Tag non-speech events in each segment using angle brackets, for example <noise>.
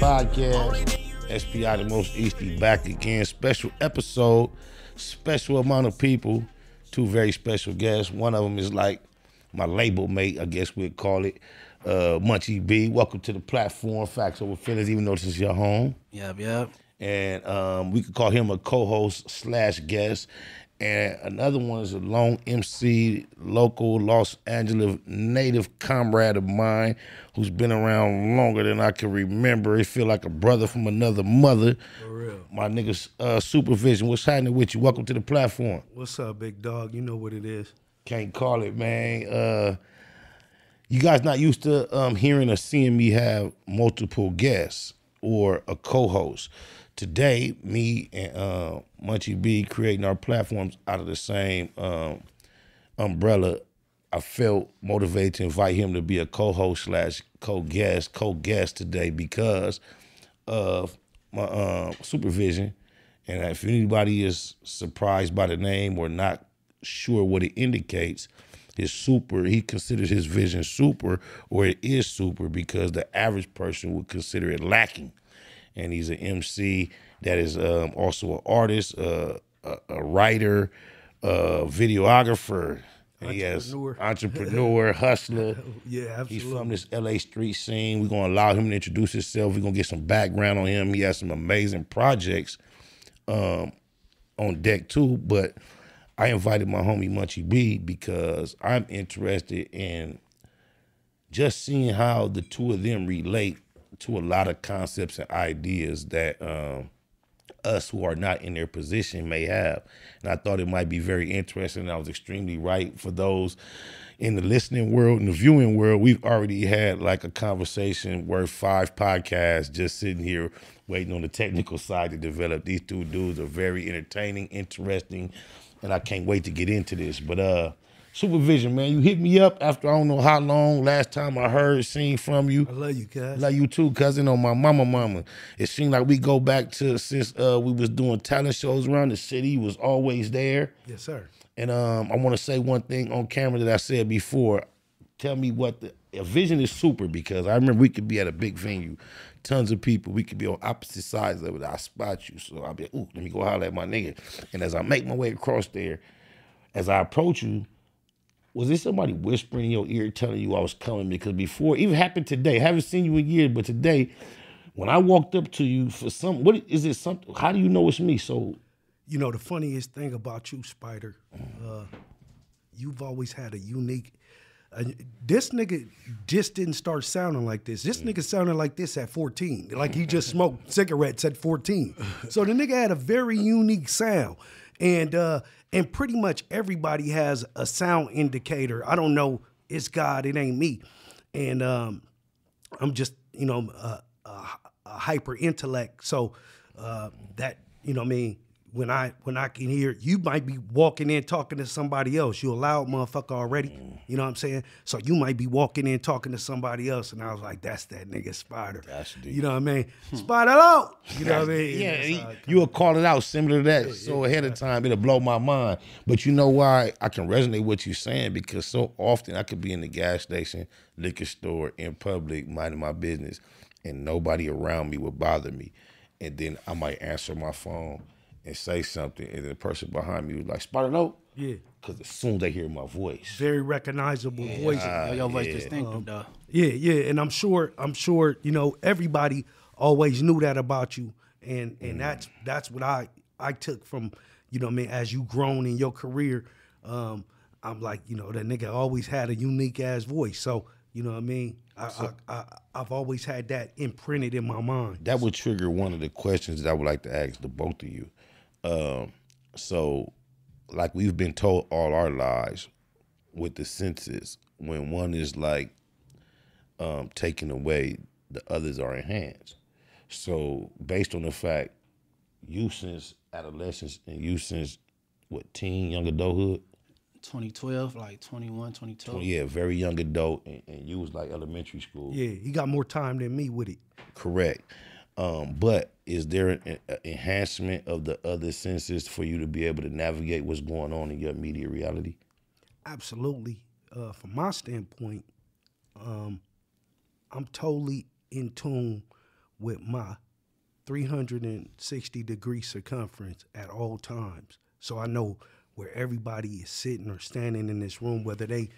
Podcast. SPI the most Easty back again. Special episode, special amount of people, two very special guests. One of them is like my label mate, I guess we'd call it. Uh, Munchie B, welcome to the platform, Factz Ova Feelinz, even though this is your home. Yep, yep. And um, we could call him a co-host slash guest. And another one is a lone MC, local Los Angeles native comrade of mine who's been around longer than I can remember. He feel like a brother from another mother. For real. My nigga uh, Supervision, what's happening with you? Welcome to the platform. What's up, big dog? You know what it is. Can't call it, man. Uh, you guys not used to um, hearing or seeing me have multiple guests or a co-host. Today, me and uh, Munchie B creating our platforms out of the same um, umbrella. I felt motivated to invite him to be a co-host slash co-guest, co-guest today because of my uh, supervision. And if anybody is surprised by the name or not sure what it indicates, his super, he considers his vision super, or it is super because the average person would consider it lacking. And he's an MC that is um, also an artist, uh, a, a writer, a videographer. And he has Entrepreneur. <laughs> entrepreneur, hustler. <laughs> Yeah, absolutely. He's from this LA street scene. We're gonna allow him to introduce himself. We're gonna get some background on him. He has some amazing projects um, on deck too. But I invited my homie Munchie B because I'm interested in just seeing how the two of them relate to a lot of concepts and ideas that um, us who are not in their position may have. And I thought it might be very interesting. I was extremely right for those in the listening world and the viewing world. We've already had like a conversation worth five podcasts just sitting here waiting on the technical side to develop. These two dudes are very entertaining, interesting, and I can't wait to get into this. But uh Supervision, man, you hit me up after I don't know how long. Last time I heard, seen from you. I love you, cuz. Love you too, cousin, on my mama mama. It seemed like we go back to since uh, we was doing talent shows around the city. You was always there. Yes, sir. And um, I want to say one thing on camera that I said before. Tell me what the a vision is super because I remember we could be at a big venue, tons of people. We could be on opposite sides of it. I spot you, so I'll be ooh, let me go holler at my nigga. And as I make my way across there, as I approach you, was there somebody whispering in your ear telling you I was coming? Because before, even happened today. I haven't seen you in years, but today, when I walked up to you for some, what is it? Something? How do you know it's me? So You know the funniest thing about you, Spider, uh, you've always had a unique. Uh, this nigga just didn't start sounding like this. This nigga sounded like this at 14. Like he just <laughs> smoked cigarettes at 14. So the nigga had a very unique sound. And uh and pretty much everybody has a sound indicator. I don't know, it's God, it ain't me. And um I'm just, you know, a, a, a hyper intellect. So uh, that, you know, what I mean, when I when I can hear, you might be walking in talking to somebody else. You a loud motherfucker already. Mm. You know what I'm saying? So you might be walking in talking to somebody else, and I was like, "That's that nigga Spider." That's deep. You know what I mean? Hmm. Spider out. You know what I mean? Yeah, he- you will call it out similar to that. so ahead of time, it'll blow my mind. But you know why I can resonate with what you're saying? Because so often I could be in the gas station, liquor store, in public, minding my business, and nobody around me would bother me. And then I might answer my phone and say something, and the person behind me was like, Spider Note. Yeah. Because as soon as they hear my voice, Very recognizable voice. Yo, your voice yeah. distinctive though. Yeah, yeah, and I'm sure I'm sure you know everybody always knew that about you, and and that's that's what I I took from you know what I mean as you grown in your career. Um, I'm like you know that nigga always had a unique ass voice, so you know what I mean. I, I, I I've always had that imprinted in my mind. that would trigger one of the questions that I would like to ask the both of you. Um, so, like we've been told all our lives with the senses, when one is like um, taken away, the others are enhanced. So, based on the fact you since adolescence and you since what teen, young adulthood, 2012, like 21, 22. yeah, very young adult, and, and you was like elementary school. Yeah, he got more time than me with it. Correct. Um, but is there an, an enhancement of the other senses for you to be able to navigate what's going on in your immediate reality? absolutely. Uh, from my standpoint, um, I'm totally in tune with my 360 degree circumference at all times. So I know where everybody is sitting or standing in this room, whether they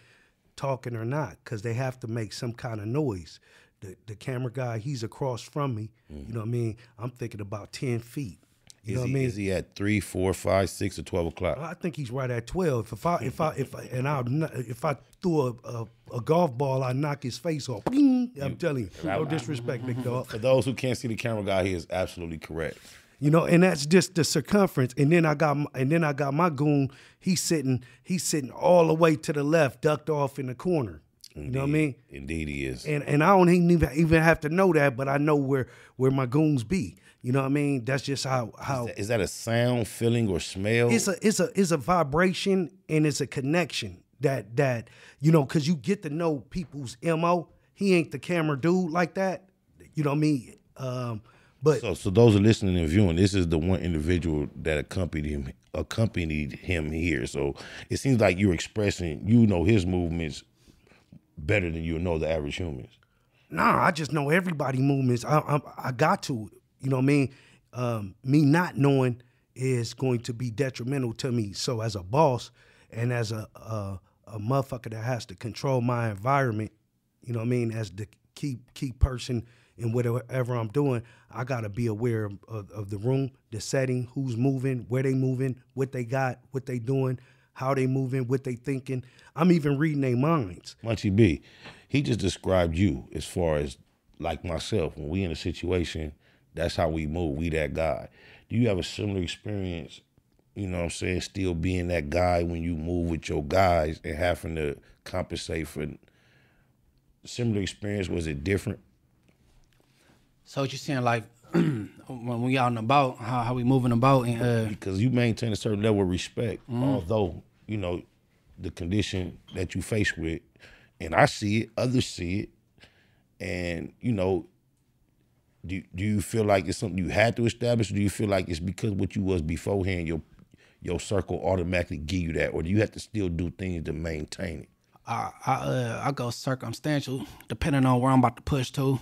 talking or not, because they have to make some kind of noise. The the camera guy, he's across from me. You know what I mean? I'm thinking about 10 feet. You know is, what I mean? is he at three, four, five, six, or twelve o'clock? I think he's right at twelve. If I if I if I, and I if I threw a, a, a golf ball, I knock his face off. Bing! I'm telling you, no disrespect, big dog. For those who can't see the camera guy, he is absolutely correct. You know, and that's just the circumference. And then I got m- and then I got my goon. He's sitting he's sitting all the way to the left, ducked off in the corner. You know what I mean? Indeed, he is. And and I don't even even have to know that, but I know where where my goons be. You know what I mean? That's just how how Is that a sound, feeling, or smell? it's a it's a it's a vibration and it's a connection that that you know because you get to know people's mo. He ain't the camera dude like that. You know what I mean? Um, but So, so those are listening and viewing. This is the one individual that accompanied him, accompanied him here. So it seems like you're expressing, you know, his movements better than you know the average humans. Nah, I just know everybody movements. I, I I got to. You know what I mean? Um, me not knowing is going to be detrimental to me. So as a boss and as a a, a motherfucker that has to control my environment, you know what I mean? As the key key person in whatever I'm doing, I gotta be aware of, of, of the room, the setting, who's moving, where they moving, what they got, what they doing, how they moving, what they thinking. I'm even reading their minds. Munchie B, he just described you as far as like myself. When we in a situation, that's how we move. We that guy. Do you have a similar experience? You know what I'm saying? Still being that guy when you move with your guys and having to compensate for similar experience. Was it different? So what you saying like <clears throat> when we out and about, how, how we moving about and uh because you maintain a certain level of respect, although you know the condition that you face with, and I see it, others see it, and you know, do do you feel like it's something you had to establish, or do you feel like it's because what you was beforehand, your your circle automatically give you that, or do you have to still do things to maintain it? I I uh I go circumstantial depending on where I'm about to push to.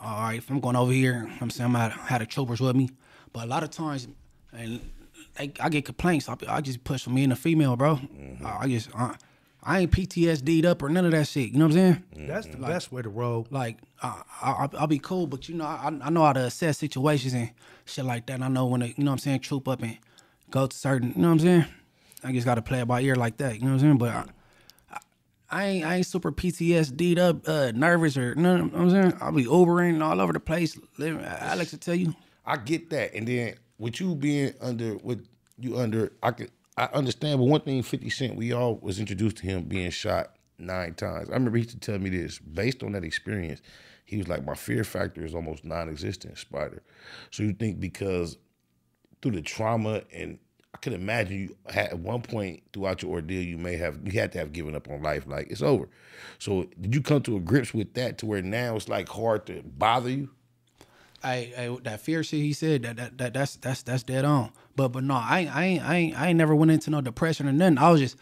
All right, if I'm going over here, I'm saying I had a troopers with me, but a lot of times, and they, I get complaints. I, I just push from me and a female, bro. I, I just I, I ain't PTSD'd up or none of that shit. You know what I'm saying? That's the best way to roll. Like I, I, I'll- I'll be cool, but you know I, I know how to assess situations and shit like that. And I know when to, you know what I'm saying, troop up and go to certain, you know what I'm saying. I just got to play it by ear like that. You know what I'm saying? But I, I, I ain't I ain't super PTSD'd up, uh, nervous or none. You know what I'm saying I'll be Ubering all over the place. Living, Alex will tell you. I get that, and then with you being under, with you under, I could, I understand. But one thing, Fifty Cent, we all was introduced to him being shot nine times. I remember he used to tell me this. Based on that experience, he was like, my fear factor is almost non-existent, Spider. So you think because through the trauma and I could imagine you had at one point throughout your ordeal, you may have you had to have given up on life, like it's over. So did you come to a grips with that to where now it's like hard to bother you? I, I that fear shit he said that, that that that's that's that's dead on. But but no, I I ain't I ain't, I ain't never went into no depression or nothing. I was just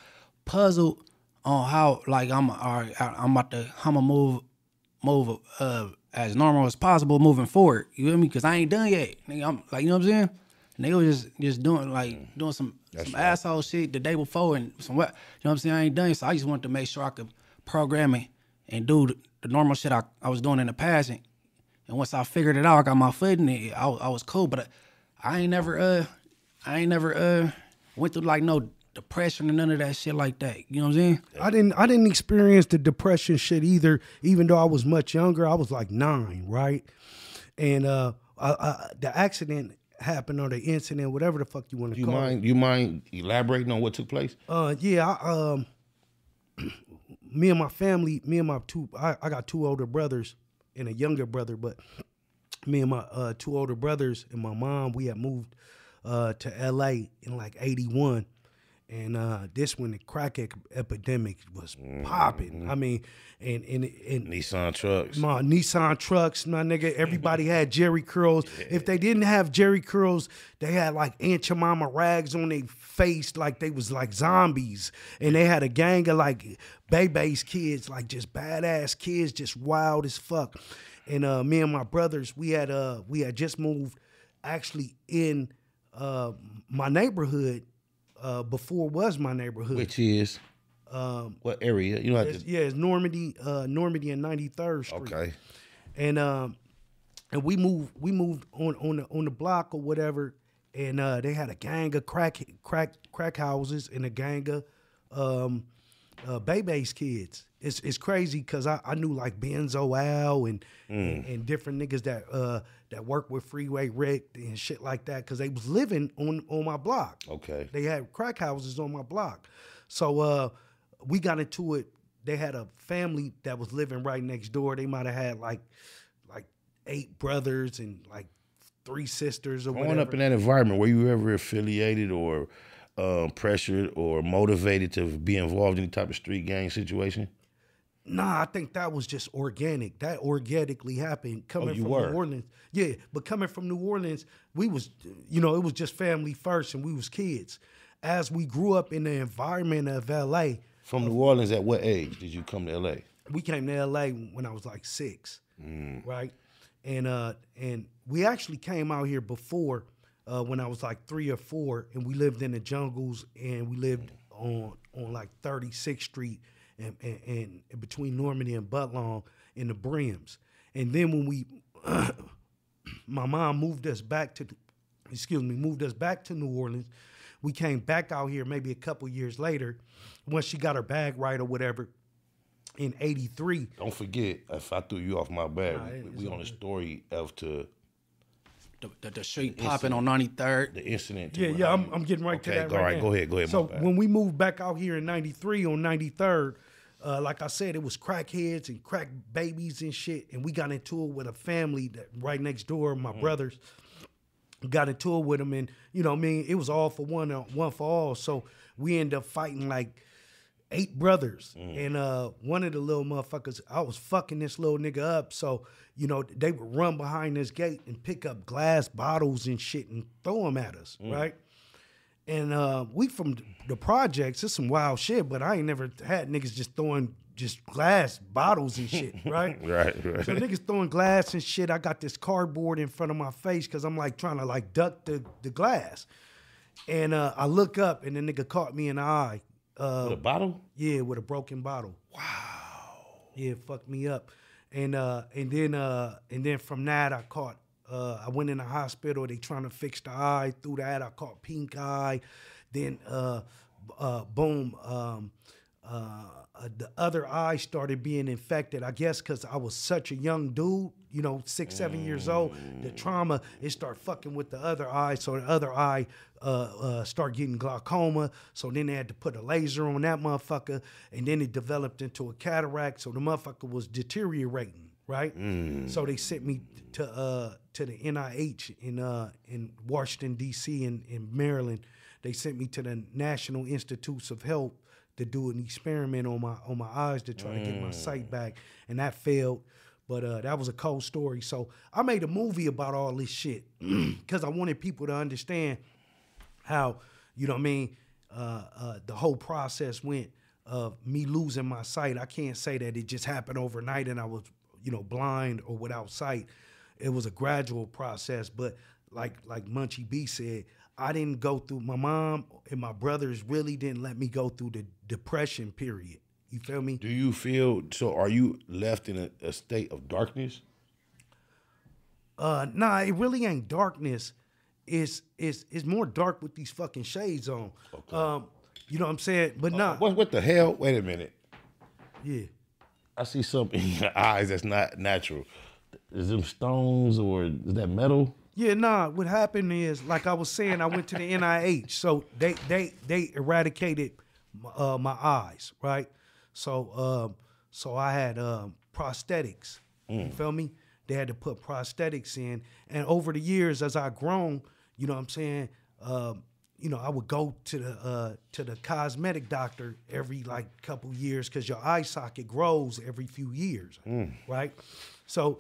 puzzled on how like I'm all right, I'm about to I'm gonna move move uh as normal as possible moving forward. You feel me? Because I ain't done yet. Nigga, I'm like you know what I'm saying. And they was just just doing like doing some some asshole shit the day before and some what you know what I'm saying. I ain't done. So I just wanted to make sure I could program it and do the, the normal shit I, I was doing in the past. And, and once I figured it out, I got my foot in it. I, I was cool, but I, I ain't never uh I ain't never uh went through like no depression or none of that shit like that. You know what I'm saying? I didn't I didn't experience the depression shit either. Even though I was much younger, I was like nine, right? And uh, I, I, the accident happened or the incident, whatever the fuck you want to You call it. mind you mind elaborating on what took place? Uh, yeah, I, um, <clears throat> me and my family, me and my two, I, I got two older brothers and a younger brother, but me and my uh, two older brothers and my mom, we had moved uh, to L.A. in like '81, and uh, this when the crack epidemic was popping. I mean, and and and Nissan trucks. my Nissan trucks, my nigga. Everybody had Jheri curls. If they didn't have Jheri curls, they had like Aunt Jemima rags on their face, like they was like zombies. And they had a gang of like Bebe's kids, like just badass kids, just wild as fuck. and uh, me and my brothers, we had uh, we had just moved actually in uh, my neighborhood uh, before was my neighborhood. Which is what area? You know, It's- to, yeah, it's Normandie, uh, Normandie and 93rd Street. okay. and um and we moved we moved on on the on the block or whatever and uh they had a gang of crack crack crack houses and a gang of um uh Bebe's kids it's it's crazy because I, I knew like Benzo Al and, and and different niggas that uh that work with Freeway Rick and shit like that because they was living on on my block Okay. they had crack houses on my block. So uh, we got into it. They had a family that was living right next door. They might have had like like eight brothers and like three sisters or Growing whatever. up in that environment, were you ever affiliated or um, pressured or motivated to be involved in any type of street gang situation? Nah, I think that was just organic. That organically happened coming Oh, you from were? New Orleans. Yeah, but coming from New Orleans, we was, you know, it was just family first, and we was kids. As we grew up in the environment of L.A., From New Orleans, at what age did you come to LA? we came to LA when I was like six, right? And uh, and we actually came out here before uh, when I was like three or four, and we lived in the jungles, and we lived on on like 36th Street, and and, and between Normandie and Budlong in the Brims. And then when we, <coughs> my mom moved us back to, excuse me, moved us back to New Orleans. We came back out here maybe a couple years later, once she got her bag right or whatever in 83 Don't forget, if I threw you off my bag, Nah, we, we on the story of to The, the, the street popping on 93rd. the incident. yeah yeah I'm, I'm getting right okay, to that Go, right all right, now. go ahead, go ahead. so when we moved back out here in 93 on 93rd uh, like i said it was crackheads and crack babies and shit and we got into it with a family that right next door my brothers got into it with them and you know what i mean it was all for one uh, one for all. So we ended up fighting like eight brothers and uh one of the little motherfuckers i was fucking this little nigga up. So you know they would run behind this gate and pick up glass bottles and shit and throw them at us right and uh we from the projects it's some wild shit but i ain't never had niggas just throwing just glass bottles and shit <laughs> right right, right. so niggas throwing glass and shit. I got this cardboard in front of my face because I'm like trying to like duck the, the glass. And uh, I look up and the nigga caught me in the eye. Uh, the bottle? yeah, with a broken bottle. Wow. Yeah, it fucked me up. And uh, and then uh, and then from that I caught uh, I went in the hospital. They trying to fix the eye. Through that I caught pink eye. Then uh, uh, boom. Um, uh, uh, the other eye started being infected. I guess because I was such a young dude, you know, six, seven years old. The trauma it started fucking with the other eye, so the other eye uh, uh, started getting glaucoma. So then they had to put a laser on that motherfucker, and then it developed into a cataract. So the motherfucker was deteriorating, right? So they sent me to uh, to the NIH in uh, in Washington D.C. in in Maryland. They sent me to the National Institutes of Health to do an experiment on my on my eyes to try to get my sight back, and that failed. But uh, that was a cold story. So I made a movie about all this shit <clears throat> because I wanted people to understand how you know what I mean uh, uh, the whole process went of me losing my sight. I can't say that it just happened overnight and I was you know blind or without sight. It was a gradual process, but like like Munchie B said, I didn't go through. My mom and my brothers really didn't let me go through the depression period. You feel me? Do you feel so? Are you left in a, a state of darkness? Uh, nah, it really ain't darkness. It's it's it's more dark with these fucking shades on. Um, you know what I'm saying? But nah, What what the hell? Wait a minute. yeah. I see something <laughs> in your eyes that's not natural. Is them stones or is that metal? Yeah, nah. What happened is, like I was saying, I went to the NIH, so they they they eradicated my, uh, my eyes, right? So um, so I had um, prosthetics. You feel me? They had to put prosthetics in, and over the years, as I grown, you know what I'm saying. Um, you know, I would go to the uh, to the cosmetic doctor every like couple years because your eye socket grows every few years, right? So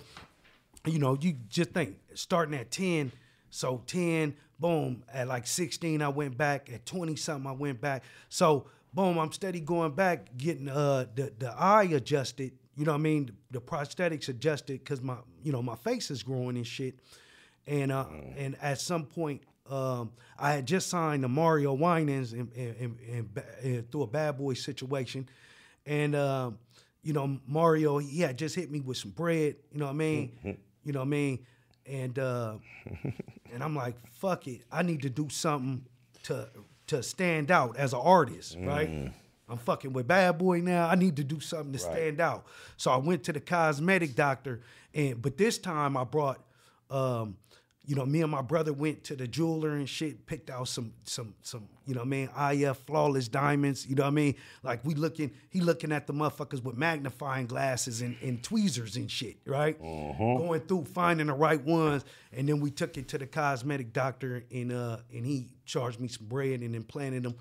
you know, you just think starting at 10, so 10, boom, at like 16, I went back, at 20 something, I went back. So, boom, I'm steady going back, getting uh the, the eye adjusted you know what I mean, the prosthetics adjusted because my, you know, my face is growing and shit. And uh, and at some point, um, I had just signed to Mario Winans through a bad boy situation, and um, you know Mario, he had just hit me with some bread. You know what I mean? You know what I mean? And uh, and I'm like, fuck it, I need to do something to to stand out as an artist, right? I'm fucking with Bad Boy now. I need to do something to stand out. So I went to the cosmetic doctor, and but this time I brought, um, you know, me and my brother went to the jeweler and shit, picked out some some some, you know, what I mean, IF flawless diamonds. You know what I mean? Like we looking, he looking at the motherfuckers with magnifying glasses and, and tweezers and shit, right? Going through finding the right ones, and then we took it to the cosmetic doctor, and uh, and he charged me some bread and implanted them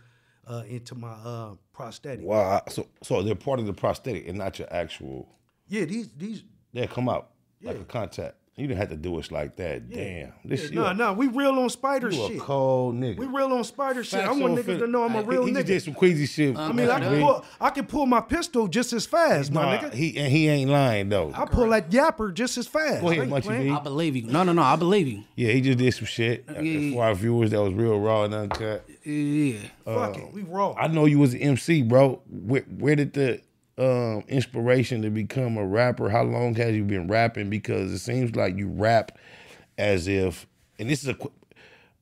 uh, into my uh, prosthetic. Wow. So so they're part of the prosthetic and not your actual. Yeah, these these. They come out like a contact. You didn't have to do it like that. Damn. This Yeah, no, no, we real on spider you a shit. cold nigga. We real on spider shit. I want on niggas fin- to know I'm a real he, nigga. He did some crazy shit. Uh, I mean, I can pull, I can pull my pistol just as fast, my nigga. He and he ain't lying though. I pull that yapper just as fast. Go ahead, I ain't Munchie playing. B. I believe you. No, no, no. I believe you. Yeah, he just did some shit Yeah. for our viewers that was real raw and uncut. Yeah. Fuck it, we raw. I know you was an MC, bro. Where, where did the um, inspiration to become a rapper? How long has you been rapping? Because it seems like you rap as if, and this is a.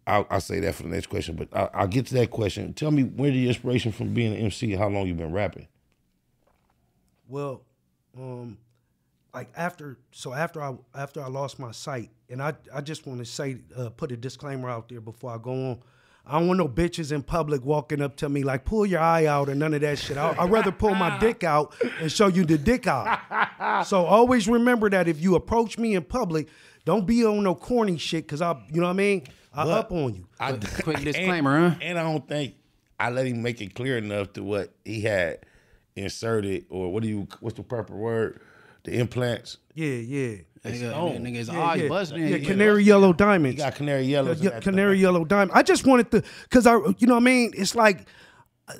I'll, I'll say that for the next question, but I, I'll get to that question. Tell me where the inspiration from being an MC? How long you been rapping? Well, um, like after so after I after I lost my sight, and I I just want to say uh, put a disclaimer out there before I go on. I don't want no bitches in public walking up to me like pull your eye out or none of that shit. I, I'd rather pull my dick out and show you the dick out. So always remember that if you approach me in public, don't be on no corny shit because I, you know what I mean. I But- up on you. I, quick <laughs> disclaimer, huh? And I don't think I let him make it clear enough to what he had inserted, or what do you? What's the proper word? The implants. Yeah, yeah. Nigga, nigga, Yeah, eyes yeah. busting. Yeah, canary yellow diamonds. He got canary yellows. in Yeah, canary thing. yellow diamond. I just wanted to, cause I, you know what I mean. It's like,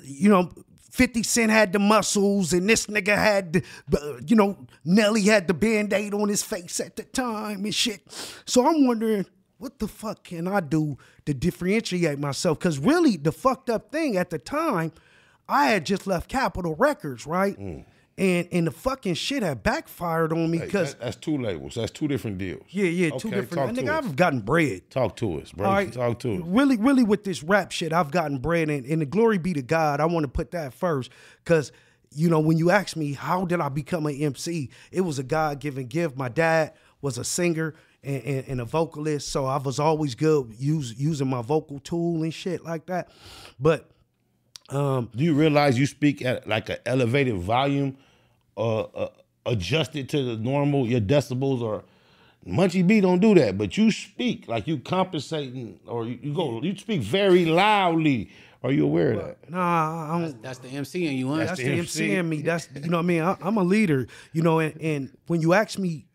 you know, Fifty Cent had the muscles, and this nigga had, the, you know, Nelly had the band aid on his face at the time and shit. So I'm wondering, what the fuck can I do to differentiate myself? Cause really, the fucked up thing at the time, I had just left Capitol Records, right? Mm. And and the fucking shit had backfired on me Hey, because that- that's two labels. That's two different deals. yeah, yeah, two Okay, different. Talk to, Nigga, us. I've gotten bread. talk to us, bro. All right. Talk to us. Really, really, with this rap shit, I've gotten bread, and, and the glory be to God. I want to put that first, because you know when you ask me how did I become an MC, it was a God given gift. My dad was a singer and, and, and a vocalist, so I was always good use, using my vocal tool and shit like that. But um, Do you realize you speak at like an elevated volume, uh, uh, adjusted to the normal your decibels or Munchie B don't do that, but you speak like you compensating or you, you go you speak very loudly. Are you aware of that? nah, I don't. That's the MC in you, huh? That's the the MC. MC in me. That's you know what I mean. I, I'm a leader, you know. And, and when you ask me,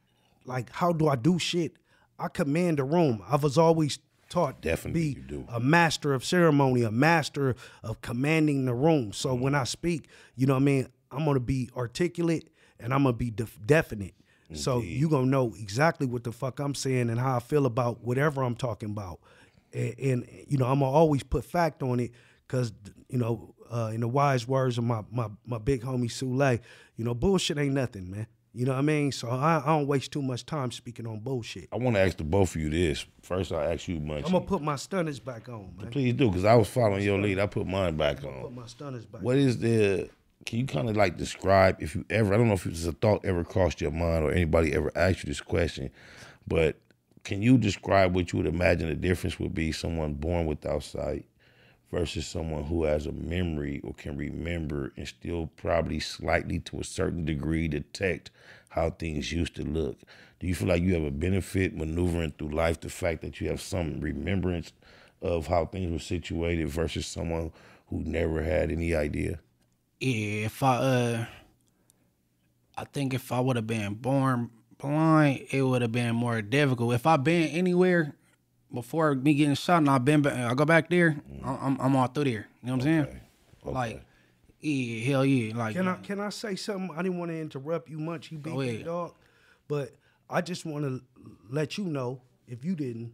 like, how do I do shit? I command the room. I was always taught Definitely to you be do. a master of ceremony, a master of commanding the room. So Mm-hmm. when I speak, you know what I mean. I'm gonna be articulate and I'm gonna be def- definite. So you gonna know exactly what the fuck I'm saying and how I feel about whatever I'm talking about. And, and you know, I'm gonna always put fact on it because you know, uh, in the wise words of my my my big homie Sule, you know, bullshit ain't nothing, man. You know what I mean? So I, I don't waste too much time speaking on bullshit. I want to ask the both of you this. First, I'll ask you, Munchie. I'm gonna put my stunners back on, man. Please do, because I was following your lead. I put mine back on. Put my stunners back. What is the? Can you kind of like describe if you ever? I don't know if this a thought ever crossed your mind or anybody ever asked you this question, but can you describe what you would imagine the difference would be someone born without sight versus someone who has a memory or can remember and still probably slightly to a certain degree detect how things used to look? Do you feel like you have a benefit maneuvering through life? The fact that you have some remembrance of how things were situated versus someone who never had any idea? Yeah, if I uh I think if I would have been born blind, it would have been more difficult. If I been anywhere before me getting shot and I been back, I go back there, I'm I'm all through there. You know what I'm saying? Okay. Like Yeah, hell yeah. Like Can I can I say something? I didn't want to interrupt you much, you big Go ahead. big dog, but I just want to let you know if you didn't,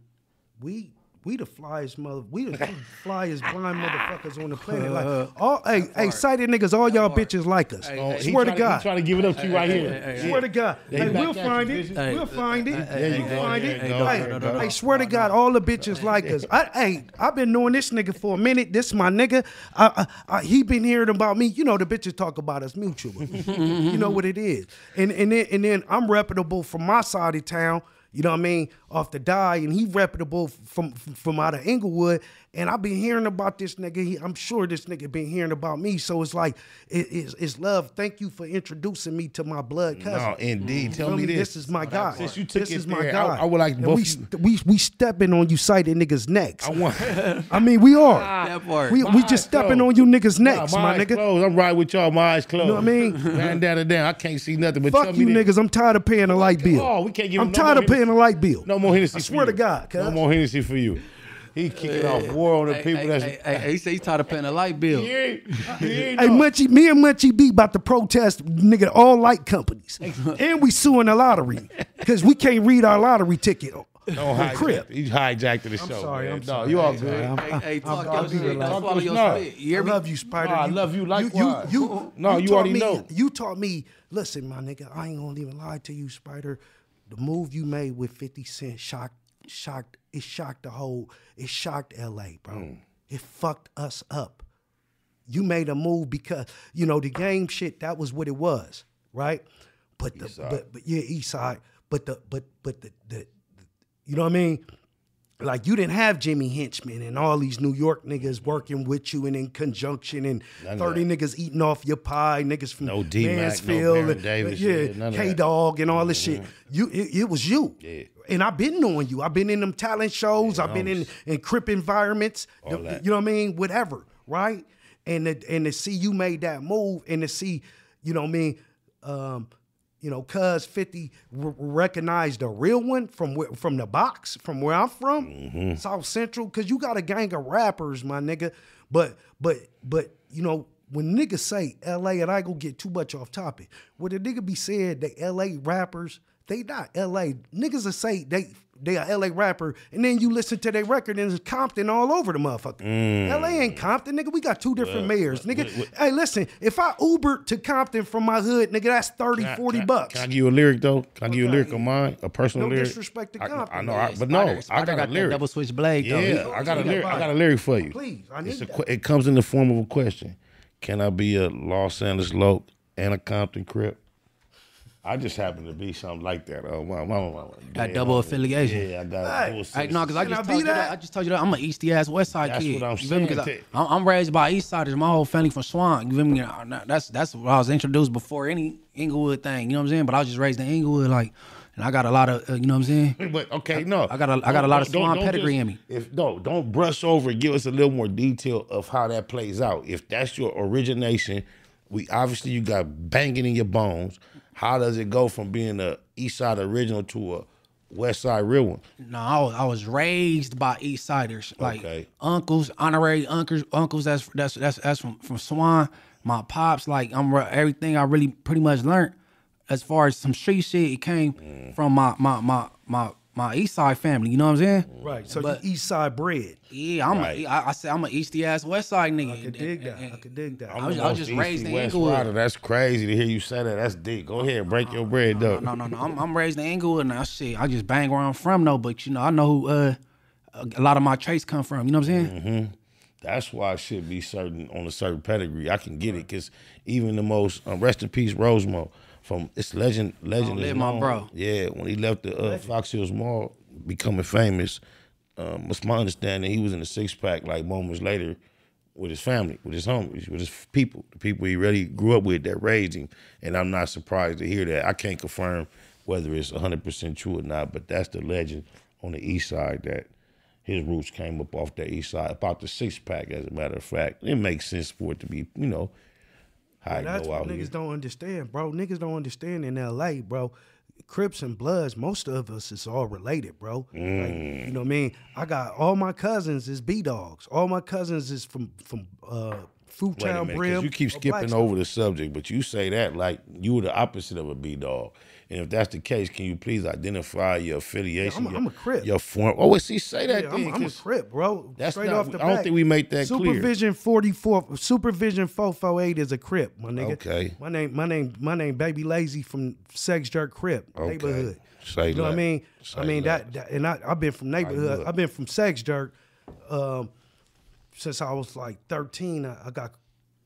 we we the flyest mother, we the <laughs> flyest blind motherfuckers on the planet. Like <laughs> all, hey, hey, sighted niggas, all y'all bitches like us. Oh, he Swear to God. He trying to give it up to you right here. Swear to God. Hey, we'll find it. We'll find it. We'll find it. Hey, hey, swear to God, all the bitches like us. I, hey, I've been knowing this nigga for a minute. This my nigga. I, I, I, he been hearing about me. You know, the bitches talk about us mutual. <laughs> you know what it is. And and then and then I'm reputable from my side of town. You know what I mean? Off the die, and he reputable from from out of Inglewood. And I've been hearing about this nigga. He, I'm sure this nigga been hearing about me. So it's like it- it's, it's love. Thank you for introducing me to my blood cousin. No, indeed. Tell Feel me me? this. is my guy. Since you took this it is my there, guy. I- I would like And both we, of st- we we stepping on you sighted niggas necks. I want. <laughs> I mean, we are. Ah, that part. We, My we just stepping closed. on you niggas Nah, necks, my my eyes nigga. closed. I'm right with y'all. My eyes closed. You know what I mean? Bandana down. I can't see nothing. But Fuck tell you me this. niggas. I'm tired of paying a light bill. Oh, we can't give I'm no tired more of paying a light bill. No more Hennessy. I swear to. God, cuz. No more Hennessy for you. He kicking off war on the Hey, people hey, that's. hey, hey, he say he's tired of paying a light bill. He ain't, he <laughs> ain't Hey, no- Munchie, me and Munchie B about to protest, nigga, all light companies. and we suing the lottery because we can't read our lottery ticket. on- Don't hijack. crib. He hijacked the show. I'm sorry, man. I'm no, sorry. you all Hey, good. I'm- Hey, hey, talk I'll your shit. Don't Talk swallow your your snot. spit. You hear I me? love you, Spider. No, I love you likewise. You, you, No, you taught already me, know. You taught me. Listen, my nigga, I ain't gonna even lie to you, Spider. The move you made with Fifty Cent shocked, shocked. It shocked the whole. It shocked L.A., bro. Mm. It fucked us up. You made a move because you know the game shit. That was what it was, right? But the but but yeah, East Side. But the but but the the, you know what I mean? Like you didn't have Jimmy Henchman and all these New York niggas working with you and in conjunction and of thirty niggas eating off your pie, niggas from No no Mansfield, and- Davis, yeah, yeah, K. Dog and all this shit. You it, it was you. Yeah. And I've been knowing you. I've been in them talent shows. I've been in in crip environments. All the- that. You know what I mean? Whatever, right? And to, and to see you made that move and to see, you know what I mean, um, you know, cuz 50 r- recognized the real one from where, from the box, from where I'm from, Mm-hmm. South Central, cause you got a gang of rappers, my nigga. But but but you know, when niggas say LA, and I gonna get too much off topic, when the nigga be saying that LA rappers, they not LA. Niggas will say they they a LA rapper, and then you listen to their record and it's Compton all over the motherfucker. Mm. LA ain't Compton, nigga. We got two different mayors, nigga. hey, listen, if I Uber to Compton from my hood, nigga, that's 30, 40 Can I- bucks. Can I give you a lyric though? Can I give you a lyric of mine? A personal No lyric? No disrespect to I- Compton. I, know, I, but no, Spider- I Spider got, a lyric. double switch blade though. Yeah, I got a lyric. I got a lyric for you. Please, I need It's a that. it comes in the form of a question. Can I be a Los Angeles Loke and a Compton Crip? I just happen to be something like that. Oh, my, my, my, my. Got Yeah, double affiliation. Yeah, I got Hey. dual Hey, no, because I Can I just told you that? that? I just told you that I'm an Easty ass West Side That's kid. what I'm You feel me? I, I'm, I'm raised by East Siders. My whole family from Swan. You feel me? Uh, That's that's what I was introduced before any Inglewood thing. You know what I'm saying? But I was just raised in Inglewood, like, and I got a lot of, uh, you know what I'm saying? <laughs> But okay, no, I got a- I got a lot of Don't- Swan don't pedigree just- in me. If no, don't brush over. and Give us a little more detail of how that plays out. If that's your origination, we obviously you got banging in your bones. How does it go from being a East Side original to a West Side real one? No, I was, I was raised by East Siders, like Okay. uncles, honorary uncles, uncles. That's that's that's that's from from Swan. My pops, like I'm everything I really pretty much learned as far as some street shit. It came Mm. from my my my my my East Side family. You know what I'm saying? Right. So But- you East Side bread. Yeah, I'm Right. a, I, I say I'm an Easty ass West Side nigga. I could dig that. I could dig that. I was- the I was just East raised in West Inglewood. Rider. That's crazy to hear you say that. That's deep. Go ahead, break your bread though. No, no, no. I'm, I'm raised in Inglewood now. Shit, I just bang where I'm from though. But you know, I know who uh, a a lot of my traits come from. You know what I'm saying? Mm-hmm. That's why I should be certain on a certain pedigree. I can get it because even the most um, rest in peace Rosemo from it's legend. Legend Oh, is my bro. Yeah, when he left the uh, Fox Hills Mall, becoming famous. Um, it's my understanding he was in a six pack like moments later with his family, with his homies, with his people, the people he really grew up with that raised him. And I'm not surprised to hear that. I can't confirm whether it's 100% true or not, but that's the legend on the east side that his roots came up off the east side, about the six pack, as a matter of fact. It makes sense for it to be, you know, That's what niggas here. don't understand, bro. Niggas don't understand in LA, bro. Crips and Bloods, most of us is all related, bro. Like, Mm. you know what I mean? I got all my cousins is B dogs. All my cousins is from from uh Fruit Town Brim. you keep skipping over the subject, but you say that like you were the opposite of a B dog. And if that's the case, can you please identify your affiliation? I'm a- your, I'm a Crip. Your form. Oh, see, say that Yeah, then. I'm, I'm a crip, bro. That's Straight not- off the I don't bat. think we make that clear. Supervision 44, Supervision 448 is a crip, my nigga. Okay. My name, my name, my name, Baby Lazy from Sex Jerk Crip Okay. neighborhood. Say you know what I that. mean? Say I mean that. that, that and I, I've been from neighborhood. I've been from Sex Jerk um, since I was like 13. I, I got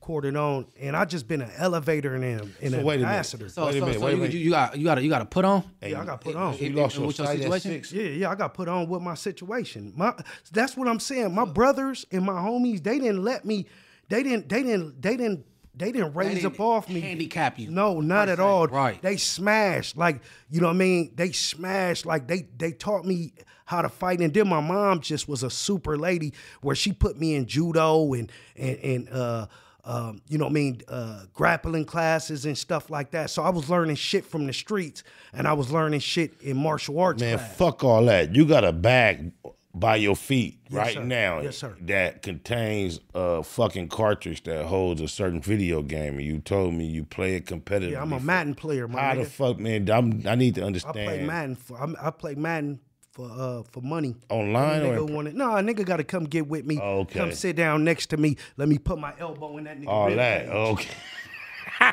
quartered on, and I just been an elevator in an, and So an wait a ambassador. So, Wait a so, minute, so wait a minute. you got you got to you got to put on. yeah, I got put on. You in- lost in your which your situation? Yeah, yeah, I got put on with my situation. My that's what I'm saying. My brothers and my homies, they didn't let me. They didn't. They didn't. They didn't. They didn't raise didn't up off me. handicap you, No, not per at all. Right. They smashed. Like you know what I mean. They smashed. Like they they taught me how to fight. And then my mom just was a super lady where she put me in judo and and and uh. Um, you know what I mean, uh, grappling classes and stuff like that. So I was learning shit from the streets, and I was learning shit in martial arts Man, class. fuck all that. You got a bag by your feet right sir. now Yes, sir. that contains a fucking cartridge that holds a certain video game, and you told me you play it competitively. Yeah, I'm a Madden player, my How nigga. the fuck, man? I'm, I need to understand. I play Madden for I'm, I play Madden for uh for money. Online or nigga in- wanna, no, a nigga got to come get with me. Oh, okay. Come sit down next to me. Let me put my elbow in that nigga. all rib that. cage. Okay.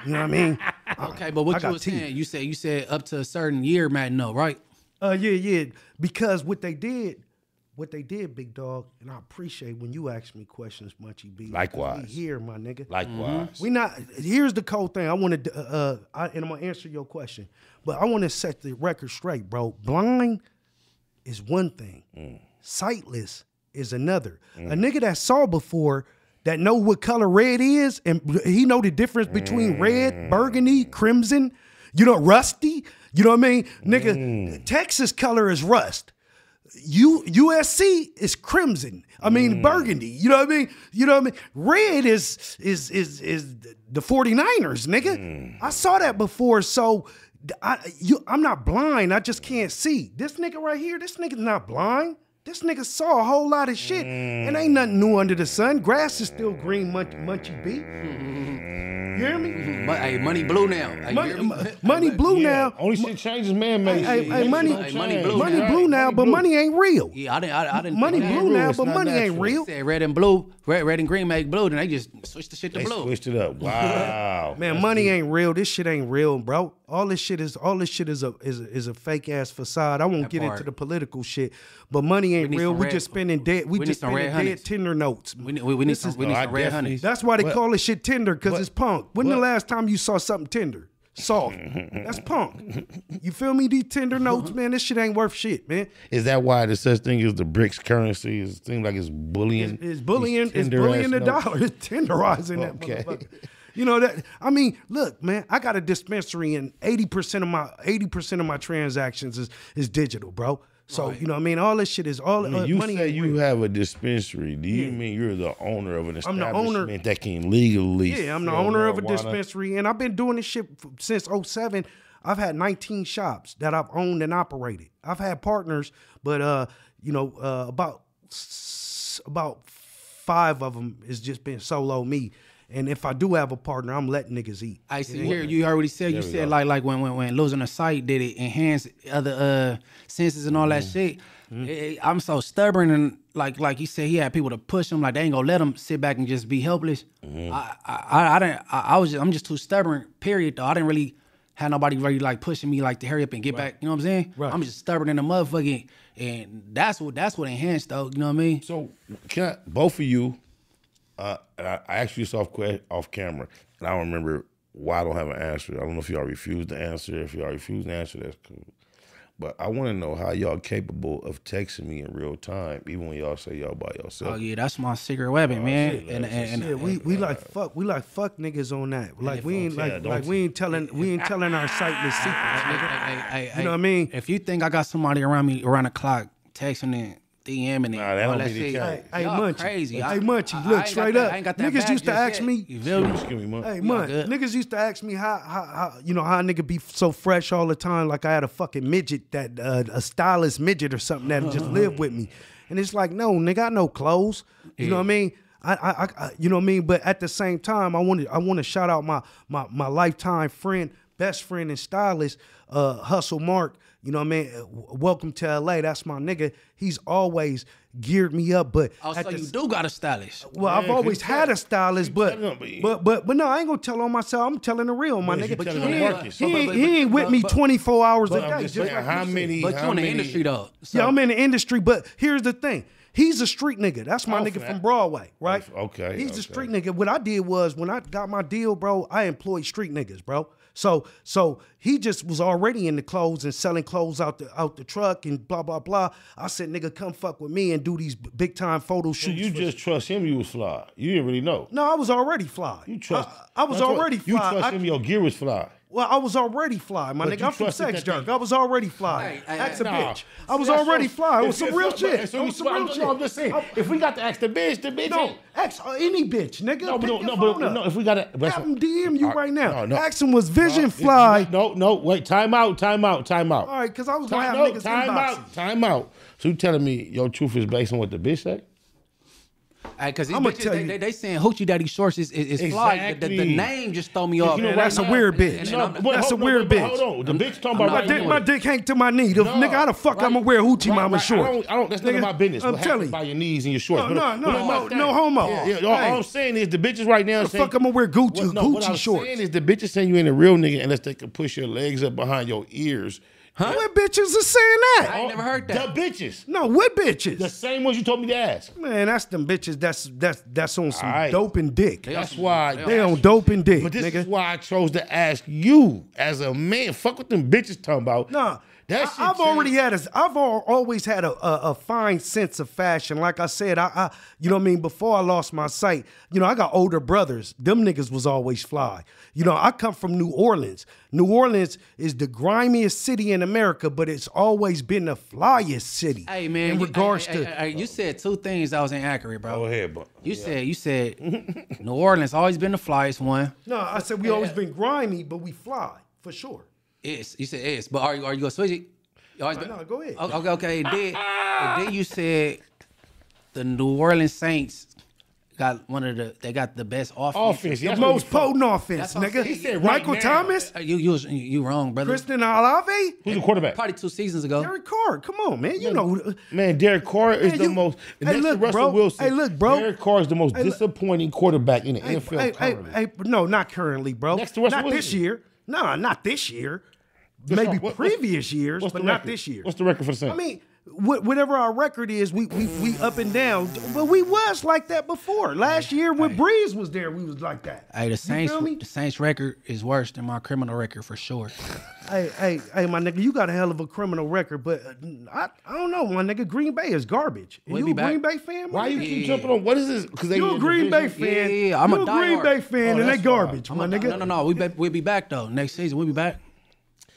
You know what I mean? <laughs> Okay, but what I you got was teeth. saying, you said you said up to a certain year, Matt. No, right? Uh, yeah, yeah. Because what they did, what they did, big dog, and I appreciate when you ask me questions, Munchie B. Likewise. We here, my nigga. Likewise. We not. Here's the cold thing. I want to, uh, uh, I, and I'm gonna answer your question, but I want to set the record straight, bro. Blind is one thing. Mm. Sightless is another. A mm. nigga that saw before that know what color red is, and he know the difference between red, mm. burgundy, crimson. You know, rusty. You know what I mean, nigga. Texas color is rust. U USC is crimson. I mean burgundy. You know what I mean? You know what I mean? Red is is is is the 49ers, nigga. I saw that before. So I you I'm not blind. I just can't see. This nigga right here, this nigga's not blind. This nigga saw a whole lot of shit. And ain't nothing new under the sun. Grass is still green, munch, Munchie B. <laughs> You hear me? But hey, money blue now. Hey, Money, money blue Yeah, now. Only shit changes man made. Hey, shit. hey, money, money blue money now. blue now, but blue. money ain't real. Yeah, I didn't. I, I didn't. Money blue now, It's but not money ain't real. Said red and blue, red, red and green make blue. Then they just switched the shit to They blue. switched it up. <laughs> Wow. Man, money ain't real. This shit ain't real, bro. All this shit is all this shit is a is a, is a fake ass facade. I won't That get part. into the political shit, but money ain't need real. We red- just spending dead. We, we just spending red dead honeys. Tinder notes. We need, we, we need some, we need No, I some red definitely- honeys. That's why they But- call this shit Tinder because it's punk. When the last time you saw something tender? Soft. That's punk. You feel me? These tender notes, man. This shit ain't worth shit, man. Is that why the such thing as the BRICS currency? It seems like it's bullying. It's bullying. these It's bullying the notes. dollar. <laughs> It's tenderizing that Okay. motherfucker. You know that. I mean, look, man. I got a dispensary, and eighty percent of my eighty percent of my transactions is is digital, bro. So you know, what I mean, all this shit is all When uh, you money. say you real. have a dispensary, do you mean you're the owner of an I'm the owner- that can legally? Yeah, I'm the owner of a dispensary, and I've been doing this shit since 07. I've had 19 shops that I've owned and operated. I've had partners, but uh, you know, uh, about about five of them has just been solo me. And if I do have a partner, I'm letting niggas eat. I see here. You heard what he said. You said go. like like when when when losing a sight did it enhance other uh senses and all that Mm-hmm. shit. Eh, I'm so stubborn and like like he said he had people to push him like they ain't gonna let him sit back and just be helpless. Mm-hmm. I, I I I didn't I, I was just, I'm just too stubborn. Period. Though I didn't really have nobody really like pushing me like to hurry up and get back. You know what I'm saying? Right. I'm just stubborn in the motherfucking and that's what that's what enhanced though. You know what I mean? So can I, both of you? Uh, I, I asked you this off off camera, and I don't remember why I don't have an answer. I don't know if y'all refuse to answer. If y'all refuse to answer, that's cool. But I want to know how y'all capable of texting me in real time, even when y'all say y'all by yourself. Oh yeah, that's my secret weapon, man. and, and, and, Yeah, we, we like fuck we like fuck niggas on that. Like we ain't like don't like we ain't telling we ain't telling our sightless <laughs> secrets, nigga. You know what I mean? If you think I got somebody around me around the clock texting and DMing and Nah, that all don't that be the shit, case. Hey, y'all Munchie. crazy. Hey, I- Munchie, I- I look, straight up. Ain't got that Niggas used to ask me- You feel me? Excuse me, Monk. Hey, We all man, good. niggas used to ask me how, how, how, you know, how a nigga be so fresh all the time, like I had a fucking midget that, uh, a stylist midget or something that just <laughs> lived with me. And it's like, no, nigga, I know clothes. You know what I mean? I, I, I, you know what I mean. But at the same time, I want to, I want to shout out my, my, my lifetime friend, best friend and stylist, uh, Hustle Mark. You know what I mean. Uh, Welcome to LA. That's my nigga. He's always geared me up. But Oh, at so the you do got a stylist. well, I've always had a stylist, but, but but but but no, I ain't gonna tell on myself. I'm telling the real, my But you nigga. telling he ain't, he But- ain't, he ain't with me 24 hours a day. just just saying, like how many? But how you in the many- industry though. So, Yeah, I'm in the industry, but here's the thing. He's a street nigga. That's my Oh, nigga fam. from Broadway, right? Okay, He's okay. a street nigga. What I did was when I got my deal, bro, I employed street niggas, bro. So so he just was already in the clothes and selling clothes out the out the truck and blah blah blah. I said, nigga, come fuck with me and do these big time photo So shoots. you just trust him? You was fly. You didn't really know. no, I was already fly. You trust? I, I was already You fly. trust I- him? Your gear was fly. Well, I was already fly, my But nigga. I'm from Sex that Jerk. I was already fly. Hey, hey, Ask a Nah. bitch. I was That's already so- fly. It was some real if- shit. if- It was some real shit. I'm just saying. If we got to ask the bitch, the bitch No, ain't- ask uh, any bitch, nigga. No, Pick no, no, but no. If we got to, Have him DM you right now. No, no. Ask him was Vision No, Fly. No, no, wait. Time out. Time out. Time out. All right, because I was gonna Time, have no, niggas time out. Time out. So you telling me your truth is based on what the bitch say? Because these I'ma tell they, you- they, they saying Hoochie Daddy Shorts is, is, is fly. The, the, the name just throw me off. you know And right That's a now- weird bitch. and- and No, but That's hold- a weird bitch. Hold on. The bitch talking about My right dick, doing my dick hang to my knee. The, No, nigga, how the fuck right. I'ma wear hoochie Right, mama right. shorts? I don't, I don't, that's none of my business. I'm telling you. by your knees and your shorts. No, no, no, no, no homo. Yeah, yeah, all, I'm saying is the bitches right now The saying, fuck I'ma wear Gucci, What, no, what I'm shorts? saying is the bitches saying you ain't a real nigga unless they can push your legs up behind your ears. What bitches are saying that? I ain't never heard that. The bitches. No, what bitches? The same ones you told me to ask. Man, that's them bitches. That's that's that's on some All right. dope and dick. That's why. They on dope and dick, But this nigga. is why I chose to ask you as a man. Fuck what them bitches talking about. Nah, that I, shit I've already had a, I've al- always had a, a, a fine sense of fashion. Like I said, I, I, you know what I mean. Before I lost my sight, you know, I got older brothers. Them niggas was always fly. You know, I come from New Orleans. New Orleans is the grimiest city in America, but it's always been the flyest city. Hey man, in you- regards hey, to hey, hey, you said two things that was inaccurate, bro. Go ahead, but You said you said New Orleans always been the flyest one. no, I said we always been grimy, but we fly for sure. It's you said it's, but are you are you gonna switch it? You always No, been- no, go ahead. Okay, okay, okay. Then, then you said the New Orleans Saints got one of the they got the best offense. offense. The most potent offense, That's what I'm nigga. He said right Michael now. Thomas, Uh, You you was, you wrong, brother. Kristen Olave, Who's the quarterback? Probably two seasons ago. Derek Carr. Come on, man. You know. who- Man, Derek Carr is Man, the you- most. Hey, look, Russell bro. Wilson. Hey, look, bro. Derek Carr is the most Hey, look. disappointing quarterback in the Hey, NFL hey, hey, currently. hey, no, not currently, bro. Next to Russell not this Wilson. year. Nah, not this year. What's Maybe the- what- previous years, what's but not this year. What's the record for the Saints? I mean, wh- whatever our record is, we, we we up and down. But we was like that before. Last year when Brees was there, we was like that. Hey, the Saints the Saints record is worse than my criminal record for sure. Hey, hey, hey, my nigga, you got a hell of a criminal record, but uh, I, I don't know, my nigga. Green Bay is garbage. We'll you be a back. Green Bay fan? Why you nigga? keep jumping on? What is this? Because they You a Green Bay fan? Yeah, yeah, yeah. I'm a you a Green. Bay fan, Oh, and they that's garbage, I'm my a- nigga. No, no, no. We be, we'll be back though next season. We'll be back.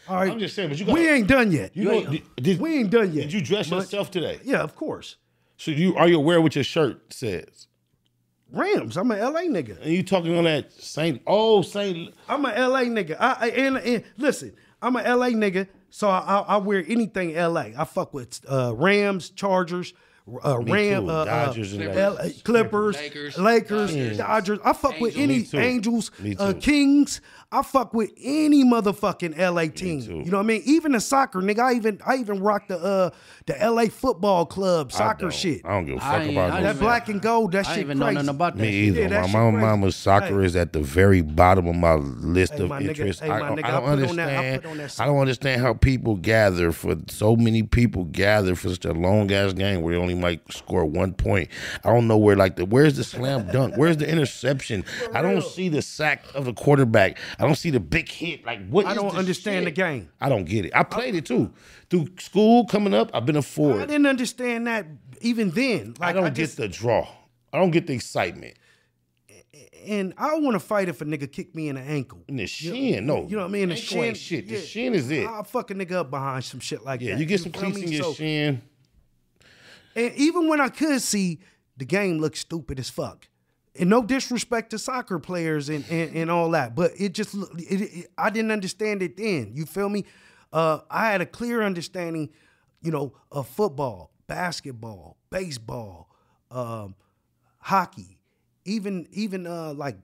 All right, I'm just saying, but you got. we ain't done yet. You know, ain't- did, did- we ain't done yet. Did you dress But- yourself today? Yeah, of course. So you are you aware what your shirt says? Rams. I'm an LA nigga. And you talking on that Saint? Oh, Saint. I'm a LA nigga. I, I and, and listen, I'm a LA nigga, so I, I, I wear anything LA. I fuck with uh, Rams, Chargers, uh, Ram, uh, Dodgers uh, and LA, Clippers, Lakers, Lakers, Dodgers, Dodgers. I fuck with any Angels, uh. Kings. I fuck with any motherfucking LA team. You know what I mean? Even the soccer, nigga. I even I even rock the uh the LA Football Club soccer don't. shit. I don't give a I fuck ain't- about I no That black and gold, that I shit ain't even know nothing about that. Me shit. either. Yeah, that my shit mama, mama's soccer Hey. is at the very bottom of my list Hey, of my nigga. interests. Hey, I, my don't- nigga, I I don't put on that- I understand. that I don't understand how people gather for so many people gather for such a long ass game where they only might score one point. I don't know where like the where's the slam dunk? Where's the interception? <laughs> I don't see the sack of the quarterback. I don't see the big hit. Like what? I don't the understand shit? the game. I don't get it. I played it too through school coming up. I've been a I I didn't understand that even then. I don't just- get the draw. I don't get the excitement. and I don't want to fight if a nigga kick me in the ankle. In the shin, no. You know what I mean? The shin, shit. The yeah, shin is it. I'll fuck a nigga up behind some shit like Yeah, that. you get some cleats in your So- shin. And even when I could see the game looked stupid as fuck. And no disrespect to soccer players and, and, and all that, but it just it, it, I didn't understand it then. You feel me? Uh, I had a clear understanding, you know, of football, basketball, baseball, um, hockey, even even uh like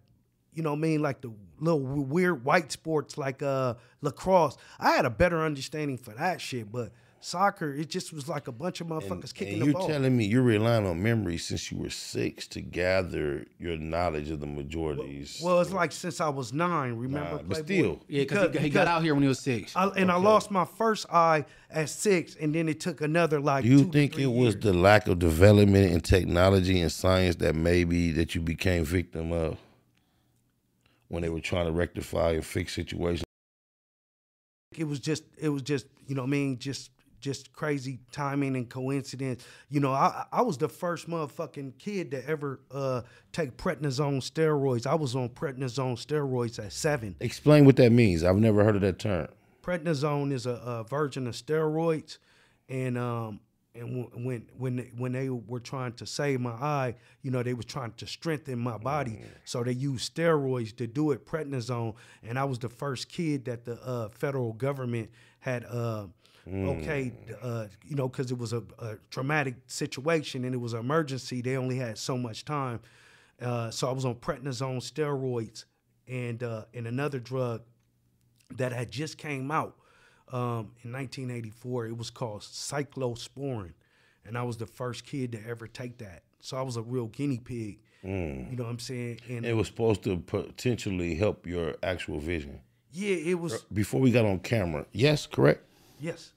you know I mean like the little weird white sports like uh lacrosse. I had a better understanding for that shit, but soccer it just was like a bunch of motherfuckers kicking and the you're telling me you're relying on memory since you were six to gather your knowledge of the majorities. well, it's like since I was nine. Remember, Nah, but Playboy? still. Yeah, because he, he got out here when he was six. I, and I lost my first eye at six, and then it took another like. Do you two to think three it was years. the lack of development in technology and science that maybe that you became victim of when they were trying to rectify and fix situations? it was just it was just you know what I mean just just crazy timing and coincidence. You know, I I was the first motherfucking kid to ever uh, take prednisone steroids. I was on prednisone steroids at seven. Explain what that means. I've never heard of that term. Prednisone is a, a version of steroids, and um and w- when when they, when they were trying to save my eye, you know, they was trying to strengthen my body, so they used steroids to do it. Prednisone, and I was the first kid that the uh, federal government had. Uh, Okay, uh, you know, because it was a, a traumatic situation and it was an emergency. They only had so much time, uh, so I was on prednisone steroids and uh, and another drug that had just came out um, in 1984. It was called cyclosporin, and I was the first kid to ever take that. So I was a real guinea pig. You know what I'm saying? And It was supposed to potentially help your actual vision. yeah, it was Before we got on camera, yes, correct. Yes.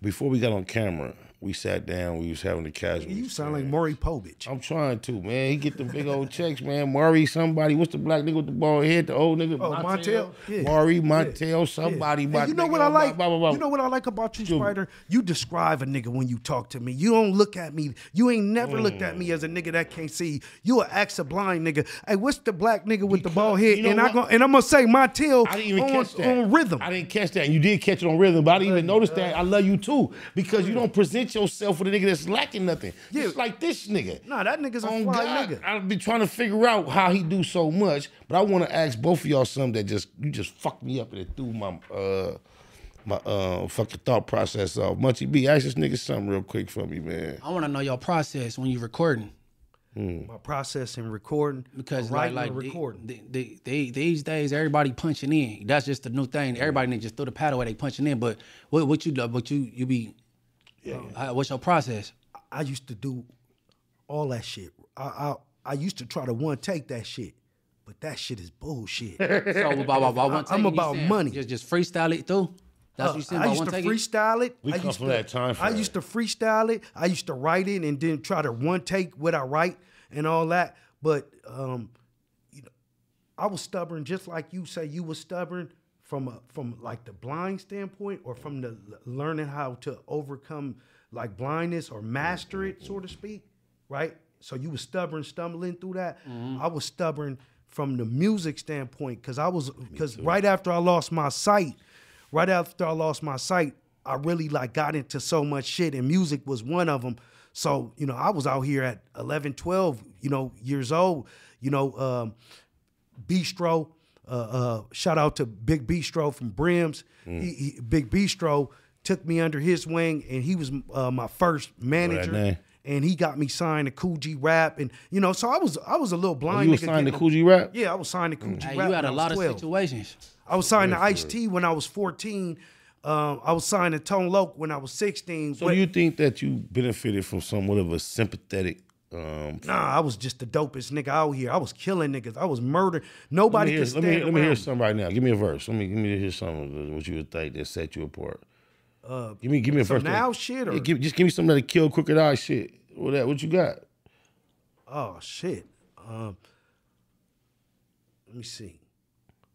Before we got on camera, we sat down. We was having a casual. You sound like experience. Maury Povich. I'm trying to, man. He get the big old checks, man. Maury, somebody. What's the black nigga with the bald head? The old nigga. Oh, Montel? Yeah. Maury, Montel, somebody. And my you know what I like? blah, blah, blah. You know what I like about you, Spider? You describe a nigga when you talk to me. You don't look at me. You ain't never looked at me mm. as a nigga that can't see. You a axe a blind nigga. Hey, what's the black nigga with the bald head? you know and I go, and I'm gonna say Montel I didn't even on, catch that. on rhythm. I didn't catch that. You did catch it on rhythm, but I didn't even notice that. I love you too because you don't present yourself with a nigga that's lacking nothing. Yeah. Just like this nigga. Nah, that nigga's a On fly God, nigga. I've been trying to figure out how he do so much, but I want to ask both of y'all something that just you just fucked me up and it threw my uh my uh fucking thought process off. Munchie B, ask this nigga something real quick for me, man. I want to know your process when you recording My process in recording, because or like like or they- recording. they, they, they- these days everybody punching in. That's just the new thing. Everybody need just throw the pad away. They punching in. But what what you do? What you you be? Uh, what's your process? I used to do all that shit. I I, I used to try to one take that shit, but that shit is bullshit. <laughs> So about, about, about one I'm about saying money. Just just freestyle it through. That's what you saying Uh, I about used to take. it? freestyle it. We I come used from to, that time I frame. used to freestyle it. I used to write it and then try to one take what I write and all that. But um, you know, I was stubborn, just like you say you were stubborn from a, from like the blind standpoint, or from the learning how to overcome like blindness or master it, so to speak, right? So you was stubborn, stumbling through that. I was stubborn from the music standpoint because I was because right after I lost my sight, right after I lost my sight, I really like got into so much shit and music was one of them. So, you know, I was out here at 11, 12, you know, years old, you know, um, Bistro, uh, uh, shout out to Big Bistro from Brims. He, he, Big Bistro took me under his wing and he was uh, my first manager. name. And he got me signed to Kool G Rap, and you know, so I was I was a little blind. you was nigga signed to getting- Kool G Rap? Yeah, I was signed to Cool G Hey, Rap. you had a a I was lot of situations. I was signed to Ice T when I was 14. Um, I was signed to Tone Loc when I was 16. So but- do you think that you benefited from somewhat of a sympathetic um Nah, I was just the dopest nigga out here. I was killing niggas. I was murdering. let Nobody me, could hear, stand let, me, let me hear something right now. Give me a verse. Let me give me hear something of what you would think that set you apart. give me give me a verse. that- now shit or- Yeah, give, just give me something that kill crooked eye shit. What that? What you got? Oh shit. Um, let me see.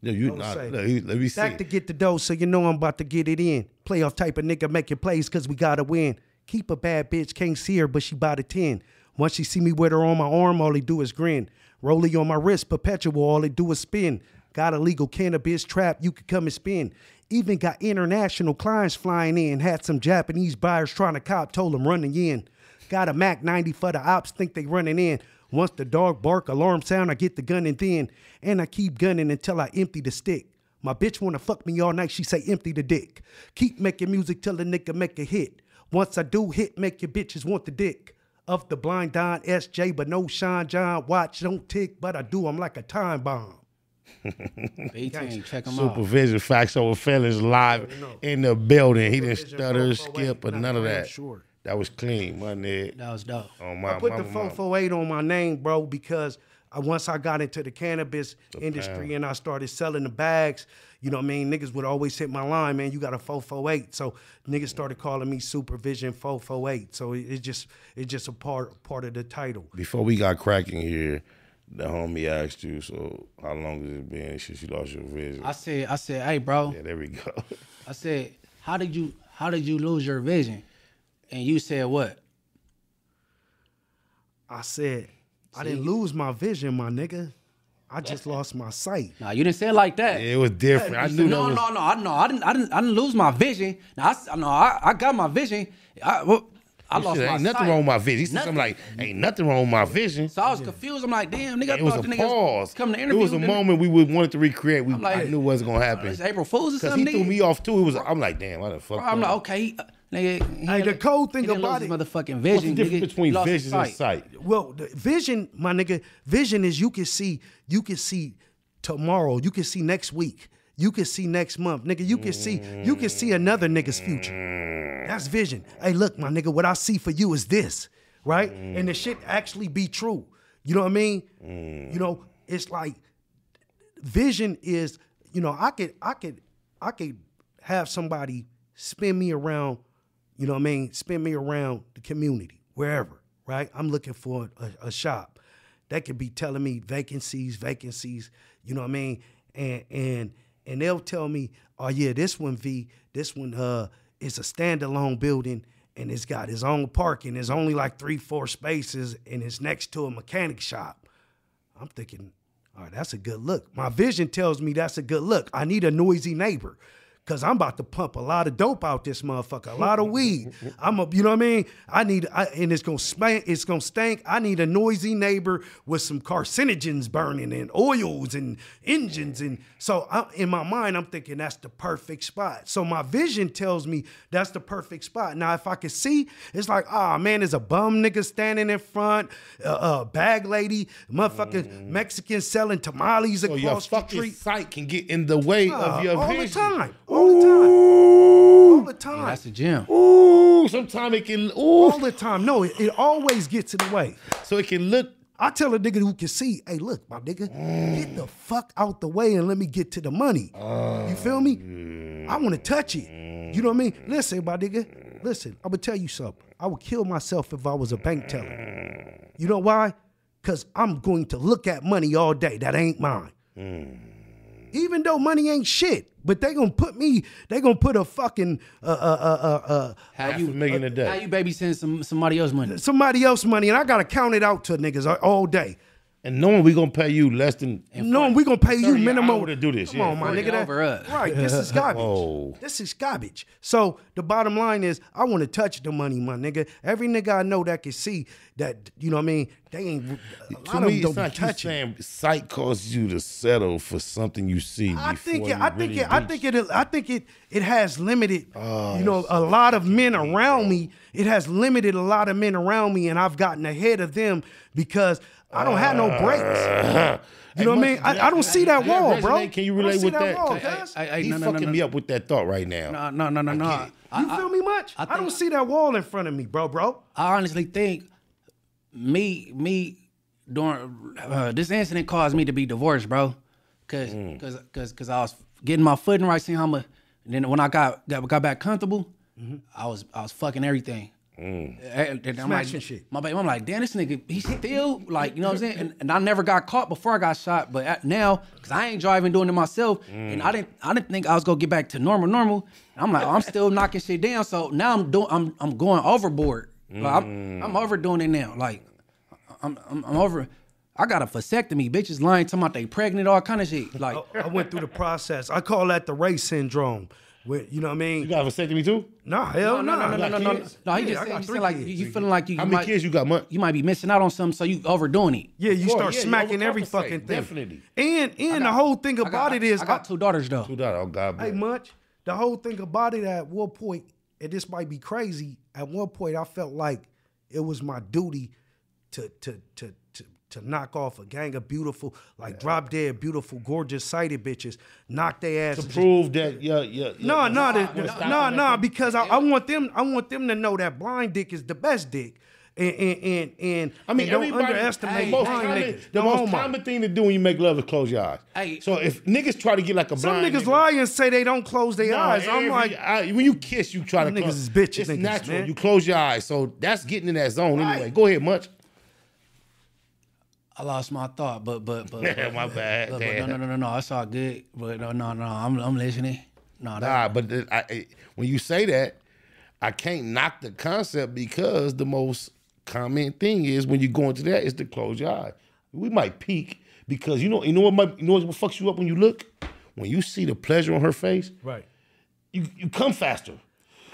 No, you not. say. Let me, let me see. Back to get the dough, so you know I'm about to get it in. Playoff type of nigga make your plays cause we gotta win. Keep a bad bitch, can't see her, but she by the 10. Once she see me with her on my arm, all they do is grin. Rollie on my wrist, perpetual, all they do is spin. Got a legal cannabis trap, you could come and spin. Even got international clients flying in. Had some Japanese buyers trying to cop, told them running in. Got a Mac 90 for the ops, think they running in. Once the dog bark, alarm sound, I get the gun and then. And I keep gunning until I empty the stick. My bitch wanna fuck me all night, she say empty the dick. Keep making music till the nigga make a hit. Once I do hit, make your bitches want the dick. Of the blind Don SJ, but no Sean John. Watch don't tick, but I do. I'm like a time bomb. <laughs> B10, check them out. Supervision Factz Ova Feelinz live in the building. He didn't stutter, skip, or none of that. sure. That was clean, my nigga. That was dope. On my I put the mama, mama. 448 on my name, bro, because I, once I got into the cannabis industry and I started selling the bags, you know what I mean? Niggas would always hit my line, man, you got a 448. So niggas started calling me Supervision 448. So it, it just it's just a part part of the title. Before we got cracking here, the homie asked you, so how long has it been since you lost your vision? I said, I said, hey, bro. yeah, there we go. I said, how did you how did you lose your vision? And you said what? I said, I didn't lose my vision, my nigga. I just lost my sight. Nah, you didn't say it like that. it was different. I knew no, that was, no, no, I no, I didn't, I didn't, I didn't lose my vision. Now, I, s- no, I, I got my vision. I, well, I lost said, my ain't nothing sight. wrong with my vision. He said something like, ain't nothing wrong with my vision. So I was confused. I'm like, damn, nigga, I It was thought a the niggas pause. come to It interview. was a then- moment we would wanted to recreate. We like, I knew what wasn't gonna happen. It's April Fools or Because something. he threw nigga? me off too. It was I'm like, damn, I done fucked I'm like, okay, uh, nigga. he Hey, the cold thing about it- motherfucking What's vision. the difference nigga. between vision and sight? Well, the vision, my nigga, vision is you can see, you can see tomorrow, you can see next week, you can see next month, nigga. You can see, you can see another nigga's future. That's vision. Hey, look, my nigga, what I see for you is this, right? And the shit actually be true. You know what I mean? You know, it's like vision is, you know, I could, I could, I could have somebody spin me around, you know what I mean, spin me around the community, wherever, right? I'm looking for a, a shop. That could be telling me vacancies, vacancies, you know what I mean? And and and they'll tell me, oh yeah, this one V, this one uh is a standalone building and it's got its own parking. There's only like three, four spaces, and it's next to a mechanic shop. I'm thinking, all right, that's a good look. My vision tells me that's a good look. I need a noisy neighbor. Cause I'm about to pump a lot of dope out this motherfucker, a lot of weed. I'm a, you know what I mean? I need, I, and it's gonna spank, it's gonna stank. I need a noisy neighbor with some carcinogens burning and oils and engines, and so I, in my mind, I'm thinking that's the perfect spot. So my vision tells me that's the perfect spot. Now, if I could see, it's like, ah man, there's a bum nigga standing in front, a uh, uh, bag lady, motherfucking Mexican selling tamales So your across the fucking street. sight can get in the way of your all vision. the time. All the time. All the time. That's the gym. Ooh, sometimes it can. Ooh, all the time. No, it, it always gets in the way. so it can look. I tell a nigga who can see, hey, look, my nigga, get the fuck out the way and let me get to the money. you feel me? I want to touch it. You know what I mean? Listen, my nigga, listen, I'm gonna tell you something. I would kill myself if I was a bank teller. You know why? Because I'm going to look at money all day. That ain't mine. Even though money ain't shit, but they gonna put me, they gonna put a fucking uh, uh, uh, uh, uh, How Half a a day. How you babysitting some somebody else money? somebody else money, and I gotta count it out to niggas all day. And knowing we gonna pay you less than. No, we gonna pay you 30 minimum. hour to do this, Come yeah. on, my Forty nigga. That, us. Right, this is <laughs> garbage. Whoa. This is garbage. So the bottom line is, I want to touch the money, my nigga. Every nigga I know that can see that, you know what I mean. They ain't. A lot To of me, them don't it's be not you touching. saying sight causes you to settle for something you see. I think it, you I think really it, I think it I think it it has limited Oh, you know a lot of men around me. It has limited a lot of men around me and I've gotten ahead of them because I don't have no brakes. You know what I mean? I, I don't see that Does that wall, bro. Can you relate with that? that? wall, Hey, cuz. Hey, hey, He's no, no, no, fucking no. me up with that thought right now. No, no, no, no, no. get. I, You feel me much? I, I don't see that wall in front of me, bro, bro. I honestly think me me during uh, this incident caused me to be divorced, bro. Cause Mm. cause cause cause I was getting my footing right, seeing how much. And then when I got got, got back comfortable, I was I was fucking everything. Mm. And- and I'm Smashing like, shit. My baby, I'm like, damn, this nigga, he still like, you know what I'm saying? And, and I never got caught before I got shot, but at, now, cause I ain't driving doing it myself, mm. and I didn't, I didn't think I was gonna get back to normal, normal. I'm like, oh, I'm still knocking shit down, so now I'm doing, I'm, I'm going overboard. Like, I'm, mm. I'm overdoing it now. Like, I'm, I'm, I'm over. I got a vasectomy. Bitches lying, talking about they pregnant, all kind of shit. Like, I went through the process. I call that the race syndrome. Where, you know what I mean? You got a vasectomy too? Nah, hell no, no. no, no, no, got no, no. No, he Yeah, just I said, got he three said like you, you feeling like you, How many might, kids you got? Mon- you might be missing out on something, so you overdoing it. Yeah, you course, start yeah, you smacking every fucking thing. definitely. And and the whole thing I got, about it is, I got two daughters though. Two dollars. Oh God. hey, bless. much. The whole thing about it at one point, and this might be crazy. At one point, I felt like it was my duty to to to to to knock off a gang of beautiful, like drop dead, beautiful, gorgeous, sighted bitches, knock their ass. To prove that, yeah, yeah. yeah. No, no, no, no, no, because I, I want them, I want them to know that blind dick is the best dick, and and and, and I mean, and don't underestimate the most, blind common, niggas. the most homo. common thing to do when you make love is close your eyes. Hey. so if niggas try to get like a blind. Some blind niggas nigga, lie and say they don't close their No, eyes. I'm every- like, I- when you kiss, you try to Them niggas close. is bitch It's niggas, natural. man. You close your eyes, so that's getting in that zone anyway. Go ahead, much. I lost my thought, but but but, but <laughs> My bad, but- but no no no no no, it's all good. But no no no, I'm I'm listening. No, that, Nah, but the- I, I- when you say that, I can't knock the concept because the most common thing is when you go into that is to close your eye. We might peek because you know you know what might, you know what fucks you up when you look when you see the pleasure on her face. right. You you come faster.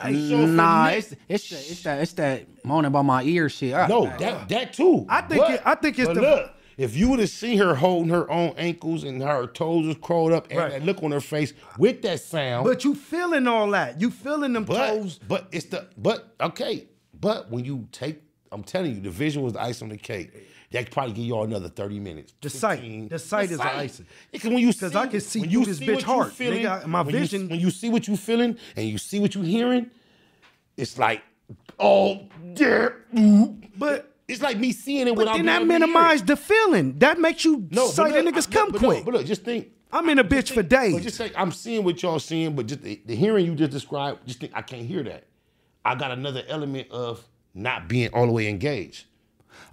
So nah, me- it's it's the, it's that it's that moaning by my ear shit. I- No, that that too. I think it- I think it's but the- look. If you would have seen her holding her own ankles and her toes was curled up and Right. that look on her face with that sound, But you feeling all that? You feeling them but toes? but it's the but okay. But when you take, I'm telling you, the vision was the ice on the cake. That could probably give y'all another 30 minutes. The sight. 15. The sight is icing. Because when you 'Cause see, I can see when you this see bitch heart, feeling, nigga. My when you- vision- when you see what you're feeling and you see what you're hearing, it's like, oh yeah. Mm. But It's like me seeing it but without then that able to hear it. minimize the feeling. That makes you No, but sighted look, niggas I- come but no, quick. but look, just think. I'm in a bitch for days. But just think, I'm seeing what y'all seeing, but just the, the hearing you just described, just think I can't hear that. I got another element of not being all the way engaged.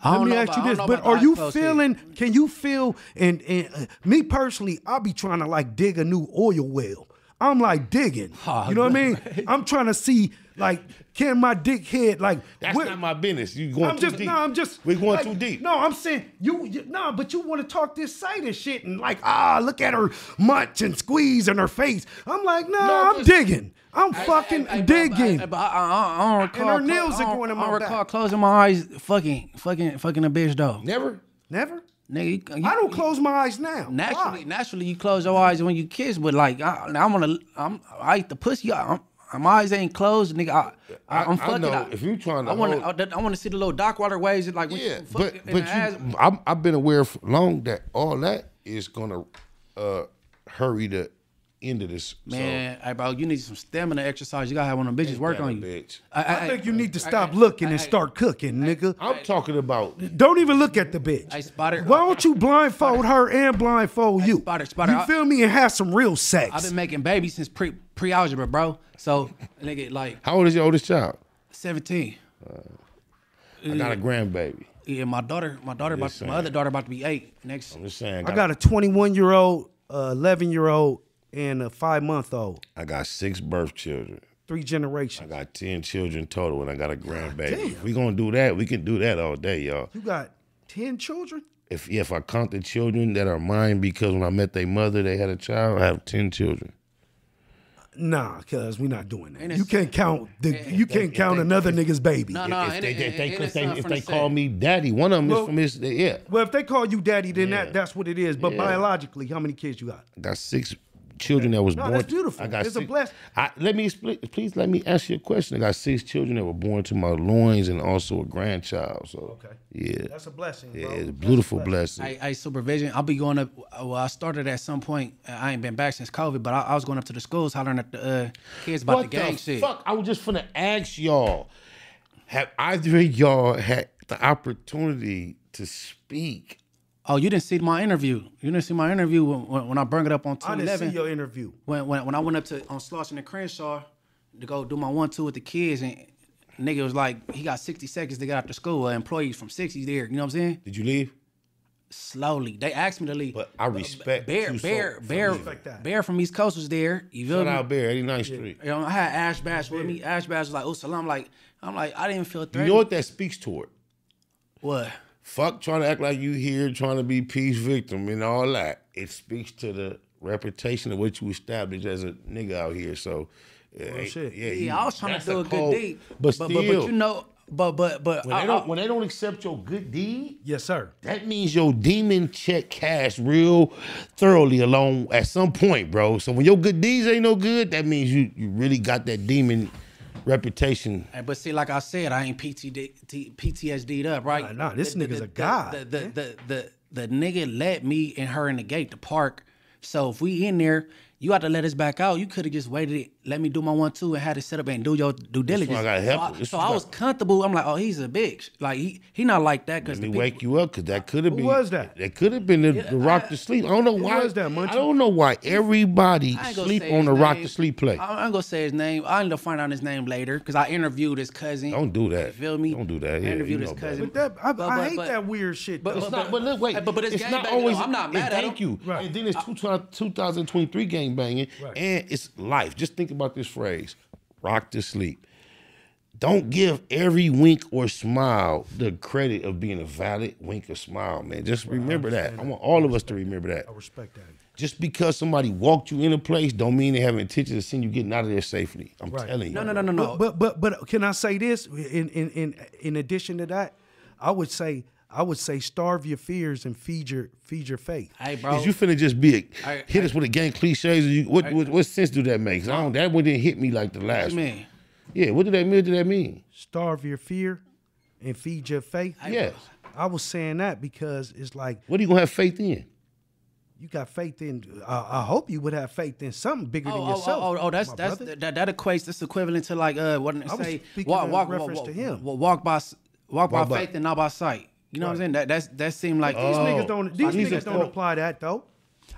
Let me ask about- you this, but are you feeling? Can you feel? And, and uh, me personally, I'll be trying to like dig a new oil well. I'm like digging. <laughs> Oh, you know what I mean? <laughs> I'm trying to see like can my dick head like That's not my business. You going I'm too just deep. no, I'm just We're going like, too deep. No, I'm saying you, you no, but you want to talk this side and shit and like ah, look at her munch and squeeze in her face. I'm like, no, No, I'm just- digging. I'm fucking Hey, but- digging. But, but I, I, I don't recall. her nails I are don't- going in I don't recall back. closing my eyes, fucking, fucking, fucking a bitch though. Never. Never. Nigga, you, you, I don't close my eyes now. Naturally, Why? naturally, you close your eyes when you kiss, but like I, I wanna, I'm, I eat the pussy. I, I'm, my eyes ain't closed, nigga. I, I, I- I'm I fucking. know, I, if you trying to I wanna, hold- I, wanna see the little dock water waves. Like when Yeah, you but but in the ass. you, I'm, I've been aware for long that all that is gonna uh, hurry the end of this. Man, hey, bro, you need some stamina exercise. You gotta have one of them bitches work on you. bitch. I think you need to stop I- looking I- and I- start cooking, nigga. I'm talking about. Don't even look at the bitch. Hey, Spotter. Why don't you blindfold her and blindfold you? Spotter, Spotter, you feel me? And have some real sex. I've been making babies since pre pre algebra, bro. So nigga, like How old is your oldest child? 17. I got a grandbaby. Yeah, my daughter, my daughter, about, my other daughter about to be eight next. I'm just saying. I got a 21 year old, uh, 11 year old, and a five month old. I got six birth children. Three generations. I got ten children total, and I got a grandbaby. If we gonna do that, we can do that all day, y'all. You got 10 children? If if I count the children that are mine, because when I met their mother, they had a child. I have ten children. Nah, cuz we not doing that. You can't count the, you can't count another nigga's baby. No, no, if and they, it- if they, if they, if they call me daddy, one of them Well- is from his. Yeah, Well, if they call you daddy, then Yeah. that that's what it is. But Yeah. biologically, how many kids you got? I got six children that was No, born. that's beautiful. I got It's a six, blessing. I, let me split. Please let me ask you a question. I got six children that were born to my loins and also a grandchild. So Okay. yeah, That's a blessing, yeah, bro. it's a That's beautiful blessing. blessing. I, I supervision. I'll be going up. Well, I started at some point. I ain't been back since COVID, but I, I was going up to the schools hollering at the uh, kids about what the gang the shit. fuck? I was just finna ask y'all. Have either of y'all had the opportunity to speak? Oh, you didn't see my interview. You didn't see my interview when, when, when I brought it up on 211. I didn't see your interview. when, when when I went up to on Slauson and Crenshaw to go do my one two with the kids, and nigga was like, he got 60 seconds to get out to school. Uh, employees from 60s there. You know what I'm saying? Did you leave? Slowly, they asked me to leave. But I respect Bear, you so- Bear, Bear, leaving. Respect that. Bear from East Coast was there. You feel Shout me? out Bear, 89th Street. You know, I had Ash Bash with me. Ash Bash was like, "Oh, salam." Like, I'm like, I didn't feel You know what that speaks toward? What? Fuck trying to act like you here, trying to be peace victim and all that. It speaks to the reputation of what you established as a nigga out here. So, uh, shit. yeah, Yeah, I was trying to do a good code. deed, but but, still, but, but you know, but but but when I- they don't I- when they don't accept your good deed, Yes, sir. that means your demon check cash real thoroughly along at some point, bro. So when your good deeds ain't no good, that means you you really got that demon reputation. Hey, But see, like I said, I ain't PTD, PTSD'd up, right? Nah, nah, this The- the- nigga's the- a god, The the, the the the nigga let me and her in the gate, the park. So if we in there, you had to let us back out. You could have just waited, it, let me do my one two, and had it set up and do your due diligence. I gotta help so. I, so I was comfortable. I'm like, oh, he's a bitch. Like he he not like that because Let me the wake you up because that could have been. was that? That could have been the, the rock to sleep. I don't know why. was that, Munchie? I don't know why everybody I ain't gonna sleep on his the rock to sleep play. I, I'm gonna say his name. I end up finding out his name later because I interviewed his cousin. Don't do that. You feel me? Don't do that. I Yeah, interviewed his know better. cousin. But that I, But- I hate but- that weird shit. but- though. It's not, but look, wait. But- but it's not always. I'm not mad at Thank you. Right. And then it's two, 2023 gang banging, Right. and it's life. Just think about this phrase: rock to sleep. Don't give every wink or smile the credit of being a valid wink or smile, man. Just remember that. I want all of us to remember that. I respect that. Just because somebody walked you in a place, don't mean they have intention of seeing you getting out of there safely. I'm Right. telling you. No, no, no, no, no. But, but but but can I say this? In in in in addition to that, I would say I would say starve your fears and feed your feed your faith. Hey, bro. Is you finna just be a, I- hit us with a gang cliches? You, what, what what sense do that make? 'Cause I don't, that one didn't hit me like the last. one. man. Yeah, what did that mean? What did that mean? Starve your fear and feed your faith. Yes. I was saying that because it's like What are you gonna have faith in? you got faith in. Uh, I hope you would have faith in something bigger Oh, than oh, yourself. oh, oh, that's that's that, that equates. That's equivalent to like uh, what did I I was say? Walk, walk, walk, to him. walk, walk by s- walk by Walk by- faith and not by sight. You know what I'm saying? That that's that seemed like These Oh. niggas don't. These These niggas don't apply that though.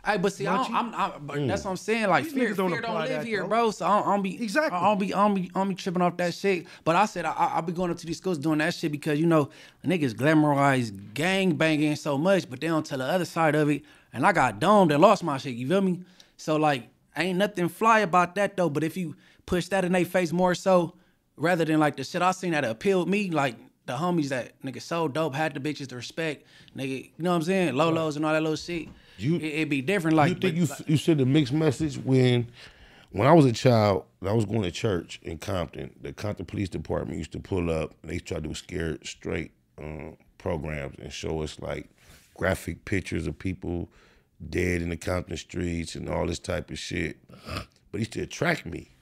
Hey, but see, I don't, Munchie. I'm, I'm, but mm. that's what I'm saying. Like, These fear, niggas don't fear don't apply live that, here, though. bro. So I don't, I don't be Exactly. I don't be, I don't be, I don't be tripping off that shit. But I said I, I, I be going up to these schools doing that shit because you know niggas glamorize gang banging so much, but they don't tell the other side of it. And I got domed and lost my shit. You feel me? So like, ain't nothing fly about that though. But if you push that in their face more so, rather than like the shit I seen that appealed me, like the homies that nigga so dope had the bitches to respect, nigga. You know what I'm saying? Lolos and all that little shit. You- it, it be different. Like you think but- you like- you sent a mixed message when when I was a child, I was going to church in Compton. The Compton Police Department used to pull up and they tried to do scared straight um, programs and show us like graphic pictures of people dead in the Compton streets and all this type of shit. But he used to attract me.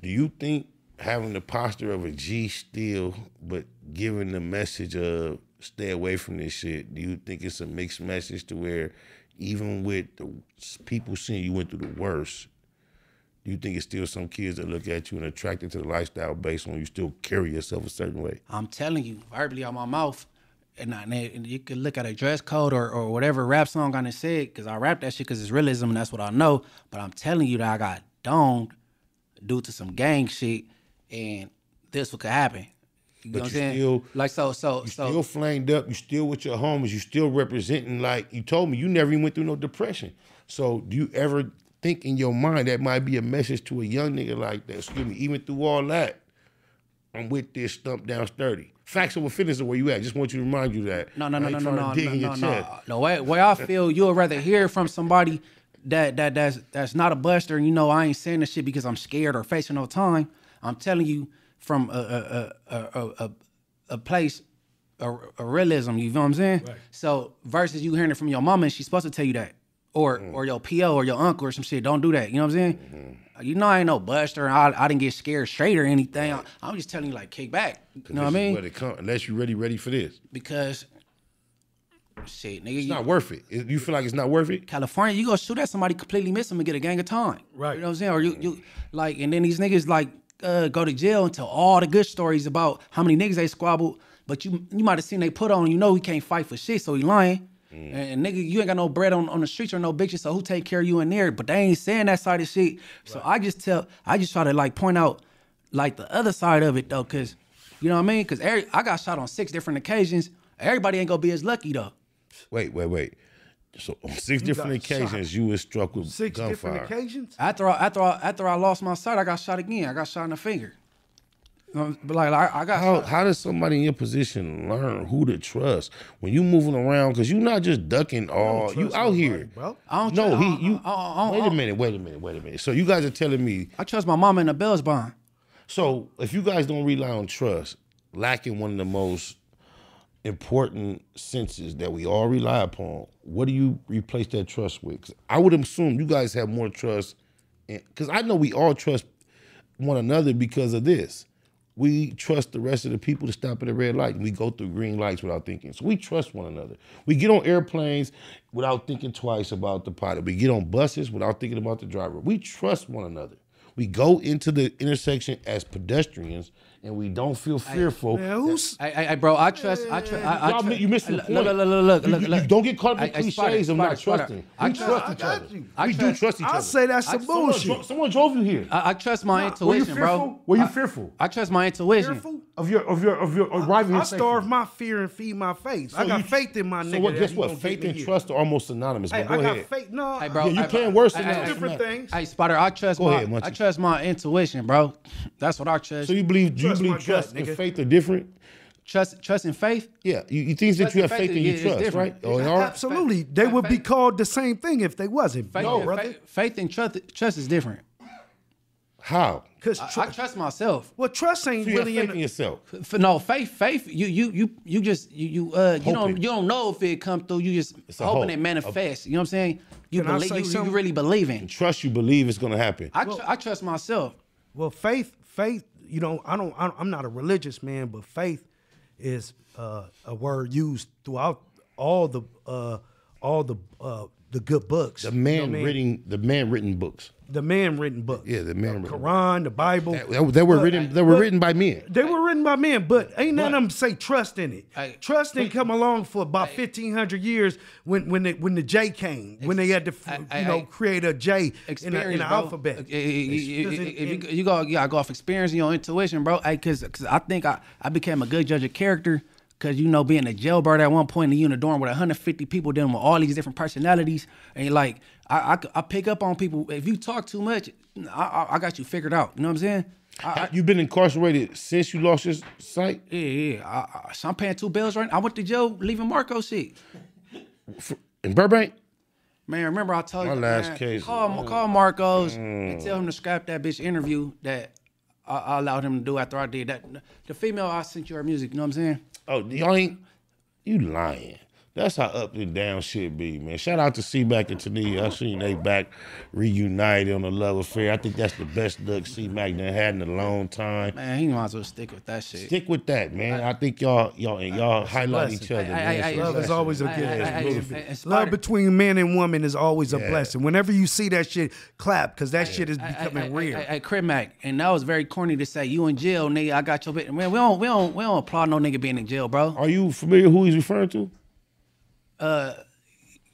Do you think having the posture of a G still, but giving the message of stay away from this shit, do you think it's a mixed message to where even with the people seeing you went through the worst, do you think it's still some kids that look at you and attracted to the lifestyle based on you still carry yourself a certain way? I'm telling you, verbally out my mouth. And, I, and you could look at a dress code or, or whatever rap song I done said, because I rap that shit because it's realism and that's what I know. But I'm telling you that I got domed due to some gang shit, and this what could happen. You know But what I'm you saying? still- like so, so, You so. still flamed up. You still with your homies. You still representing. Like you told me, you never even went through no depression. So do you ever think in your mind that might be a message to a young nigga like that? Excuse me. Even through all that, I'm with this stump down sturdy. Factz Ova Feelinz are where you at. Just want you to remind you that. No, no, no, no, no, no, no, no, no. The way, way I feel, you'll rather hear from somebody that that that's that's not a buster, and you know I ain't saying this shit because I'm scared or facing no time. I'm telling you from a a a a, a, a place. A, a realism, you know what I'm saying? Right. So versus you hearing it from your mama, and she's supposed to tell you that, or Mm. or your PO or your uncle or some shit. Don't do that. You know what I'm saying? Mm-hmm. You know I ain't no buster. I, I didn't get scared straight or anything. I, I'm just telling you like kick back. You know what I mean? Where they come, unless you're ready, ready for this. Because shit, nigga, It's you, not worth it. It- You feel like it's not worth it? California, you go shoot at somebody completely miss them and get a gang of time. Right. You know what I'm saying? Or you you like and then these niggas like uh, go to jail and tell all the good stories about how many niggas they squabbled, but you you might have seen they put on, you know he can't fight for shit, so he lying. And, and nigga, you ain't got no bread on, on the streets or no bitches, so who take care of you in there? But they ain't saying that side of shit. So I just tell, I just try to like point out like the other side of it though, cause you know what I mean? Cause every, I got shot on six different occasions. Everybody ain't gonna be as lucky though. Wait, wait, wait. So on six different got shot. occasions, you was struck with Six gunfire. different occasions. After I, after I, after I lost my sight, I got shot again. I got shot in the finger. But like, like, I got How shot. how does somebody in your position learn who to trust when you moving around? Because you're not just ducking all. You out nobody, here, bro. I don't No, try- he I- you. I- I- I- wait a minute. Wait a minute. Wait a minute. So you guys are telling me. I trust my mama in the Bell's bond. So if you guys don't rely on trust, lacking one of the most important senses that we all rely upon, what do you replace that trust with? I would assume you guys have more trust, because I know we all trust one another because of this. we trust the rest of the people to stop at a red light and we go through green lights without thinking. So we trust one another. We get on airplanes without thinking twice about the pilot. We get on buses without thinking about the driver. We trust one another. We go into the intersection as pedestrians and we don't feel fearful. Man, who's hey, hey, bro, I trust. I trust. I, I trust. you missed the point. Look, look, look, look, You- look, you- look. you don't get caught up in cliches of not trusting. I trust- trust each other. you. I We do trust- each I other. say that's some bullshit. Someone drove you here. I, I trust my you intuition, bro. Were you I- fearful I trust my intuition. Fearful? of your of your of your arriving I starve my fear and feed my faith. I got you- faith in my So nigga. what? Guess what? Faith and trust are almost synonymous. Hey, But I go got ahead. faith. No, Hey, bro. You can worse than that. different things. Hey, Spider, I trust Go my. ahead. I trust my intuition, bro. That's what I trust. So you believe? Do you Trust my believe gut, trust and nigga. faith are different? trust, trust and faith. Yeah, you, you think that you have faith faith in is- your is trust, right? Oh, they are. Absolutely. They would be called the same thing if they wasn't. Faith, no, brother. faith, faith and trust, trust is different. How? Because I, I trust myself. well, trust ain't So really faith in in yourself. F- no faith, faith. You, you, you, you just, you, you, uh, you don't, you don't know if it come through. You just It's hoping hope. it manifests. You know what I'm saying? You Can believe, say you, you really believe in. Trust you believe it's gonna happen. I, tr- I trust myself. well, faith, faith. You know, I don't. I- I'm not a religious man, but faith is uh, a word used throughout all the uh, all the uh, the good books. The You know man what I mean? written the man written books. the man written books. Yeah, the man the written Quran, the Bible. That, that- they were But- written. They were but- written by men. They were written by men, but ain't none But- of them say trust in it. Hey, trust didn't come along for about fifteen hundred years when when the, when the J came, when they had to Hey, you hey, know hey. create a J in, a, the alphabet. Doesn't- If you, and- you go, you gotta go off experience and your intuition, bro. Hey, cause, 'cause I think I, I became a good judge of character. Cause you know, being a jailbird at one point in the unit dorm with 150 people dealing with all these different personalities, and like I, I, I pick up on people. If you talk too much, I, I, I got you figured out. You know what I'm saying? I, You've been incarcerated since you lost your sight. yeah, yeah. I, I, so I'm paying two bills right. now. I went to jail leaving Marco shit. In Burbank, Man, remember I told My you, last man, case, Call, call Marcos and mm. tell him to scrap that bitch interview that I, I allowed him to do after I did that. The female I sent you her music. You know what I'm saying? Oh y'all ain't you lying. That's how up and down shit be, man. Shout out to C Mac and Tania. I seen they back reunited on the love affair. I think that's the best look C Mac done had in a long time. Man, he might as well stick with that shit. Stick with that, man. I think y'all y'all and y'all highlight blessing. each other, Hey, man. hey, hey, So Love is always a Hey, good hey, thing. hey, beautiful. hey, hey, Love between man and woman is always a Yeah. blessing. Whenever you see that shit, clap because that shit is Hey, becoming hey, real. Hey, hey, Crip Mac, and that was very corny to say. You in jail, nigga. I got your bit. Man, we don't, we don't, we don't applaud no nigga being in jail, bro. Are you familiar who he's referring to? Uh,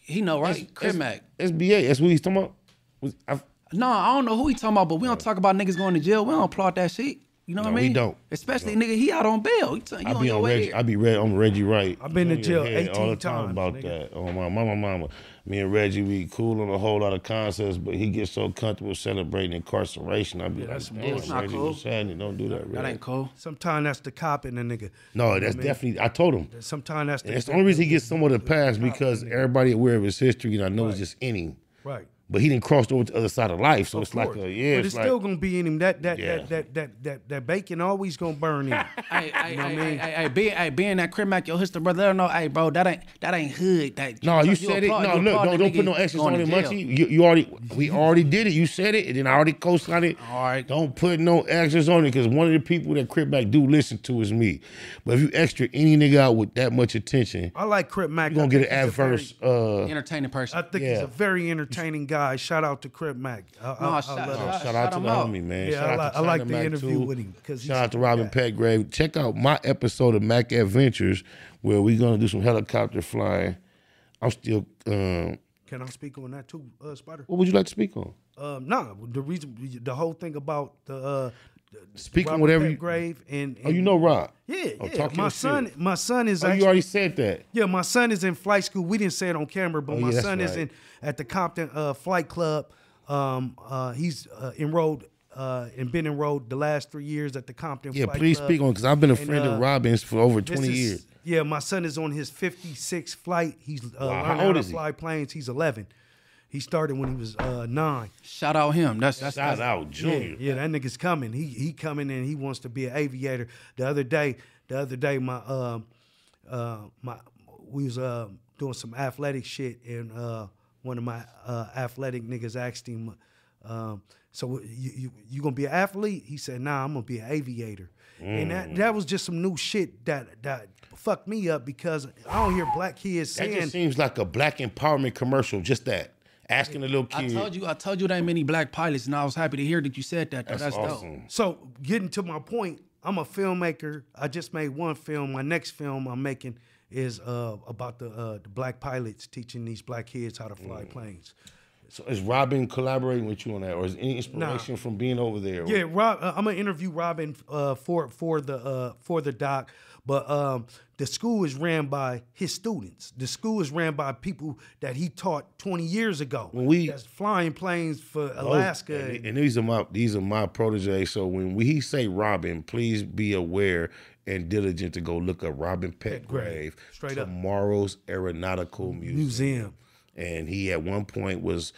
he know, right? Crip Mac. SBA. That's what he's talking about. Was- I- No, I don't know who he talking about, but we don't talk about niggas going to jail. We don't applaud that shit. You know No, what I mean? we mean? don't. Especially nigga, he out on bail. You, tell- you I on be your on way Reggie. I be Red. I'm Reggie Wright. I've been to It's on your jail head all the 18 time times, about nigga. that. Oh my mama, mama. Me and Reggie, we cool on a whole lot of concepts, but he gets so comfortable celebrating incarceration. I be like, that's damn, bullshit. not Reggie, cool. what's happening? Don't do that, Reggie. that ain't cool. Sometimes that's the cop and the nigga. No, that's definitely. I told him. Sometimes that's the. And it's the only reason he gets somewhat of a pass because everybody aware of his history, and I know it's just in him. right. But he didn't cross over to the other side of life, so Of it's like course. a yeah. but it's, it's like, still gonna be in him. That that Yeah. that, that that that that bacon always gonna burn in. <laughs> Hey, hey, know what I mean? hey, hey, hey, being, hey, being that Crip Mac, your history brother, let her know, hey, bro, that ain't, that ain't hood. That No, you, you said it. applaud- No, you look, don't, don't put no extras on it, to. Munchie. You, you already, we already did it. You said it, and then I already co-signed it. All right. Don't put no extras on it because one of the people that Crip Mac do listen to is me. But if you extra any nigga out with that much attention, I like Crip Mac. you're gonna I get an think very- adverse. uh, Entertaining person. I think he's a very entertaining guy. Shout out to Crip Mac. I, No, I, I shout- love Oh, shout- shout out to him the out. homie, man. Yeah, shout I out like- to I like China the Mac, interview too. with him, 'cause he's- shout out to Robin Petgrave. Check out my episode of Mac Adventures where we're gonna do some helicopter flying. I'm still. Um, Can I speak on that too, uh, Spider? what would you like to speak on? Um, nah, the reason, the whole thing about the uh, Speak on Robert whatever you. Petgrave and, Oh, you know Rob. Yeah, Oh, yeah. My son, shit. my son is Oh, actually you already said that. Yeah, my son is in flight school. We didn't say it on camera, but Oh, my yeah, son is in at the Compton uh, Flight Club. Um, uh, he's uh, enrolled uh, and been enrolled the last three years at the Compton. Yeah, Flight please Club. speak on because I've been a And, friend uh, of Robin's for over 20 is- years. Yeah, my son is on his 56th flight. He's uh, Wow, how learning old to is he? fly planes. He's 11. He started when he was uh, nine. Shout out him. That's that's, Shout that's out, Junior. Yeah, yeah, that nigga's coming. He he coming and he wants to be an aviator. The other day, the other day, my um uh my we was uh doing some athletic shit and uh one of my uh athletic niggas asked him Um, so you, you you gonna be an athlete? He said, Nah, I'm gonna be an aviator. And that that was just some new shit that that fucked me up because I don't hear black kids That saying just seems like a black empowerment commercial. Just that asking a little kid. I told you, I told you there ain't many black pilots, and I was happy to hear that you said that. Though. That's, That's, awesome. dope. So getting to my point, I'm a filmmaker. I just made one film. My next film I'm making is uh, about the uh, the black pilots teaching these black kids how to fly Mm. planes. So is Robin collaborating with you on that, or is any inspiration from being over there? Yeah, Rob. Uh, I'm gonna interview Robin uh, for for the uh, for the doc, but um, the school is ran by his students. The school is ran by people that he taught 20 years ago. When we- that's flying planes for Oh, Alaska. and, and these are my these are my proteges. So when we say Robin, please be aware and diligent to go look up Robin Petgrave, Straight up. tomorrow's Aeronautical Museum. museum. and he at one point was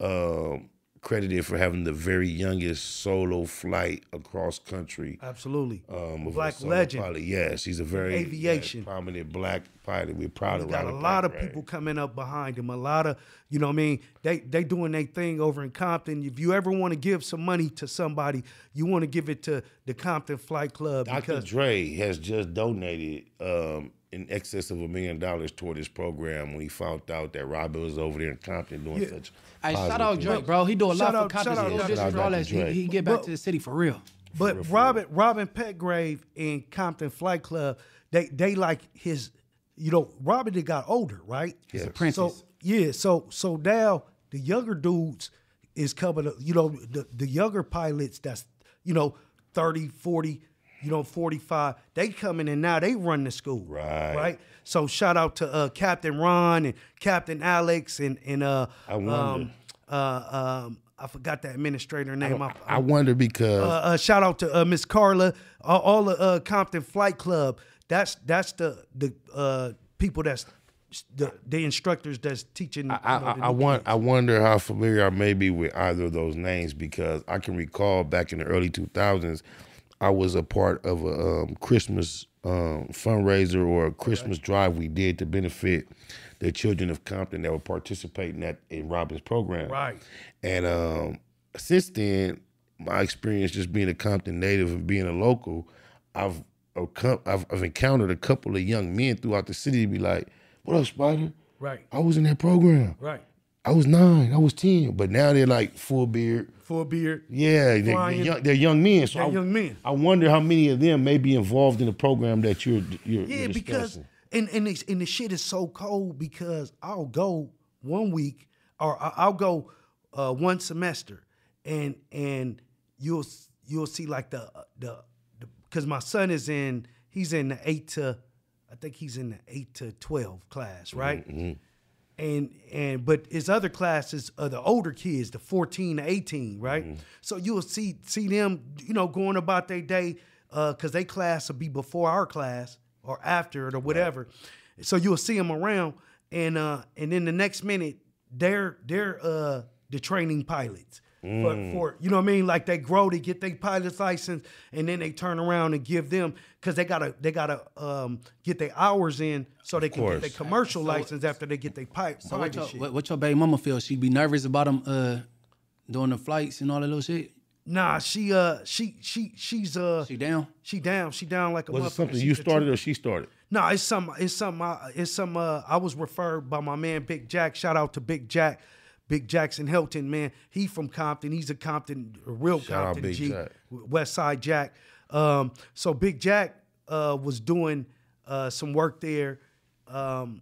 um credited for having the very youngest solo flight across country. Absolutely. Um, Black legend. pilot. Yes, he's a very Aviation. yes, prominent black pilot. We're proud of We got a lot of people coming up behind him. A lot of, you know what I mean? They they doing their thing over in Compton. If you ever want to give some money to somebody, you want to give it to the Compton Flight Club Dr. Dre has just donated um, in excess of a million dollars toward this program when he found out that Robin was over there in Compton doing such. Hey, shout positive out things. Drake, bro. He do a Shout lot out- for shout Compton out School Dr. District, Shout out all that. He, Dre. he get back But- to the city for real. But Robin Robin Petgrave and Compton Flight Club, they they like his, you know, Robin they got older, right? Yes. apprentice. So yeah, so so now the younger dudes is coming, up, you know, the the younger pilots that's you know 30, 40, you know 45, they coming in now they run the school, Right. Right. So shout out to uh, Captain Ron and Captain Alex and and uh I wonder. um, uh um I forgot the administrator name. I, I wonder because uh, uh, shout out to uh, Miss Carla, all the uh, Compton Flight Club. That's that's the the uh, people that's the, the instructors that's teaching. I, you know, I, I want kids. I wonder how familiar I may be with either of those names because I can recall back in the early 2000s, I was a part of a um, Christmas um, fundraiser or a Christmas drive we did to benefit the children of Compton that were participating at in Robin's program. Right. And um, since then, my experience just being a Compton native and being a local, I've I've, I've encountered a couple of young men throughout the city to be like, "What up, Spider? Right. I was in that program. Right. I was nine. I was ten. But now they're like full beard. Full beard. Yeah, they're, they're, young, they're young men. So They're I, young men. I wonder how many of them may be involved in the program that you're you're, Yeah, you're because and and it's, and the shit is so cold because I'll go one week or I'll go uh, one semester and and you'll you'll see like the the because my son is in he's in the eight to I think he's in the eight to twelve class right. And and but his other classes are the older kids, the 14 to 18, right? So you'll see see them, you know, going about their day, uh, cause they class will be before our class or after it or whatever. So you'll see them around, and uh, and then the next minute they're they're uh the training pilots. For, for you know what I mean, like they grow, they get their pilot's license, and then they turn around and give them because they gotta they gotta um, get their hours in so they can get their course. commercial license after they get their pipe. So what pilot your, what, what your baby mama feel? She be nervous about them uh, doing the flights and all that little shit? Nah, she uh she she she's uh She down? she down she down like a Was it something you started or she started? No, it's some it's some uh, it's some uh I was referred by my man Big Jack. Shout out to Big Jack. Big Jackson Hilton, man. He from Compton. He's a Compton, a real Shout Compton Big G. Jack. West Side Jack. Um, so Big Jack uh, was doing uh, some work there. Um,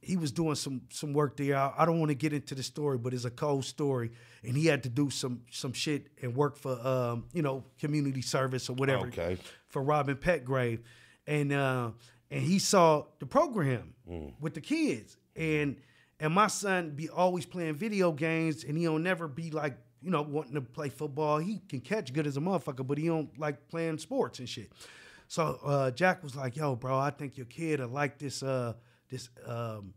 he was doing some some work there. I, I don't want to get into the story, but it's a cold story, and he had to do some some shit and work for um, you know community service or whatever Okay. for Robin Petgrave, and uh, and he saw the program Mm. with the kids, and and my son be always playing video games, and he'll never be like you know wanting to play football. He can catch good as a motherfucker, but he don't like playing sports and shit. So uh, Jack was like, "Yo, bro, I think your kid will like this uh, this um,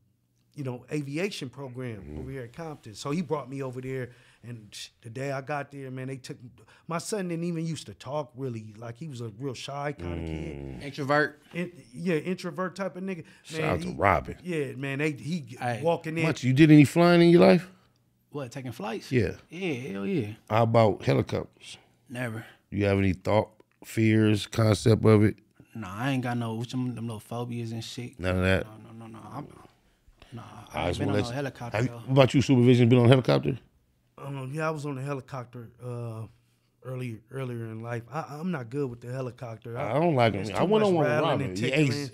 you know aviation program over here at Compton." So he brought me over there, and the day I got there, man, they took my son didn't even used to talk really, like he was a real shy kind of kid, Introvert? In, yeah, introvert type of nigga. Mm. Shout out to Robin. Yeah, man, they he Hey, walking in. Much you did any flying in your life? What taking flights? Yeah. Yeah, hell yeah. How about helicopters? Never. You have any thought, fears, concept of it? Nah, I ain't got no which them, them little phobias and shit. None of that. No, no, no, no. I'm, nah, I I ain't been on wanna no helicopter Have you- what about you, supervision? Been on a helicopter? Um, yeah, I was on a helicopter uh, earlier earlier in life. I, I'm not good with the helicopter. I don't like them. I went on one with rattling Robin. and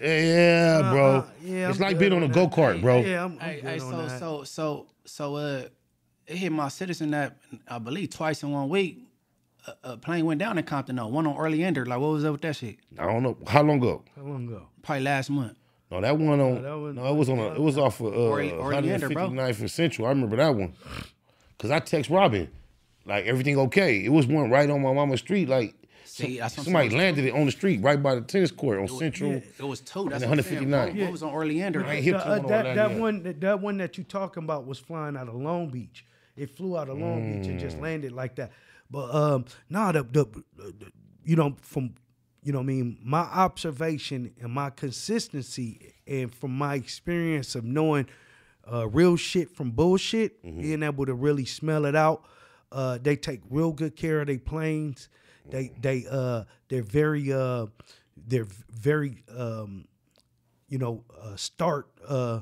Yeah, yeah, bro. Uh, yeah, it's I'm like being on a go kart, bro. Yeah, I'm, I'm Hey, good hey, on so that. so so so uh, it hit my citizen that I believe twice in one week. A, a plane went down in Compton though. One on early ender. Like what was up with that shit? I don't know how long ago. How long ago? Probably last month. No, that one on. that one- no, it was on. A, it was off of uh, Ori- Orienter, bro. 159th and Central. I remember that one. Cause I text Robin, like everything okay. It was one right on my mama's street. Like See, that's what I'm somebody landed it on the street right by the tennis court on Central. It was two. That's And what I'm saying. 159. What, what was on early Right? I ain't hip The, uh, that that that one that, that one that you talking about was flying out of Long Beach. It flew out of Long Beach and Mm. just landed like that. But um, nah, the, the, the you know from you know what I mean my observation and my consistency and from my experience of knowing uh, real shit from bullshit, Mm-hmm. being able to really smell it out. Uh, they take real good care of their planes. They they uh they're very uh they're very um you know, uh, start uh,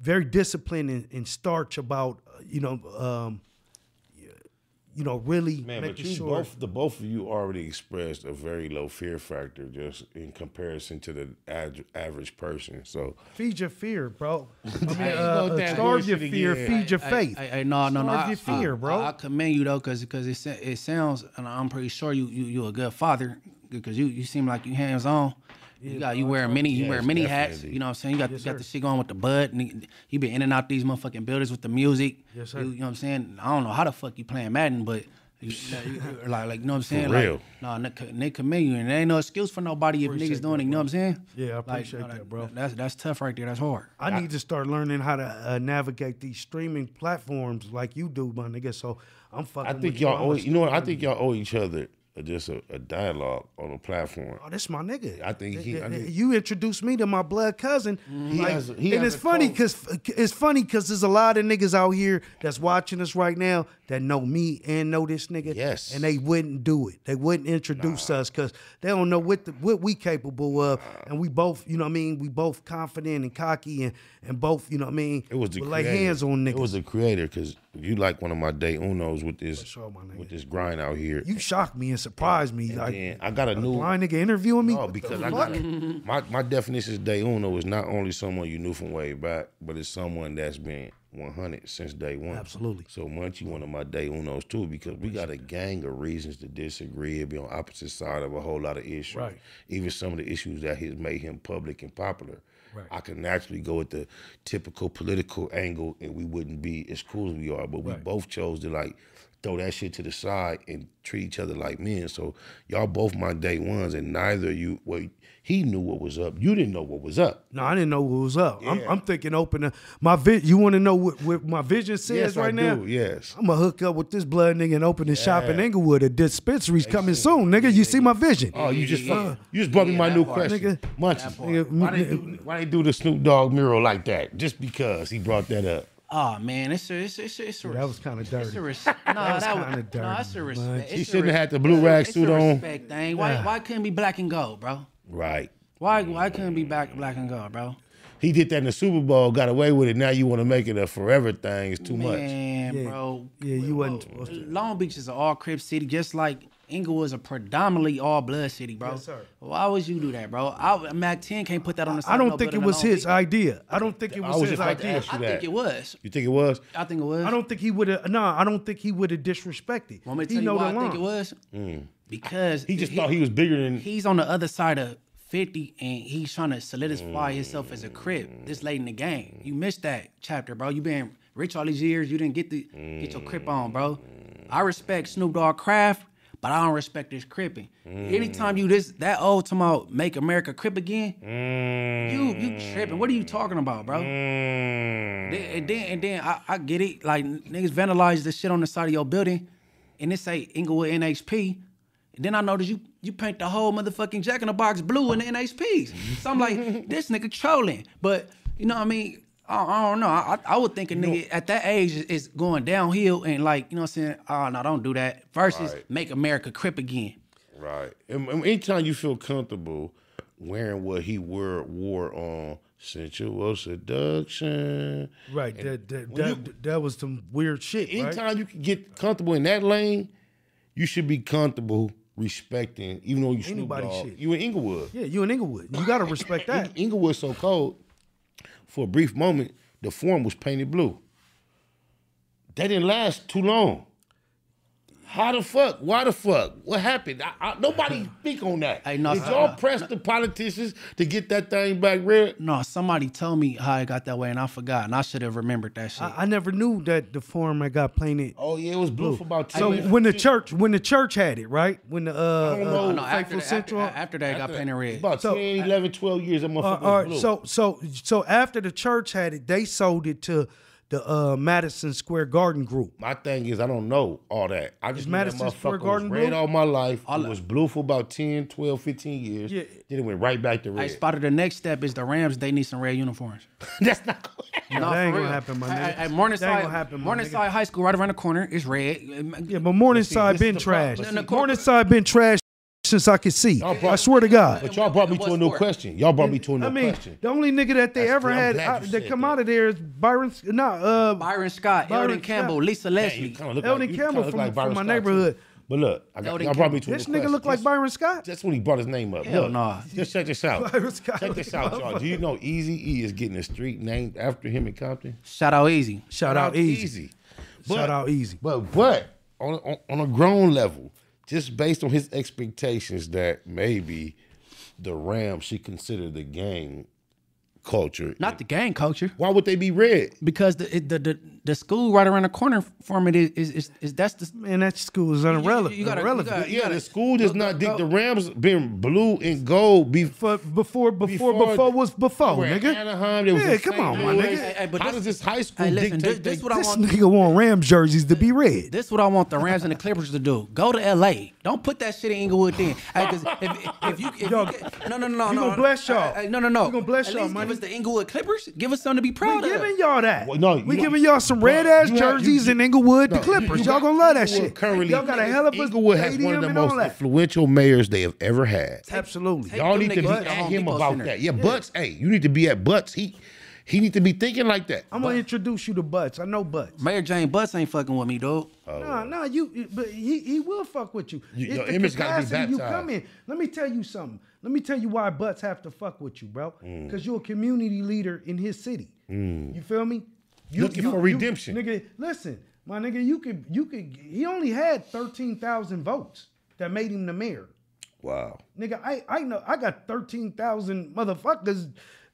very disciplined and, and starch about, uh, you know, um, you know, really Man, but making you sure. both the both of you already expressed a very low fear factor just in comparison to the ad, average person. So feed your fear, bro. <laughs> I mean, uh, you know that starve your fear, again. feed your Hey, faith. Hey, hey, no, no, no. Starve I- your fear, I- bro. I, I commend you though, cause because it it sounds, and I'm pretty sure you you you a good father, because you you seem like you hands on. You got you wear many you wear Yes, many hats. You know what I'm saying? You got you got the shit going with the bud, and you- you been in and out these motherfucking buildings with the music. Yes, sir. You, you know what I'm saying? I don't know how the fuck you playing Madden, but. You, you- <laughs> you- like, like, you know what I'm saying? For real. Like, no, Nick, Nick commend you, and there ain't no excuse for nobody if niggas doing it. You know what I'm saying? Yeah, I Like, appreciate no, that, bro. That's that's tough right there. That's hard. I need to start learning how to uh, navigate these streaming platforms like you do, my nigga. So I'm fucking. I think you. y'all owe you know what I think y'all owe each other just a, a dialogue on a platform. Oh, that's my nigga. I think he- I think- you introduced me to my blood cousin. He Like, has he and has it's a funny because it's funny because there's a lot of niggas out here that's watching us right now that know me and know this nigga. Yes. and they wouldn't do it. They wouldn't introduce us because they don't know what the, what we capable of. And we both, you know what I mean. We both confident and cocky and and both, you know what I mean. It was the would lay creator. hands on niggas. It was the creator because you like one of my day unos with this sure, with this grind out here. you shocked me and surprised me. Like I got a new blind nigga interviewing me. No, because I got my my definition of day uno is not only someone you knew from way back, but it's someone that's been 100 since day one. Absolutely. So Munchie one of my day unos too, because we got a gang of reasons to disagree and be on opposite side of a whole lot of issues. Right. Even some of the issues that has made him public and popular. Right. I can naturally go at the typical political angle and we wouldn't be as cool as we are, but we Right. both chose to like throw that shit to the side and treat each other like men. So y'all both my day ones, and neither of you. Well, he knew what was up. You didn't know what was up. No, I didn't know what was up. I'm, I'm thinking open a, my vi- You want to know what, what my vision says yes, right I now? do. Yes. I'm gonna hook up with this blood nigga and open a shop in Yeah. Inglewood. A dispensary's coming soon, nigga. You see my vision? Oh, you just Yeah, you just brought me my new part. question, Nigga. Munchie. Nigga, Why they do why they do the Snoop Dogg mural like that? Just because he brought that up. Oh man, it's a, it's a, it's a, it's a that was kinda It's dirty. a res- <laughs> nah, that was was kinda Nah, it's a dirty, respect. He shouldn't have had the blue rag suit on. respect thing. Why why couldn't be black and gold, bro? Right. Why why couldn't it be black black and gold, bro? He did that in the Super Bowl, got away with it. Now you want to make it a forever thing. It's too much. Man, Yeah. bro. Yeah, you wasn't supposed to. Long Beach is an all crip city, just like Inglewood is a predominantly all blood city, bro. Yes, sir. Why would you do that, bro? I, Mack 10 can't put that on the side. I don't no think it was his Beach. idea. I don't think it I was was his just about to idea. ask you I think it was. You think it was? I think it was. I don't think he would have. No, I don't think he would have disrespected. Want me to he tell you know why I the think it line. was? Mm. Because He just thought he was bigger than. he's on the other side of 50 and he's trying to solidify himself as a crip this late in the game. You missed that chapter, bro. You been rich all these years. You didn't get the get your crip on, bro. I respect Snoop Dogg craft, but I don't respect this cripping. Anytime you this that old about make America crip again, you you tripping. What are you talking about, bro? Mm. Then, and then, and then I, I get it. Like niggas vandalize the shit on the side of your building, and it say Inglewood NHP. And then I noticed you you paint the whole motherfucking Jack in the Box blue in the NHPs. So I'm like, <laughs> this nigga trolling. But you know what I mean? I, I don't know. I, I would think a nigga at that age is, is going downhill and like you know what I'm saying. Oh no, don't do that. Versus Right. make America crip again. Right. And, and anytime you feel comfortable wearing what he wore wore on sensual seduction. Right. That that, that, you- that was some weird shit. Right? anytime you can get comfortable in that lane, you should be comfortable respecting, even though you Snoop Dogg, shit. you in Inglewood. Yeah, you in Inglewood. You gotta respect that. <laughs> Ing- Inglewood's so cold. For a brief moment, the Forum was painted blue. That didn't last too long. How the fuck? Why the fuck? What happened? I, I, nobody <laughs> speak on that. Hey, no, Did y'all I- press the politicians to get that thing back red? No, somebody tell me how it got that way and I forgot and I should have remembered that shit. I, I never knew that the Forum I got painted. Oh yeah, it was blue, for about 10 So minutes. when the church when the church had it, right? When the uh, don't uh, know. no, after, Faithful that, after, Central after that it got painted red. about So, 10, 11, 12 years, that Uh, motherfucker all was blue. so so so after the church had it, they sold it to the uh, Madison Square Garden Group. My thing is, I don't know all that. I just knew that Madison Square Garden was red blue? all my life. it was blue for about 10, 12, 15 years. Yeah. Then it went right back to red. I spotted the next step is the Rams. They need some red uniforms. <laughs> That's not cool. No, that for ain't gonna happen, my Hey, nigga. hey, hey, That ain't Morningside, gonna happen, Morningside. High School, right around the corner, is red. Yeah, but Morningside this been is the problem. trash. See, the corporate- Morningside been trash since I could see. Brought- I swear to God. But y'all brought me to a new sport? question. Y'all brought me to a new I mean, question. the only nigga that they That's ever good. I'm had glad you that come that. out of there is Byron. Not uh, Byron Scott, Byron Elden Campbell, Scott. Lisa Leslie. kinda Elden like, Campbell kinda from- like from my Scott, too. neighborhood. But look, I got, y'all brought me to this a new nigga look like Byron Scott. That's when he brought his name up. Hell Look, nah. Just check this out. Byron Scott check this out, y'all. Do you know Easy E is getting a street named after him in Compton? Shout out Eazy. Shout out Eazy. But, Shout out Eazy. But but on, on on a grown level, just based on his expectations that maybe the Rams should consider the gang culture. Not the gang culture. Why would they be red? Because the, the the the school right around the corner from it is is is, is that's the Man, that school is irrelevant. you gotta- you gotta- Yeah, gotta- the school does go- not go- dig go- the Rams been blue and gold before. But before, before, Before- before, was before, We're nigga. Anaheim, they was Yeah, come on, my nigga. Hey, hey, but How this- does this high school Hey, listen, dictate this, this what I This want. nigga want Rams jerseys to be red. This what I want the Rams and the Clippers to do. Go to L.A. Don't put that shit in Inglewood then. Hey, 'cause if, if you if Yo, you no no no we no gonna bless y'all. Hey, hey, no no no. We gonna bless y'all, least money. Give us the Inglewood Clippers. Give us something to be proud of. We of. giving y'all that. Well, no, we know- giving y'all some red ass jerseys you- in Inglewood, No, the Clippers. you y'all got- gonna love that shit. Currently, y'all got a hell of a Inglewood has one of the most influential mayors they have ever had. Absolutely. Take Y'all need to be niggas at him about that. Yeah, Butts. Hey, you need to be at Butts. He he need to be thinking like that. I'm gonna introduce you to Butts. I know Butts. Mayor James Butts ain't fucking with me, dude. Oh. Nah, nah, you, but he, he will fuck with you. You- It's your the image gotta be capacity you come in. Let me tell you something. Let me tell you why Butts have to fuck with you, bro. Mm. Because you're a community leader in his city. You feel me? You, Looking for redemption. nigga. Listen, my nigga, you could, you could. He only had thirteen thousand votes that made him the mayor. Wow. Nigga, I, I know I got thirteen thousand motherfuckers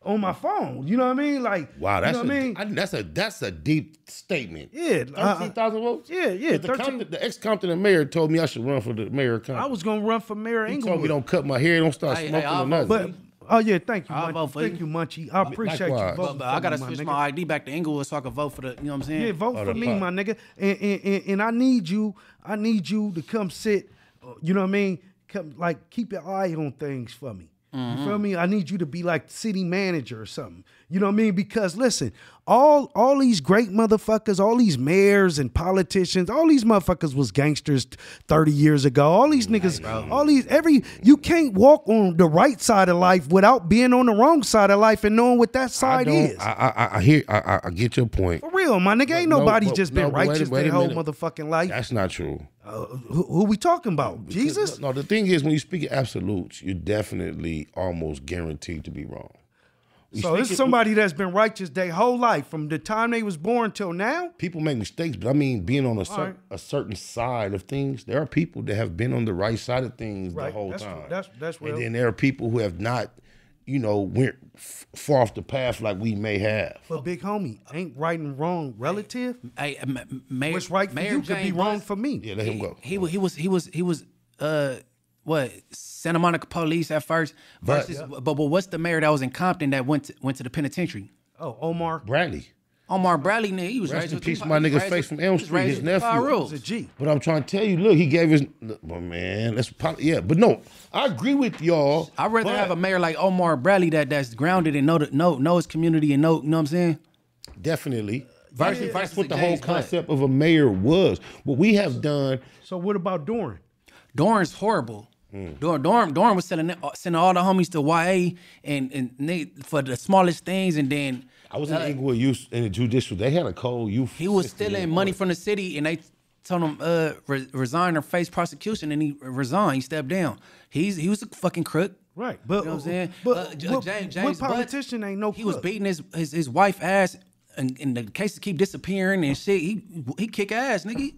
on my phone. You know what I mean? Like, Wow, that's you know a, what I mean? I- that's a that's a deep statement. Yeah, uh, thirteen thousand votes. yeah, yeah, The, 13 Compton, the ex Compton mayor told me I should run for the mayor of Compton. I was gonna run for mayor of he Inglewood. told me don't cut my hair, don't start Hey, hey, smoking I'll or nothing. But oh yeah, thank you, I'll Munchie. vote for thank you. you, Munchie. I appreciate Likewise. you But, voting but for I gotta me, switch nigga. my ID back to Inglewood so I can vote for the. You know what I'm saying? Yeah, vote Oh, for me, pot. my nigga. And, and, and, and I need you. I need you to come sit. uh, You know what I mean? Come like keep your eye on things for me. You feel mm-hmm. me? I need you to be like city manager or something. You know what I mean? Because listen, all all these great motherfuckers, all these mayors and politicians, all these motherfuckers was gangsters 30 years ago. All these niggas, all these every you can't walk on the right side of life without being on the wrong side of life and knowing what that side don't. is. I, I I hear. I, I- I get your point. For real, my nigga, ain't no, nobody but- just been a- righteous wait their whole motherfucking life. That's not true. Uh, who, who we talking about? Jesus? No, the thing is, when you speak absolutes, you're definitely almost guaranteed to be wrong. We So it's somebody that's been righteous their whole life from the time they was born till now. people make mistakes, but I mean, being on a, cer- right. a certain side of things, there are people that have been on the right side of things Right, the whole that's time. true. That's- that's real. And then there are people who have not, you know, went f- far off the path like we may have. But big homie, ain't right and wrong relative. Hey, uh, Ma- Ma- Mayor, What's right for Mayor you could be wrong Butts, for me. Yeah, let him go. He was he was he was he was uh what Santa Monica police at first But- versus but, but what's the mayor that was in Compton that went to, went to the penitentiary? Oh, Omar Bradley. Omar Bradley, nigga, he was Rest raised in peace, my he was nigga raised Face from Elm Street, raised his with the nephew. rules. a G. But I'm trying to tell you, look, he gave his. But man, let's pol- yeah. But no, I agree with y'all. I'd rather but- have a mayor like Omar Bradley that that's grounded and know the, know know his community and know you know what I'm saying. definitely. That's, Versus- that's what the a whole James Butt. concept of a mayor was. What we have done, So what about Dorn? Dorn's horrible. Mm. Dorn, Dorn, Dorn was sending uh, sending all the homies to YA and and they, for the smallest things, and then I was in Inglewood Youth in the judicial. They had a cold youth. he was stealing money from the city, and they told him uh re- resign or face prosecution, and he resigned. He stepped down. He's he was a fucking crook. Right, but You know what I'm saying? But Uh, what, James, what James Butt, politician ain't no? He was beating his his, his wife ass, and, and the cases keep disappearing and shit. He he kick ass, nigga.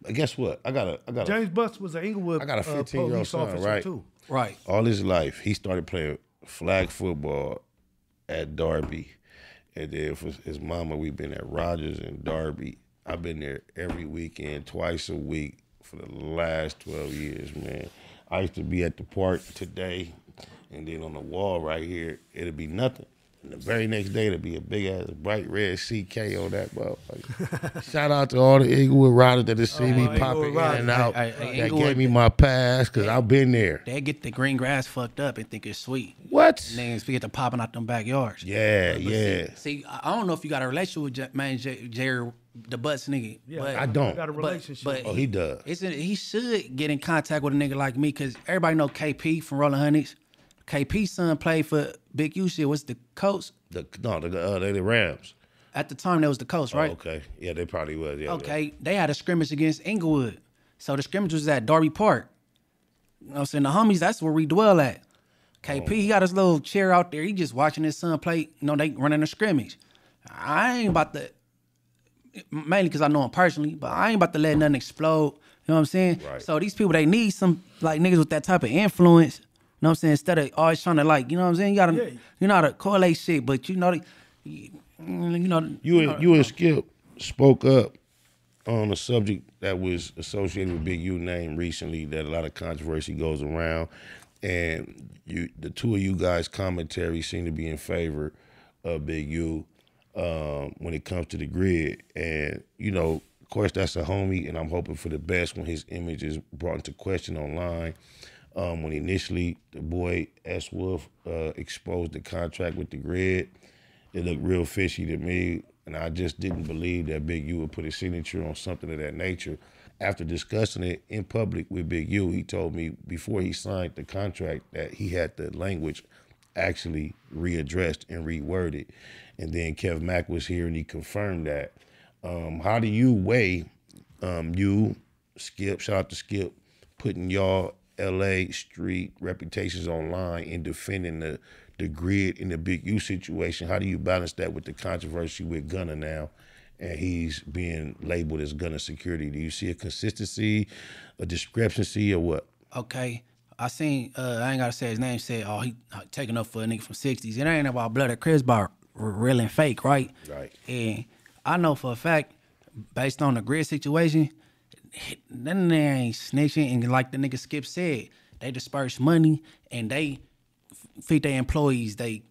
But guess what? I got a, I got a, James Butts was an Inglewood. I got a uh, 15-year-old police son, officer right? Too. Right. all his life, he started playing flag football at Darby, And then for his mama, we've been at Rogers and Darby. I've been there every weekend, twice a week for the last 12 years, man. I used to be at the park today, and then on the wall right here, it'll be nothing. And the very next day, it'll be a big ass bright red CK on that motherfucker. <laughs> Shout out to all the Inglewood riders that have seen me oh, Inglewood popping in riders. and out. Hey, hey, that Inglewood- gave me my pass because I've been there. They get the green grass fucked up and think it's sweet. What? Niggas be get to popping out them backyards. Yeah, But yeah. See, see, I I don't know if you got a relationship with J- man J- Jerry the Butts nigga. Yeah, but, I don't. Got a but- relationship. But, Oh, he does. Isn't he should get in contact with a nigga like me because everybody know KP from Rolling Honeys. KP son played for Big U shit. Was the coach The no, the uh, they the Rams. at the time? That was the coach, Oh, right? okay, yeah, they probably was. Yeah. Okay, they had a scrimmage against Inglewood. So the scrimmage was at Darby Park. You know what I'm saying? The homies, that's where we dwell at. KP, he got his little chair out there. He just watching his son play. You know, they running a scrimmage. I ain't about to, mainly because I know him personally, but I ain't about to let nothing explode. You know what I'm saying? Right. So these people, they need some, like, niggas with that type of influence. You know what I'm saying? Instead of always trying to, like, you know what I'm saying? You gotta, Yeah. you know how to correlate shit, but you know, the- you, you know, You and you and Skip spoke up on a subject that was associated with Big U name recently that a lot of controversy goes around, and you the two of you guys' commentary seem to be in favor of Big U um, when it comes to the grid, and you know. Of course, that's a homie, and I'm hoping for the best when his image is brought into question online. Um, when initially the boy S. Wolf uh, exposed the contract with the grid, it looked real fishy to me, and I just didn't believe that Big U would put a signature on something of that nature. After discussing it in public with Big U, he told me before he signed the contract that he had the language actually readdressed and reworded. And then Kev Mack was here and he confirmed that. Um, how do you weigh um, you, Skip, shout out to Skip, putting y'all LA street reputations online in defending the the grid in the big U situation? How do you balance that with the controversy with Gunna now? And he's being labeled as Gunna security. Do you see a consistency, a discrepancy, or what? okay. I seen uh I ain't gotta say his name said, oh he uh, taking up for a nigga from sixties. It ain't about blood or Chris bar real and fake, right? Right. And I know for a fact, based on the grid situation, then they ain't snitching and like the nigga Skip said, they disperse money and they feed their employees. They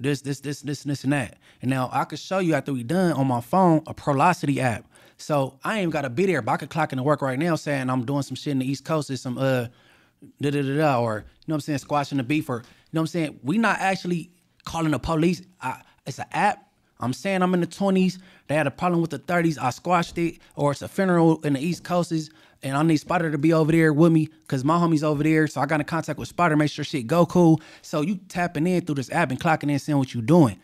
this, this, this, this, this, and that. And now I could show you after we done on my phone a Prolocity app. So I ain't gotta be there, but I could clock into work right now saying I'm doing some shit in the East Coast, there's some uh da da da da, or you know what I'm saying, squashing the beef, or you know what I'm saying. We not actually calling the police. I, it's an app. I'm saying I'm in the 20s. They had a problem with the 30s. I squashed it. Or it's a funeral in the East Coasts, and I need Spider to be over there with me because my homie's over there. So I got in contact with Spider, make sure shit go cool. So you tapping in through this app and clocking in, seeing what you doing.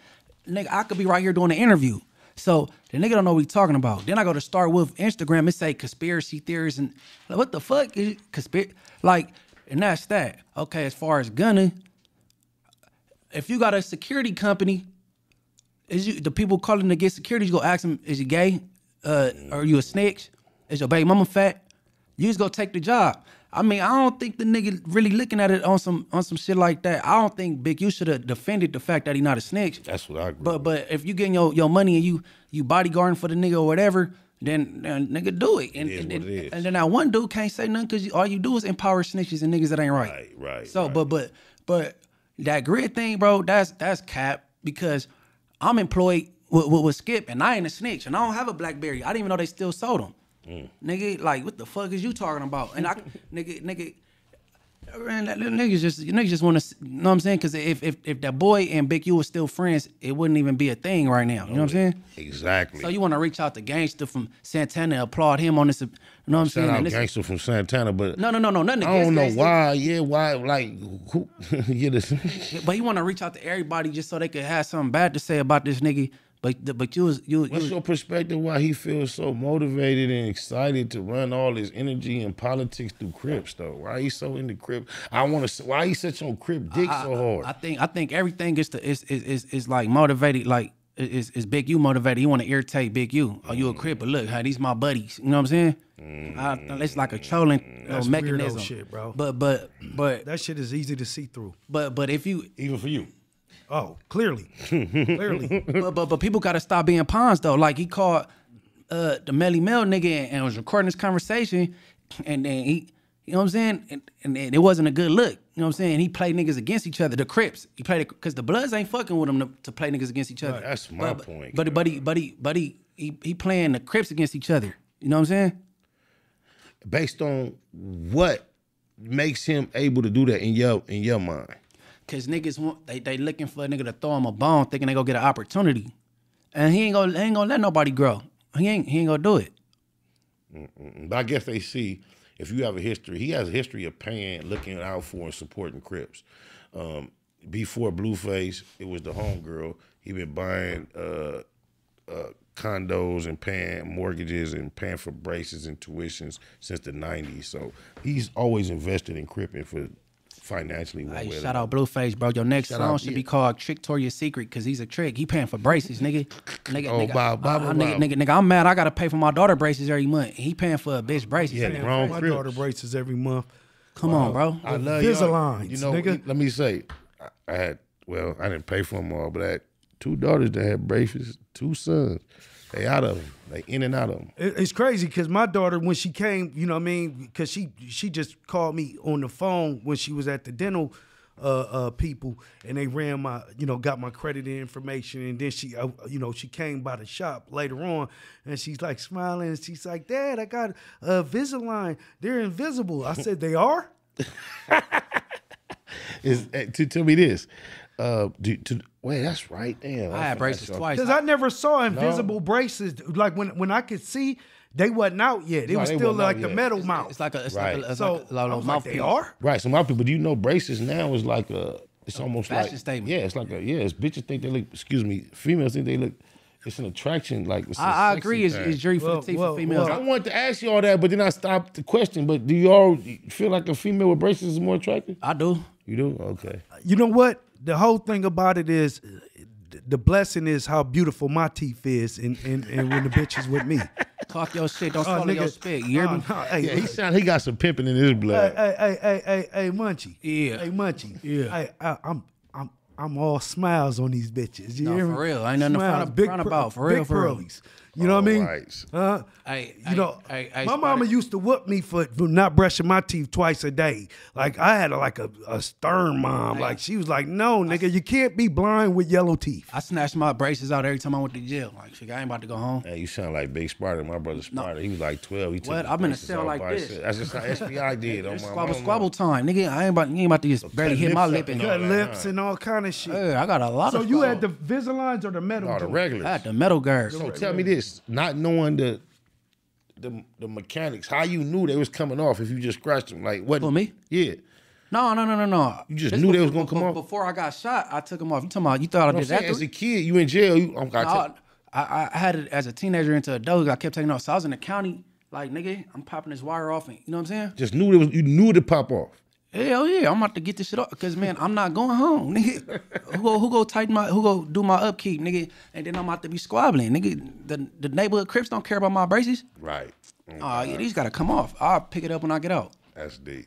Nigga, I could be right here doing an interview. So the nigga don't know what we talking about. Then I go to start with Instagram. It say conspiracy theories and like, what the fuck is conspiracy? Like, and that's that. Okay, as far as gunning, if you got a security company, is you the people calling to get security? You go ask them, is you gay? Uh, are you a snitch? Is your baby mama fat? You just go take the job. I mean, I don't think the nigga really looking at it on some on some shit like that. I don't think Big you should have defended the fact that he not a snitch. That's what I agree. But but if you getting your, your money and you you bodyguarding for the nigga or whatever, then, then nigga do it. And, and, it is. and then that one dude can't say nothing because all you do is empower snitches and niggas that ain't right. Right, right, So right. but but but that grid thing, bro, that's that's cap because I'm employed with, with, with Skip and I ain't a snitch and I don't have a BlackBerry. I didn't even know they still sold them. Mm. Nigga, like what the fuck is you talking about? And I <laughs> nigga nigga Man, that, that niggas just niggas just want to, you know what I'm saying? Because if, if if that boy and Big U was still friends, it wouldn't even be a thing right now. You know what I'm saying? Exactly. So you want to reach out to Gangster from Santana, applaud him on this. You know what I'm Shout saying? out gangster from Santana, but no, no, no, no, nothing. I don't know why. Yeah, why? Like, who? <laughs> yeah, this, But he want to reach out to everybody just so they could have something bad to say about this nigga. But the- but you was you, you What's was, your perspective? Why he feels so motivated and excited to run all his energy and politics through Crips though? Why he so into Crip? I want to. Why he such on Crip dick so hard? I think I think everything is to is is is, is like motivated like is is Big U motivated. You want to irritate Big U. Oh, you a crip, but look, how these my buddies. You know what I'm saying? I, it's like a trolling uh, That's mechanism. shit, bro. But but but That shit is easy to see through. but but if you Even for you. Oh, clearly, clearly. <laughs> but, but but people gotta stop being pawns though. Like he called uh the Melly Mel nigga and, was recording this conversation, and then he, you know what I'm saying, and, and, and it wasn't a good look. You know what I'm saying? He played niggas against each other. The Crips, he played it because the Bloods ain't fucking with him to, to play niggas against each other. That's my but, point, But but he but he but he he, he playing the Crips against each other. You know what I'm saying? Based on what makes him able to do that in your in your mind? Cause niggas want they they looking for a nigga to throw him a bone, thinking they gonna get an opportunity, and he ain't gonna he ain't gonna let nobody grow. He ain't he ain't gonna do it. But I guess they see if you have a history. He has a history of paying, looking out for, and supporting Crips. Um, before Blueface, it was the homegirl. He been buying uh, uh, condos and paying mortgages and paying for braces and tuitions since the '90s. So he's always invested in Crippin for financially. One Hey, shout the out Blueface, bro. Your next Shout song out, should yeah. be called Trick Toria's Secret because he's a trick. He paying for braces, nigga. Nigga, Oh, nigga, Bob, Bob, uh, Bob. nigga, nigga, nigga, I'm mad. I gotta pay for my daughter braces every month. He paying for a bitch braces. Yeah, nigga. grown My Crips. daughter braces every month. Come on, bro. I With love y'all. You know, nigga. let me say, I- I had well, I didn't pay for them all, but I had two daughters that had braces, two sons. They out of them. They in and out of them. It's crazy because my daughter, when she came, you know what I mean, because she she just called me on the phone when she was at the dental uh, uh, people, and they ran my, you know, got my credit information, and then she, uh, you know, she came by the shop later on, and she's like smiling, and she's like, "Dad, I got a Invisalign. They're invisible." I said, "They are." <laughs> Is eh, to tell me this. Uh, do, to, wait, that's right. Damn, I had braces twice. Because I never saw invisible braces. Like when when I could see, they wasn't out yet. It No, was still like the yet. metal It's, mouth. it's like a, it's Right. like a, it's so like a, I like a was like, they are. Right, some other people. Do you know braces now is like a? It's almost fashion like statement. Yeah, it's like a yeah. It's bitches think they look. Excuse me, females think they look. It's an attraction. Like it's a I, I agree. It's, thing. it's jury for Well, the teeth well, for females. I wanted to ask you all that, but then I stopped the question. But do you all feel like a female with braces is more attractive? I do. You do? Okay. You know what? The whole thing about it is, the blessing is how beautiful my teeth is, and and, and when the bitch is with me. Talk your shit. Don't Oh, swallow your nigga. spit. You hear Oh, me? no, hey, Yeah, he sound he got some pimping in his blood. hey, hey, hey, hey, hey, Munchie. Yeah. Hey, Munchie. Yeah. Hey, I, I'm, I'm, I'm all smiles on these bitches. You No, hear me? for real. Ain't nothing to frown- Smiles, big frown per- about. For real, big for real. pearlies. You know what I mean? Alright. Uh, Hey, you hey, know, hey, hey, my Spider- mama used to whoop me for, for not brushing my teeth twice a day. Like I had a, like a, a stern mom. Like she was like, "No, nigga, you can't be blind with yellow teeth." I snatched my braces out every time I went to jail. Like, shit, I ain't about to go home. Hey, you sound like Big Sparta, my brother Sparta. He was like 12. He took What? his I'm in a braces cell off like by this. himself. That's just how SBI <laughs> did on my Squabble, mama. squabble time, nigga. I ain't about, you ain't about to just barely hit my lips lip and. and all Cut lips and all kind of shit. Yeah, I got a lot so of. you had the Visalines or the metal? No, the joint? regulars. I had the metal guards. So tell me this, not knowing the the the mechanics, how you knew they was coming off if you just scratched them? Like what? For me? Yeah. No, no, no, no, no. You just This knew they was gonna come off? Before I got shot, I took them off. You talking about? You thought I did that? as a kid, you in jail. You, I'm, I No, tell- I, I had it as a teenager into adult. I kept taking off. So I was in the county, like nigga, I'm popping this wire off, and you know what I'm saying? just knew it was. You knew it to pop off. Hell yeah, I'm about to get this shit off because man, I'm not going home, <laughs> nigga. who go who go tighten my who go do my upkeep, nigga, and then I'm about to be squabbling, nigga. The the neighborhood Crips don't care about my braces. Right. Oh yeah, these gotta come off. I'll pick it up when I get out. That's deep.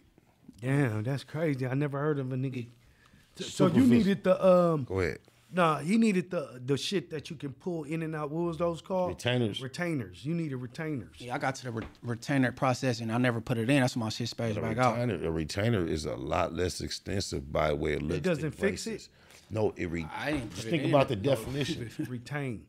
Damn, that's crazy. I never heard of a nigga. So Super you needed the um. Go ahead. Nah, he needed the the shit that you can pull in and out. What was those called? Retainers. Retainers. You needed retainers. Yeah, I got to the re- retainer process and I never put it in. That's why my shit spaced A back out. a retainer is a lot less extensive by the way of looks. It doesn't fix it? No, it. Re- I didn't put just it think in. about the definition. Retain.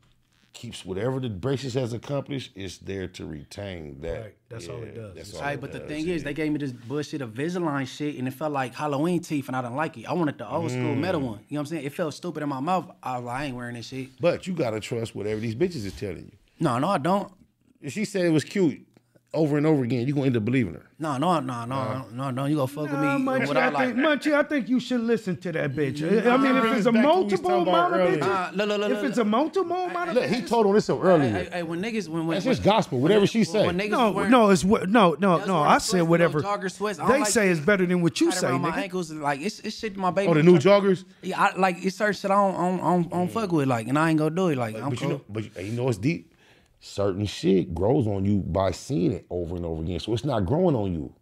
Keeps whatever the braces has accomplished. It's there to retain that. Right, that's all it does. That's All all right, it but the thing yeah. is, they gave me this bullshit of Invisalign shit, and it felt like Halloween teeth, and I didn't like it. I wanted the old school metal Mm. one. You know what I'm saying? It felt stupid in my mouth. I was like, I ain't wearing this shit. But you gotta trust whatever these bitches is telling you. No, no, I don't. She said it was cute over and over again, you gonna end up believing her. No, no, no, no, uh-huh. no, no. You gonna fuck with me Munchie, what I, I like. think, Munchie, I think you should listen to that bitch. I mean, if Bring it's a back to what we was multiple talking about amount of bitches, Nah, look, look, look, if it's a multiple amount of Look, he told on this Hey, earlier. hey, hey, when niggas, when, when That's when- just gospel, whatever when- she say. When niggas no, was wearing, no, it's what, no, no, no. I said whatever no jogger sweats. I they like say this. is better than what you say, around my nigga. ankles, like it's, it's shit my baby. Oh, the new joggers. Yeah, I, like it's certain shit I don't, I don't, I don't, I don't fuck mm. with, like, and I ain't gonna do it. Like, I'm But you know, but you- you know it's deep. Certain shit grows on you by seeing it over and over again, so it's not growing on you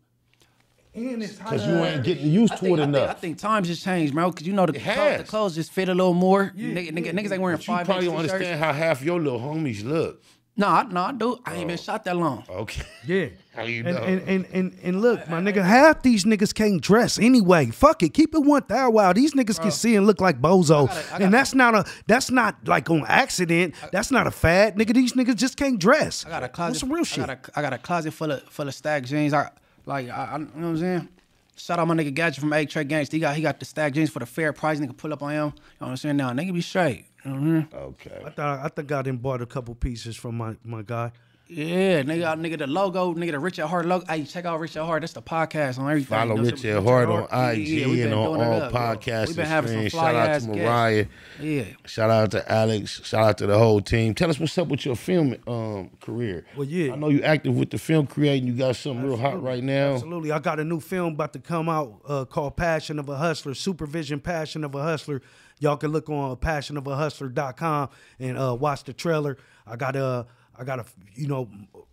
And it's because you ain't getting used I to think, it I, think, enough. I think times just changed, bro. Cause you know the, It clothes, the clothes just fit a little more. Nigga, nigga, niggas ain't wearing But you probably don't understand how half your little homies look. No, I, no, I do. I ain't been oh. shot that long. Okay. <laughs> Yeah. How you and, know? and, and and and look, my nigga, half these niggas can't dress anyway. Fuck it, keep it one thou wow. These niggas can see and look like bozo, gotta- gotta- and that's not a that's not like on accident. That's not a fad, nigga. These niggas just can't dress. I got a That's closet. some real shit. I got a, I got a closet full of full of stack jeans. I like, I, I, you know what I'm saying. Shout out my nigga Gadget from Eight Tray Gangs. He got he got the stack jeans for the fair price. Nigga pull up on him. You know what I'm saying? Now nigga be straight. You know what I'm okay. I thought I think I done bought a couple pieces from my my guy. Yeah, nigga, nigga, the logo, nigga, the Rich At Heart logo. Hey, check out Rich At Heart. That's the podcast on everything. Follow You know, Richard Rich At Heart on Yeah, IG yeah, we been and on all up, yo. podcasts. We've been and having some fly Shout out ass to guests. Yeah. Shout out to Alex. Shout out to the whole team. Tell us what's up with your film um, career. Well, yeah. I know you're active with the film creating. You got something real hot right now. Absolutely. I got a new film about to come out uh, called Passion of a Hustler, Supervision Passion of a Hustler. Y'all can look on passionofahustler.com and uh, watch the trailer. I got a, I got a, you know,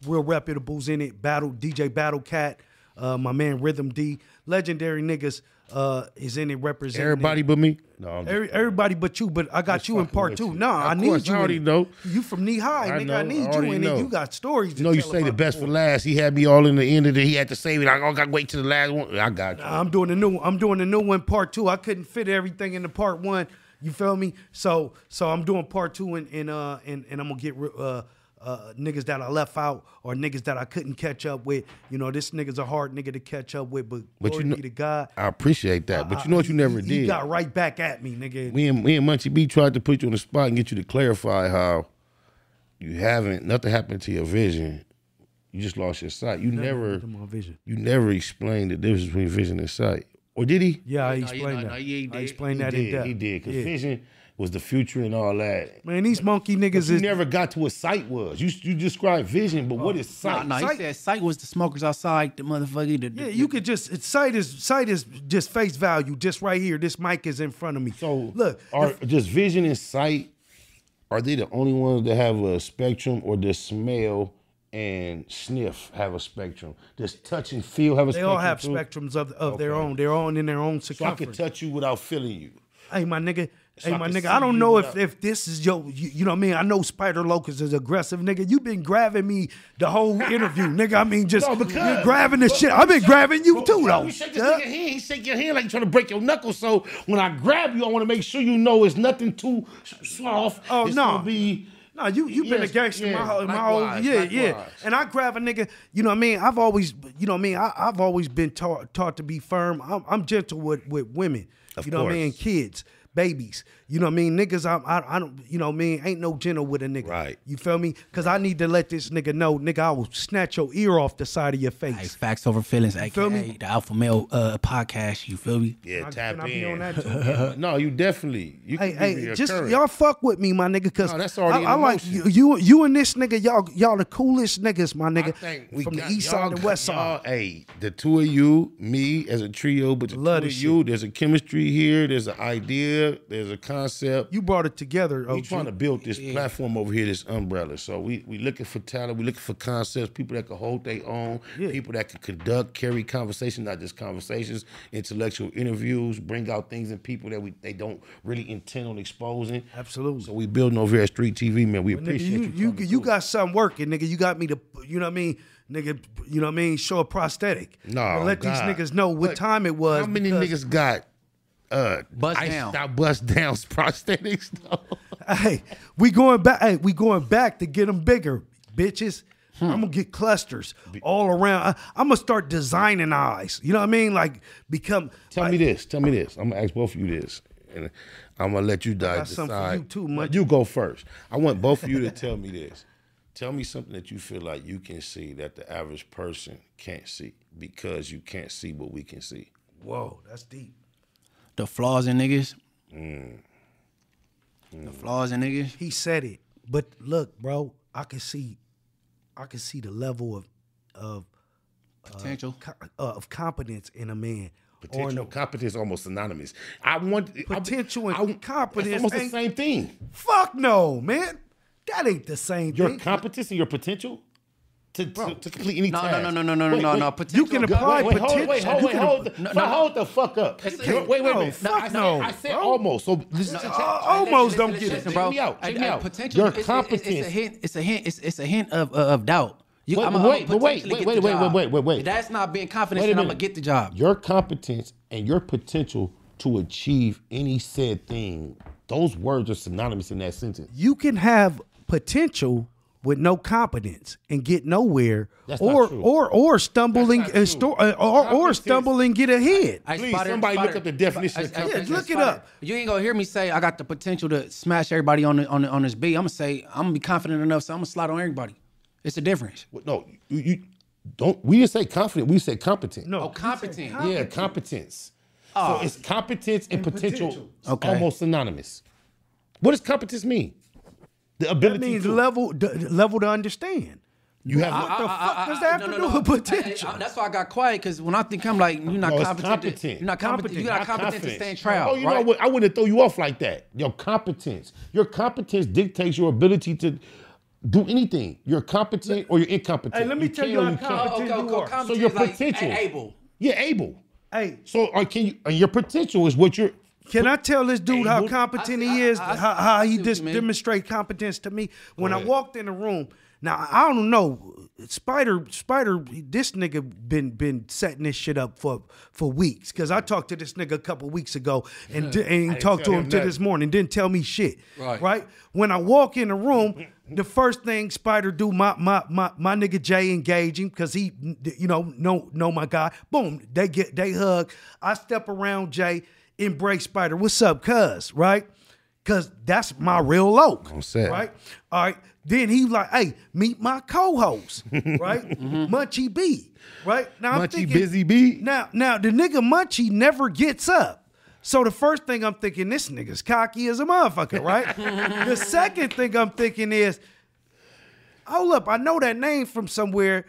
real reputables in it. Battle DJ Battle Cat, uh, my man Rhythm D, legendary niggas uh, is in it representing. Everybody but me. No, I'm Every, everybody but you, but I got Just you in fucking part with two. you. Nah, Of I course, need you. I already in it. know. You from knee high, I nigga. I know, I need you already in know. it. You got stories. To you know you tell say the about best for before. last. He had me all in the end of it. He had to save it. I oh, got to wait till the last one. I got you. I'm doing the new. I'm doing the new one, part two. I couldn't fit everything into part one. You feel me? So, so I'm doing part two, and and uh, and, and I'm gonna get ri- uh, uh, niggas that I left out or niggas that I couldn't catch up with. You know, this nigga's a hard nigga to catch up with, but, But glory you know- be to God. I appreciate that. But I- you know what you never he, did? He got right back at me, nigga. me and me and Munchie B tried to put you on the spot and get you to clarify how you haven't nothing happened to your vision. You just lost your sight. You never To my vision. you never explained the difference between vision and sight. Or did he? Yeah, I No, you- explained no, that. no, he I explained he that did. in depth. He did. Because Yeah. vision was the future and all that. Man, these monkey niggas is You never got to what sight was. You you described vision, but what oh, is Nah, sight? nah, he Sight- said sight was the smokers outside, the motherfucker. The, the, Yeah, you could just it's, sight is sight is just face value, just right here. This mic is in front of me. So look, are just vision and sight? Are they the only ones that have a spectrum, or does smell and sniff have a spectrum? Does touch and feel have a they spectrum? all have too? spectrums of, of their own. They're all in their own So I could touch you without feeling you. hey, my nigga. So hey, I my nigga. I don't know if, if this is your, you, you know what I mean? I know Spider Locust is aggressive, nigga. You've been grabbing me the whole interview, nigga. I mean, just No, because you're grabbing the but- shit. I've been grabbing you But too, though. You shake this Yeah. nigga hand, he shake your hand like you trying to break your knuckles. So when I grab you, I want to make sure you know it's nothing too soft. Oh, it's no. be No, you you been a Yes, gangster yeah, my whole my whole likewise, yeah yeah. And I grab a nigga, you know what I mean. I've always you know what I mean. I, I've always been taught taught to be firm. I'm, I'm gentle with with women. Of you know what I mean. course. Kids, babies. You know what I mean. Niggas, I, I I don't you know what I mean. Ain't no gentle with a nigga. Right. You feel me? Cause I need to let this nigga know, nigga. I will snatch your ear off the side of your face. Hey, Factz Ova Feelinz, aka feel me? the Alpha Male uh, podcast. You feel me? yeah, I- tap can I be in. on that <laughs> no, you definitely. You hey, can hey, be just y'all fuck with me, my nigga, cause No, that's already I, I like you, you, you and this nigga, y'all, y'all the coolest niggas, my I nigga, think we from got- the east side and got- west side. Hey, the two of you, me as a trio, but the Love two of this you, there's a chemistry here. There's an idea. There's a concept. You brought it together. we OG. trying to build this platform over here, this umbrella. So we we looking for talent. We looking for concepts, people that can hold their own, people that can conduct, carry conversation, not just conversations, intellectual interviews, bring out things in people that we they don't really intend on exposing. Absolutely. So we building over here at Street TV, man. We Nigga, appreciate you you. you you got something working, nigga. You got me to, you know what I mean, nigga. You know what I mean. Show a prosthetic. No, And let God. these niggas know what But time it was. How many niggas got uh, Bust I down. stop bust down <laughs> prosthetics. though. hey, we going back. Hey, we going back to get them bigger, bitches. Hmm. I'm gonna get clusters all around. I, am gonna start designing eyes. You know what I mean? Like become. Tell like, me this. Tell me this. I'm gonna ask both of you this, and I'm gonna let you got guys for decide. you too, much. You go first. I want both of you to tell me this. Tell me something that you feel like you can see that the average person can't see because you can't see what we can see. Whoa, that's deep. The flaws in niggas. Mm. The flaws in niggas. He said it, but look, bro, I can see, I can see the level of of Potential. co- uh, of competence in a man. Or in Potential a, competence almost synonymous. I want I- Potential and I- competence It's almost the ain't- same thing. fuck no, man. That ain't the same Your thing. competence and your potential to, to, to complete any No, no, task. no, no, no, no, Wait, no, wait. no. Potential. can Wait, apply wait, hold, wait, potential. hold, You wait, can- hold, the, no, no. hold the fuck up. Wait, wait, wait, no, wait. fuck I said, no, I said almost. So listen, No, check- Uh, almost listen, don't listen, get it. listen, Check bro. me out, check I- me I- out. Potential. Your it's- it's- It's, a hint. It's a hint. It's, it's a hint of uh, of doubt. You, Wait, I'ma- I'ma wait, wait, wait, wait, wait, wait, wait, wait. That's not being confident that I'm gonna get the job. Your competence and your potential to achieve any said thing, those words are synonymous in that sentence. you can have potential with no competence and get nowhere, That's or or or stumbling and true. sto- uh, or, or stumble and get ahead. I Please, somebody look up the definition of I- I- competence. Yeah, look it up. You ain't gonna hear me say I got the potential to smash everybody on the, on the, on this beat. I'm gonna say I'm gonna be confident enough, so I'm gonna slide on everybody. It's a difference. No, you, you don't. We didn't say confident. We said competent. No, Oh, competent. Yeah, competence. So it's competence and, potential, potential. Okay. almost synonymous. What does competence mean? The that ability means to level d- level to understand. you have What the I- I- fuck I- does I- that have no, to no, do no. with I- I- potential? I- that's why I got quiet because when I think I'm like you're not No, competent. to- competent. You're not competent. You're not Not competent to stand trial. Oh, you right? know what? I wouldn't throw you off like that. Your competence. Your competence dictates your ability to do anything. You're competent or you're incompetent. Hey, let me tell you or how can't. competent- Oh, oh, oh you oh, are. competent So your is like potential. able. You're able. Hey, So or can you? And your potential is what you're. Can I tell this dude how competent see- he is? I- I- how how he just you demonstrate competence to me when I walked in the room. Now I don't know, Spider Spider. This nigga been been setting this shit up for for weeks. Cause I talked to this nigga a couple weeks ago and di- and didn't talked to him him to this morning. Didn't tell me shit. Right. Right. When I walk in the room, the first thing Spider do my my my my nigga Jay engage him because he you know know know my guy. Boom. They get they hug. I step around Jay, embrace Spider. What's up, cuz? Right. Cause that's my real loc. I'm set. Right. All right. Then he like, hey, meet my co-host, <laughs> right? Mm-hmm. Munchie B. Right. Now I'm thinking, Busy B. Now, now the nigga Munchie never gets up. So the first thing I'm thinking, this nigga's cocky as a motherfucker, right? <laughs> the second thing I'm thinking is, hold up, I know that name from somewhere.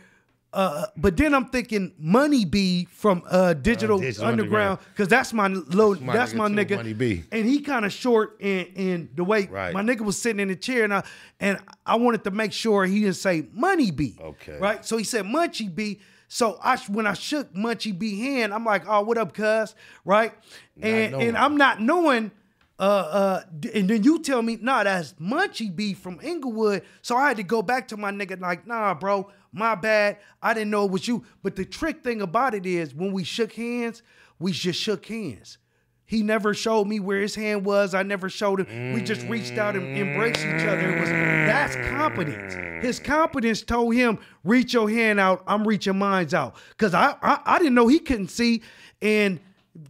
Uh, but then I'm thinking Money B from uh, Digital, Digital Underground because that's my low, my that's nigga my too, nigga. Money B. And he kind of short in in the way Right. my nigga was sitting in the chair and I and I wanted to make sure he didn't say Money B. Okay. Right. So he said Munchie B. So I when I shook Munchie B hand, I'm like, oh, what up, cuz? Right. And knowing. and I'm not knowing. Uh, uh, and then you tell me, nah, that's Munchie B from Inglewood. So I had to go back to my nigga, like, nah, bro, my bad. I didn't know it was you. But the trick thing about it is when we shook hands, we just shook hands. He never showed me where his hand was. I never showed him. We just reached out and embraced each other. It was that's competence. His competence told him, reach your hand out. I'm reaching mine's out. Cause I I, I didn't know he couldn't see, and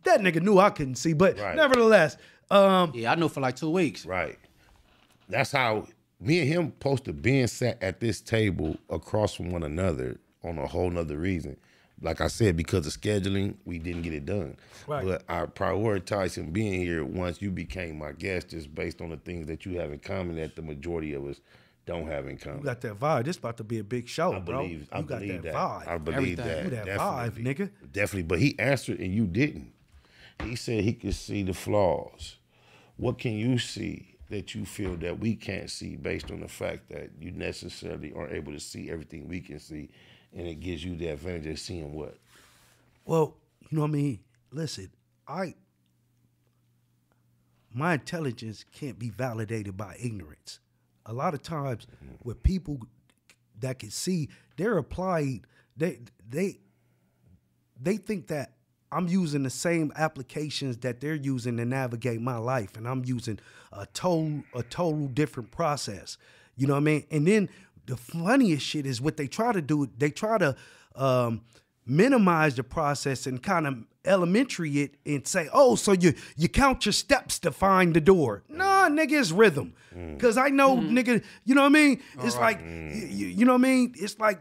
that nigga knew I couldn't see. But Right. nevertheless, um, Yeah, I knew for like two weeks. Right. That's how me and him supposed to being sat at this table across from one another on a whole nother reason. Like I said, because of scheduling, we didn't get it done. Right. But I prioritized him being here once you became my guest, just based on the things that you have in common that the majority of us don't have in common. you got that vibe. This about to be a big show, I bro. believe. You I got believe that, that. vibe. I believe Everything. that. You that definitely, vibe, nigga. Definitely. But he answered and you didn't. He said he could see the flaws. What can you see that you feel that we can't see based on the fact that you necessarily aren't able to see everything we can see, and it gives you the advantage of seeing what? Well, you know what I mean? Listen, I my intelligence can't be validated by ignorance. A lot of times mm-hmm. with people that can see, they're applied, they they they think that I'm using the same applications that they're using to navigate my life, and I'm using a total a total different process. You know what I mean? And then the funniest shit is what they try to do. They try to um, minimize the process and kind of elementary it and say, "Oh, so you you count your steps to find the door." Nah, nigga, it's rhythm. Cause I know, nigga, you know what I mean? It's like, you, you know what I mean? It's like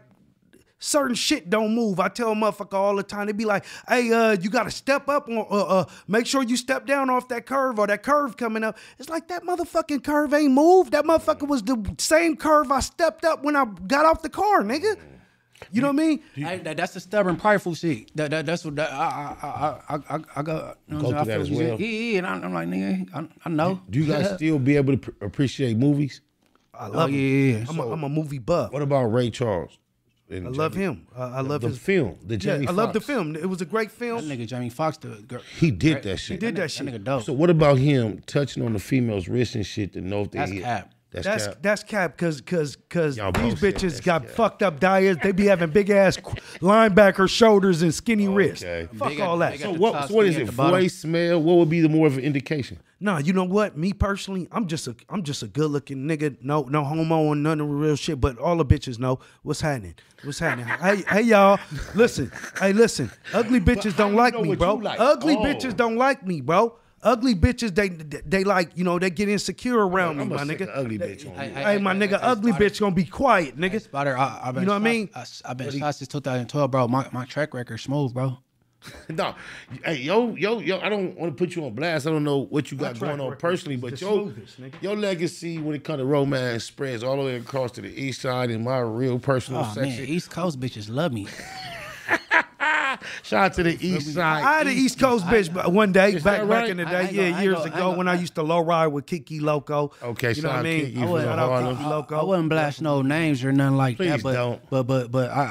certain shit don't move. I tell a motherfucker all the time. They be like, "Hey, uh, you got to step up or uh, uh, make sure you step down off that curve or that curve coming up." It's like that motherfucking curve ain't moved. That motherfucker was the same curve I stepped up when I got off the car, nigga. You know what I mean? I, that, that's the stubborn, prideful shit. That, that that's what that, I, I I I I I got. You know Go what I'm through that saying? As feel what you well? Yeah, yeah. And I, I'm like, nigga, I, I know. Do you guys <laughs> still be able to pr- appreciate movies? I Oh love yeah, yeah. yeah. I'm, a, I'm a movie buff. What about Ray Charles? And I love Jamie- him. I, I love the his film, the Yeah, Jamie I love the film. It was a great film. That nigga Jamie Foxx, the girl. He did that shit. He did that That shit. nigga dope. So what about him touching on the female's wrist and shit to know if they That's hit? cap. That's, That's cap. that's cap because because because these bitches got cap. fucked up diets. They be having big ass qu- linebacker shoulders and skinny wrists. Fuck got- all that. So what? So what is it? at the. Voice, smell? What would be the more of an indication? Nah, you know what? Me personally, I'm just a I'm just a good looking nigga. No no homo and none of the real shit. But all the bitches know what's happening. What's happening? <laughs> hey hey y'all, listen. Hey listen. Ugly bitches don't like me, bro. like? Ugly Oh. bitches don't like me, bro. Ugly bitches, they they like you know they get insecure around I'm me, a my sick nugga. of ugly bitch on Hey, hey, Hey, my nigga, ugly bitch gonna be quiet, nigga. Spider, I, I've been You know what I mean? I, have been shot since 2012, bro. My my track record smooth, bro. <laughs> No, hey, yo, yo, yo, I don't want to put you on blast. I don't know what you got going on personally, but yo, your legacy when it comes to romance spreads all the way across to the east side in my real personal Oh man, section. East Coast bitches love me. <laughs> Shout out to the east side. I had an East Coast bitch but one day, back that back in the day, I yeah, gonna- I years gonna- ago I when I used to low ride with Kiki Loco. Okay, you know shout what I out mean? Kiki I from wouldn't- shout out Harlem. Kiki Loco. I wouldn't blast no names or nothing like Please that, but don't. but but but I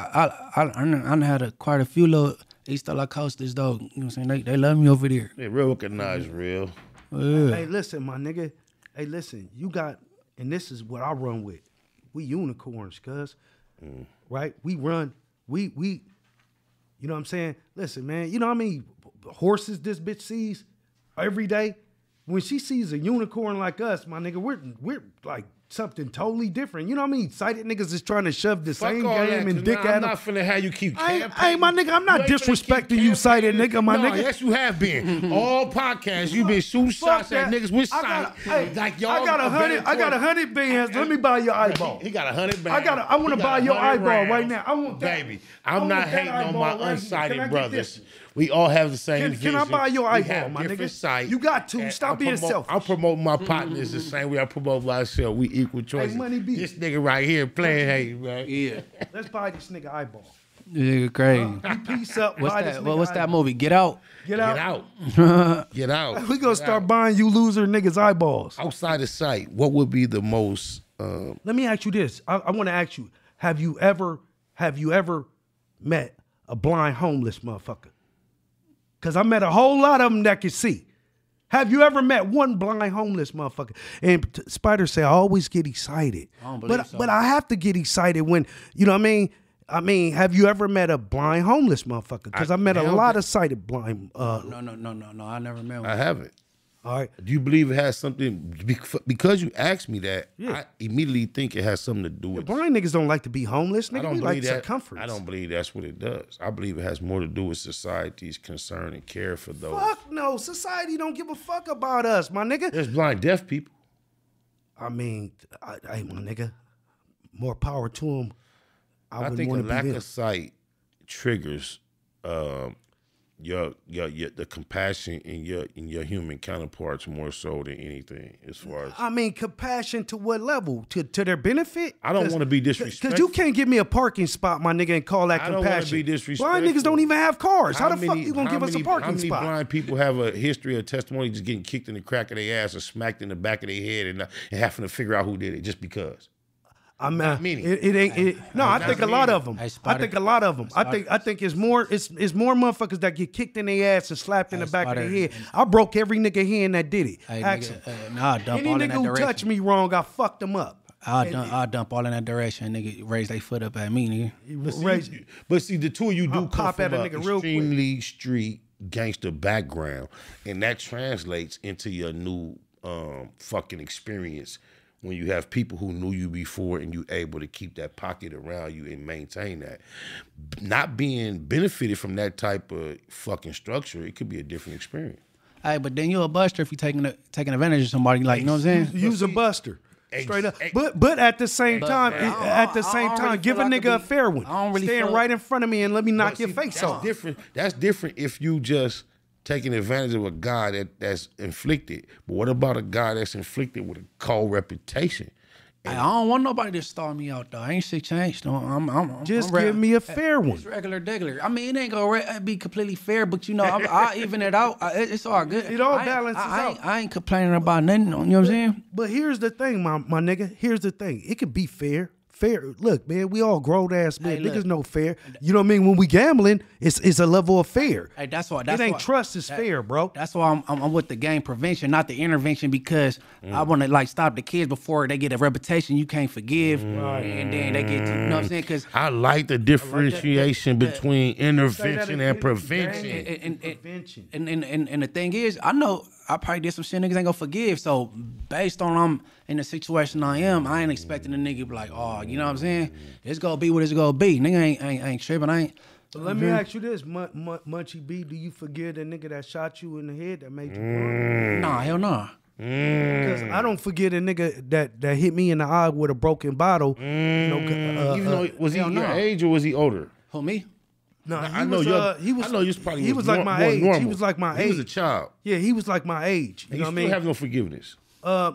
I I I, done- I had a, quite a few little East LA coasters though. You know what I'm saying? They they love me over there. They real recognize real. Yeah. Hey, listen, my nigga. Hey, listen, you got, and this is what I run with. We unicorns, cuz. Mm. Right? We run, we, we, you know what I'm saying? Listen, man, you know what I mean? Horses this bitch sees every day. When she sees a unicorn like us, my nigga, we're we're like something totally different. You know what I mean? Sighted niggas is trying to shove the Fuck same that, and dick now at I'm not finna have you keep campaigning. hey, my nigga, I'm not disrespecting you, sighted nigga, my No, nigga. Yes, you have been. <laughs> All podcasts, you've been shooting shots at niggas with I sight. hey, like y'all I got a hundred. I got a hundred bands. Let me buy your eyeball. He got a hundred bands. I got. I want to buy your eyeball right now. I want that. Baby, I'm want not hating on my right unsighted Can I get brothers. This? We all have the same Can- vision. can I buy your We eyeball, my nigga? sight. You got to. Stop I being promote- selfish. I'm promoting my partners the same way I promote myself. We equal choices. Money B. This nigga right here playing hey, man. Yeah. <laughs> Let's buy this nigga eyeball. Yeah, crazy. You piece up. What's that? This What, nigga what's that movie? Get out. Get Get out. out. <laughs> Get out. <laughs> We gonna start buying you loser niggas eyeballs. outside of sight. What would be the most? Um, Let me ask you this. I, I want to ask you: Have you ever, have you ever met a blind homeless motherfucker? Because I met a whole lot of them that can see. Have you ever met one blind homeless motherfucker? And t- Spider say I always get excited, I don't believe but so. but I have to get excited when you know what I mean. I mean, have you ever met a blind homeless motherfucker? Because I, met a lot that- of sighted blind. Uh, No, no, no, no, no. I never met one. I haven't. All right, Do you believe it has something? Because you asked me that, Yeah. I immediately think it has something to do with. blind niggas don't like to be homeless. I don't we believe like that. circumference. I don't believe that's what it does. I believe it has more to do with society's concern and care for those. Fuck no, society don't give a fuck about us, my nigga. There's blind deaf people. I mean, I, hey, my nigga, more power to them. I, I, think a lack of sight triggers um, your, your your the compassion in your in your human counterparts more so than anything. As far as I mean, compassion to what level? To to their benefit? I don't wanna be disrespectful Because disrespectful. you can't give me a parking spot, my nigga, and call that I don't wanna compassion. Blind niggas don't even have cars. How, the fuck you gonna how give us a many- parking How many spot? blind people have a history of testimony just getting kicked in the crack of their ass or smacked in the back of their head and, and having to figure out who did it just because? I'm not many. It, it ain't. It, no, I Not think a lot of them. Hey, I think a lot of them. I think I think it's more. It's it's more motherfuckers that get kicked in the ass and slapped in the back of the head. I broke every nigga hand that did it. Hey, Ask nigga, him. uh, nah, I dump Any all in nigga that who direction. touched me wrong, I fucked them up. I'll dump, I'll dump all in that direction. Nigga, raise their foot up at me, nigga. But see, Raise- but see, the two of you do I'll come pop from at a a nigga real quick. extremely street gangster background, and that translates into your new um, fucking experience when you have people who knew you before and you able to keep that pocket around you and maintain that. Not being benefited from that type of fucking structure, it could be a different experience. Hey, but then you're a buster if you taking a, taking advantage of somebody. Like you know what I'm saying? Use a buster. Straight up, but but at the same time, man, at the same time, really give a nigga I a could be- fair one. I don't really Stand feel- right in front of me and let me knock But your face that's off. Different. That's different if you just taking advantage of a guy that that's inflicted. But what about a guy that's inflicted with a cold reputation? Hey, I don't want nobody to star me out though. Ain't shit changed. No, I'm, I'm, I'm, Just I'm give me a eh, fair one. It's regular, regular. I mean, it ain't gonna re- be completely fair, but you know, I, I <laughs> even it out. I, it's all good. It all I ain't- balances I, I ain't, out. I ain't complaining about nothing. You know what I'm saying? But here's the thing, my my nigga. Here's the thing. It could be fair. Fair. Look, man, we all grown ass men. Hey, look. Niggas know fair. You know what I mean? When we gambling, it's it's a level of fair. Hey, that's why. That's it ain't why, trust is fair, bro. That's why I'm, I'm, I'm with the game prevention, not the intervention, because I want to like stop the kids before they get a reputation you can't forgive, mm. and then they get to, you know what I'm saying? Because I like the differentiation between intervention and prevention. and, and, and, and, and, and, and the thing is, I know I probably did some shit niggas ain't gonna forgive. So based on I'm in the situation I am, I ain't expecting a nigga to be like, oh, you know what I'm saying? It's gonna be what it's gonna be. Nigga ain't ain't, ain't tripping. I ain't. But let me ask you this, Mun- Mun- Munchie B, do you forgive the nigga that shot you in the head that made you run? Mm. Nah, hell nah. Mm. Because I don't forget a nigga that, that hit me in the eye with a broken bottle. Mm. You know, uh, Even though uh, was he hell your no. age or was he older? Who me? No, he I know was, you're. uh, he was. I know you're probably he was like my age. He was like my He age. He was a child. Yeah, he was like my age. You And know you what I mean? have no forgiveness. Uh,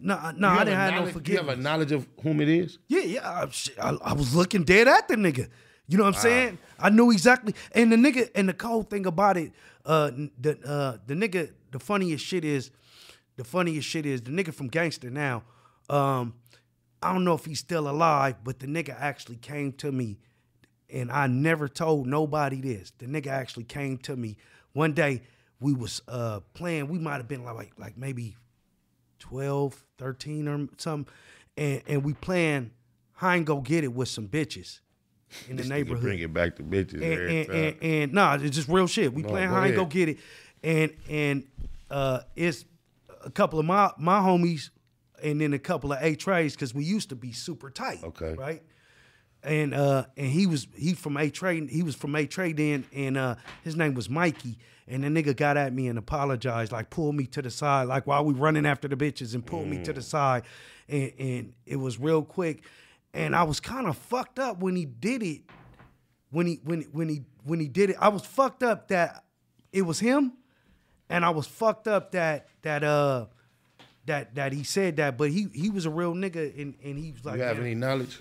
no, no, You I have didn't a have no knowledge- You have a knowledge of whom it is. Yeah, yeah. I, I, I was looking dead at the nigga. You know what I'm saying? I knew exactly. And the nigga, and the cold thing about it, uh, the uh, the nigga, the funniest shit is, the funniest shit is the nigga from Gangster now. Um, I don't know if he's still alive, but the nigga actually came to me, and I never told nobody this. The nigga actually came to me one day. We was uh playing. We might have been like like maybe 12, 13 or something. And and we playing Hein Go Get It with some bitches in the neighborhood. Bring it back to bitches and, and, and, and nah, it's just real shit. We No, playing go Hein Go. Get It. And and uh it's a couple of my my homies and then a couple of Eight Trays because we used to be super tight. Okay. Right? And uh and he was he from Eight Tray he was from Eight Tray then and uh his name was Mikey. And the nigga got at me and apologized like pulled me to the side like while we running after the bitches and pulled me to the side. And and it was real quick. And I was kind of fucked up when he did it when he when when he when he did it. I was fucked up that it was him and I was fucked up that that uh that that he said that. But he he was a real nigga and and he was like you have "Man, any knowledge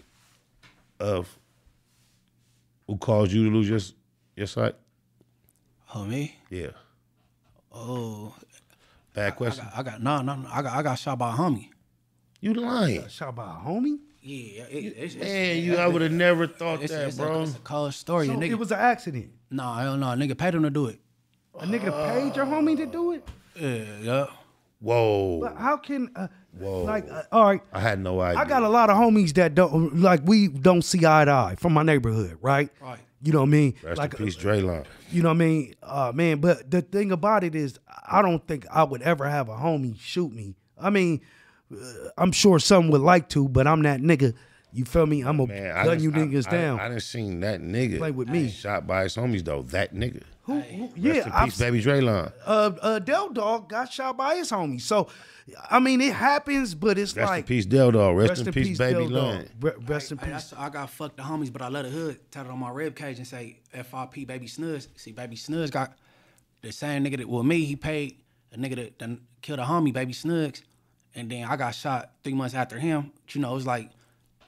of who caused you to lose your your sight? Who me? Yeah. Oh, Bad I question. got, I got no, no, no. I got, I got shot by a homie. You lying. shot by a homie Yeah, it, it's, it's, Man, you I would have never thought it's, that, it's bro. A, it's a cold story. So nigga, it was an accident. No, nah, hell no. Nigga paid him to do it. A nigga paid your homie to do it. Yeah, yeah. Whoa. But how can uh, Whoa. like uh, all right? I had no idea. I got a lot of homies that don't like we don't see eye to eye from my neighborhood, right? Right. You know what I mean? Rest like in peace, Draylon. you know what I mean? Uh man, but the thing about it is I don't think I would ever have a homie shoot me. I mean, uh, I'm sure some would like to, but I'm that nigga. You feel me? I'm gonna Man, gun you niggas I, down. I, done seen that nigga Play with me. shot by his homies though. That nigga. who, who, Rest yeah, in I've peace, baby Draylon. uh, uh, Del Dog got shot by his homie. So, I mean, it happens, but it's Rest like in peace, Del Dog. Rest, in peace, baby Del Dog. Lon. Re- Rest in Hey, peace. that's, I got fucked the homies, but I let a hood tatted on my rib cage and say FRP Baby Snuds. See, Baby Snuds got the same nigga that with me. He paid a nigga that done killed a homie, Baby Snugs, and then I got shot three months after him. But you know, it was like,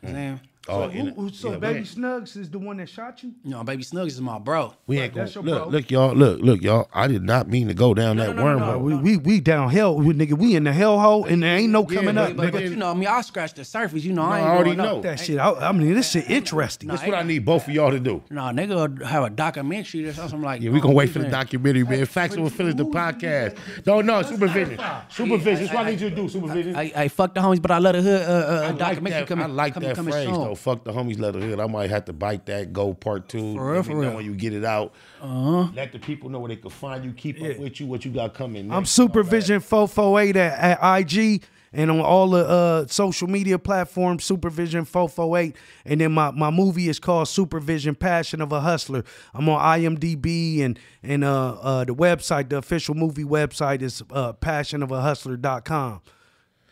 you know what I'm Oh, Who, in- who- so, yeah, Baby we- Snugs is the one that shot you? No, Baby Snugs is my bro. We ain't gonna that's look, bro. look, y'all. Look, look, y'all. I did not mean to go down that no, no, no, wormhole. We, we we down hell, we, nigga. We in the hell hole, and there ain't no coming but- up, But, nigga. but you know, I mean, I scratched the surface. You know, I I ain't already going up. know. that shit. I, I mean, this shit interesting. That's what I need both of y'all to do. Nah, nigga have a documentary or something like. Yeah, we gonna wait for the documentary, man. Facts will finish the podcast. No, no, supervision. Supervision. That's what I need you to do, supervision. I, fuck the homies, but I let a hood uh, uh, I like documentary that, come I like come, that come phrase soon. Fuck the homies let the hood. I might have to bite that. Go part two. For real, for know real. when you get it out. Uh-huh. Let the people know where they can find you. Keep up with you. What you got coming. Next, I'm Supervision 448 at, at IG and on all the uh, social media platforms, Supervision 448. And then my, my movie is called Supervision Passion of a Hustler. I'm on IMDb and and uh, uh, the website, the official movie website is uh, passionofahustler.com.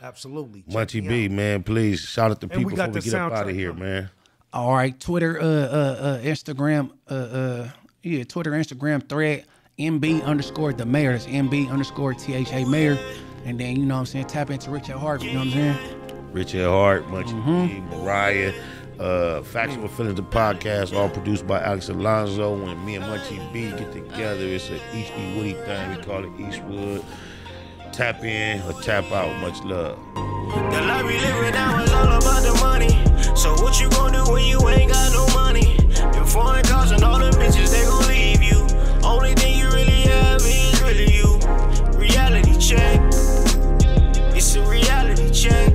Absolutely. that. Munchie B, man, please shout out the And we people got before we get up out of here, coming. man. All right, Twitter, uh, uh, uh, Instagram, uh, uh, yeah, Twitter, Instagram, thread, MB underscore the mayor. That's MB underscore THA mayor. And then, you know what I'm saying, tap into Rich At Heart, you know what I'm saying? Rich At Heart, Munchie B, Mariah, uh, Factz Ova Feelinz, the podcast, all produced by Alex Alonso. When me and Munchie B get together, it's an Easty Woody thing. We call it Eastwood. Tap in or tap out. Much love. The life we live right now is all about the money. So what you gonna do when you ain't got no money? Them foreign cars and all them bitches, they gon' leave you. Only thing you really have is really you. Reality check. It's a reality check.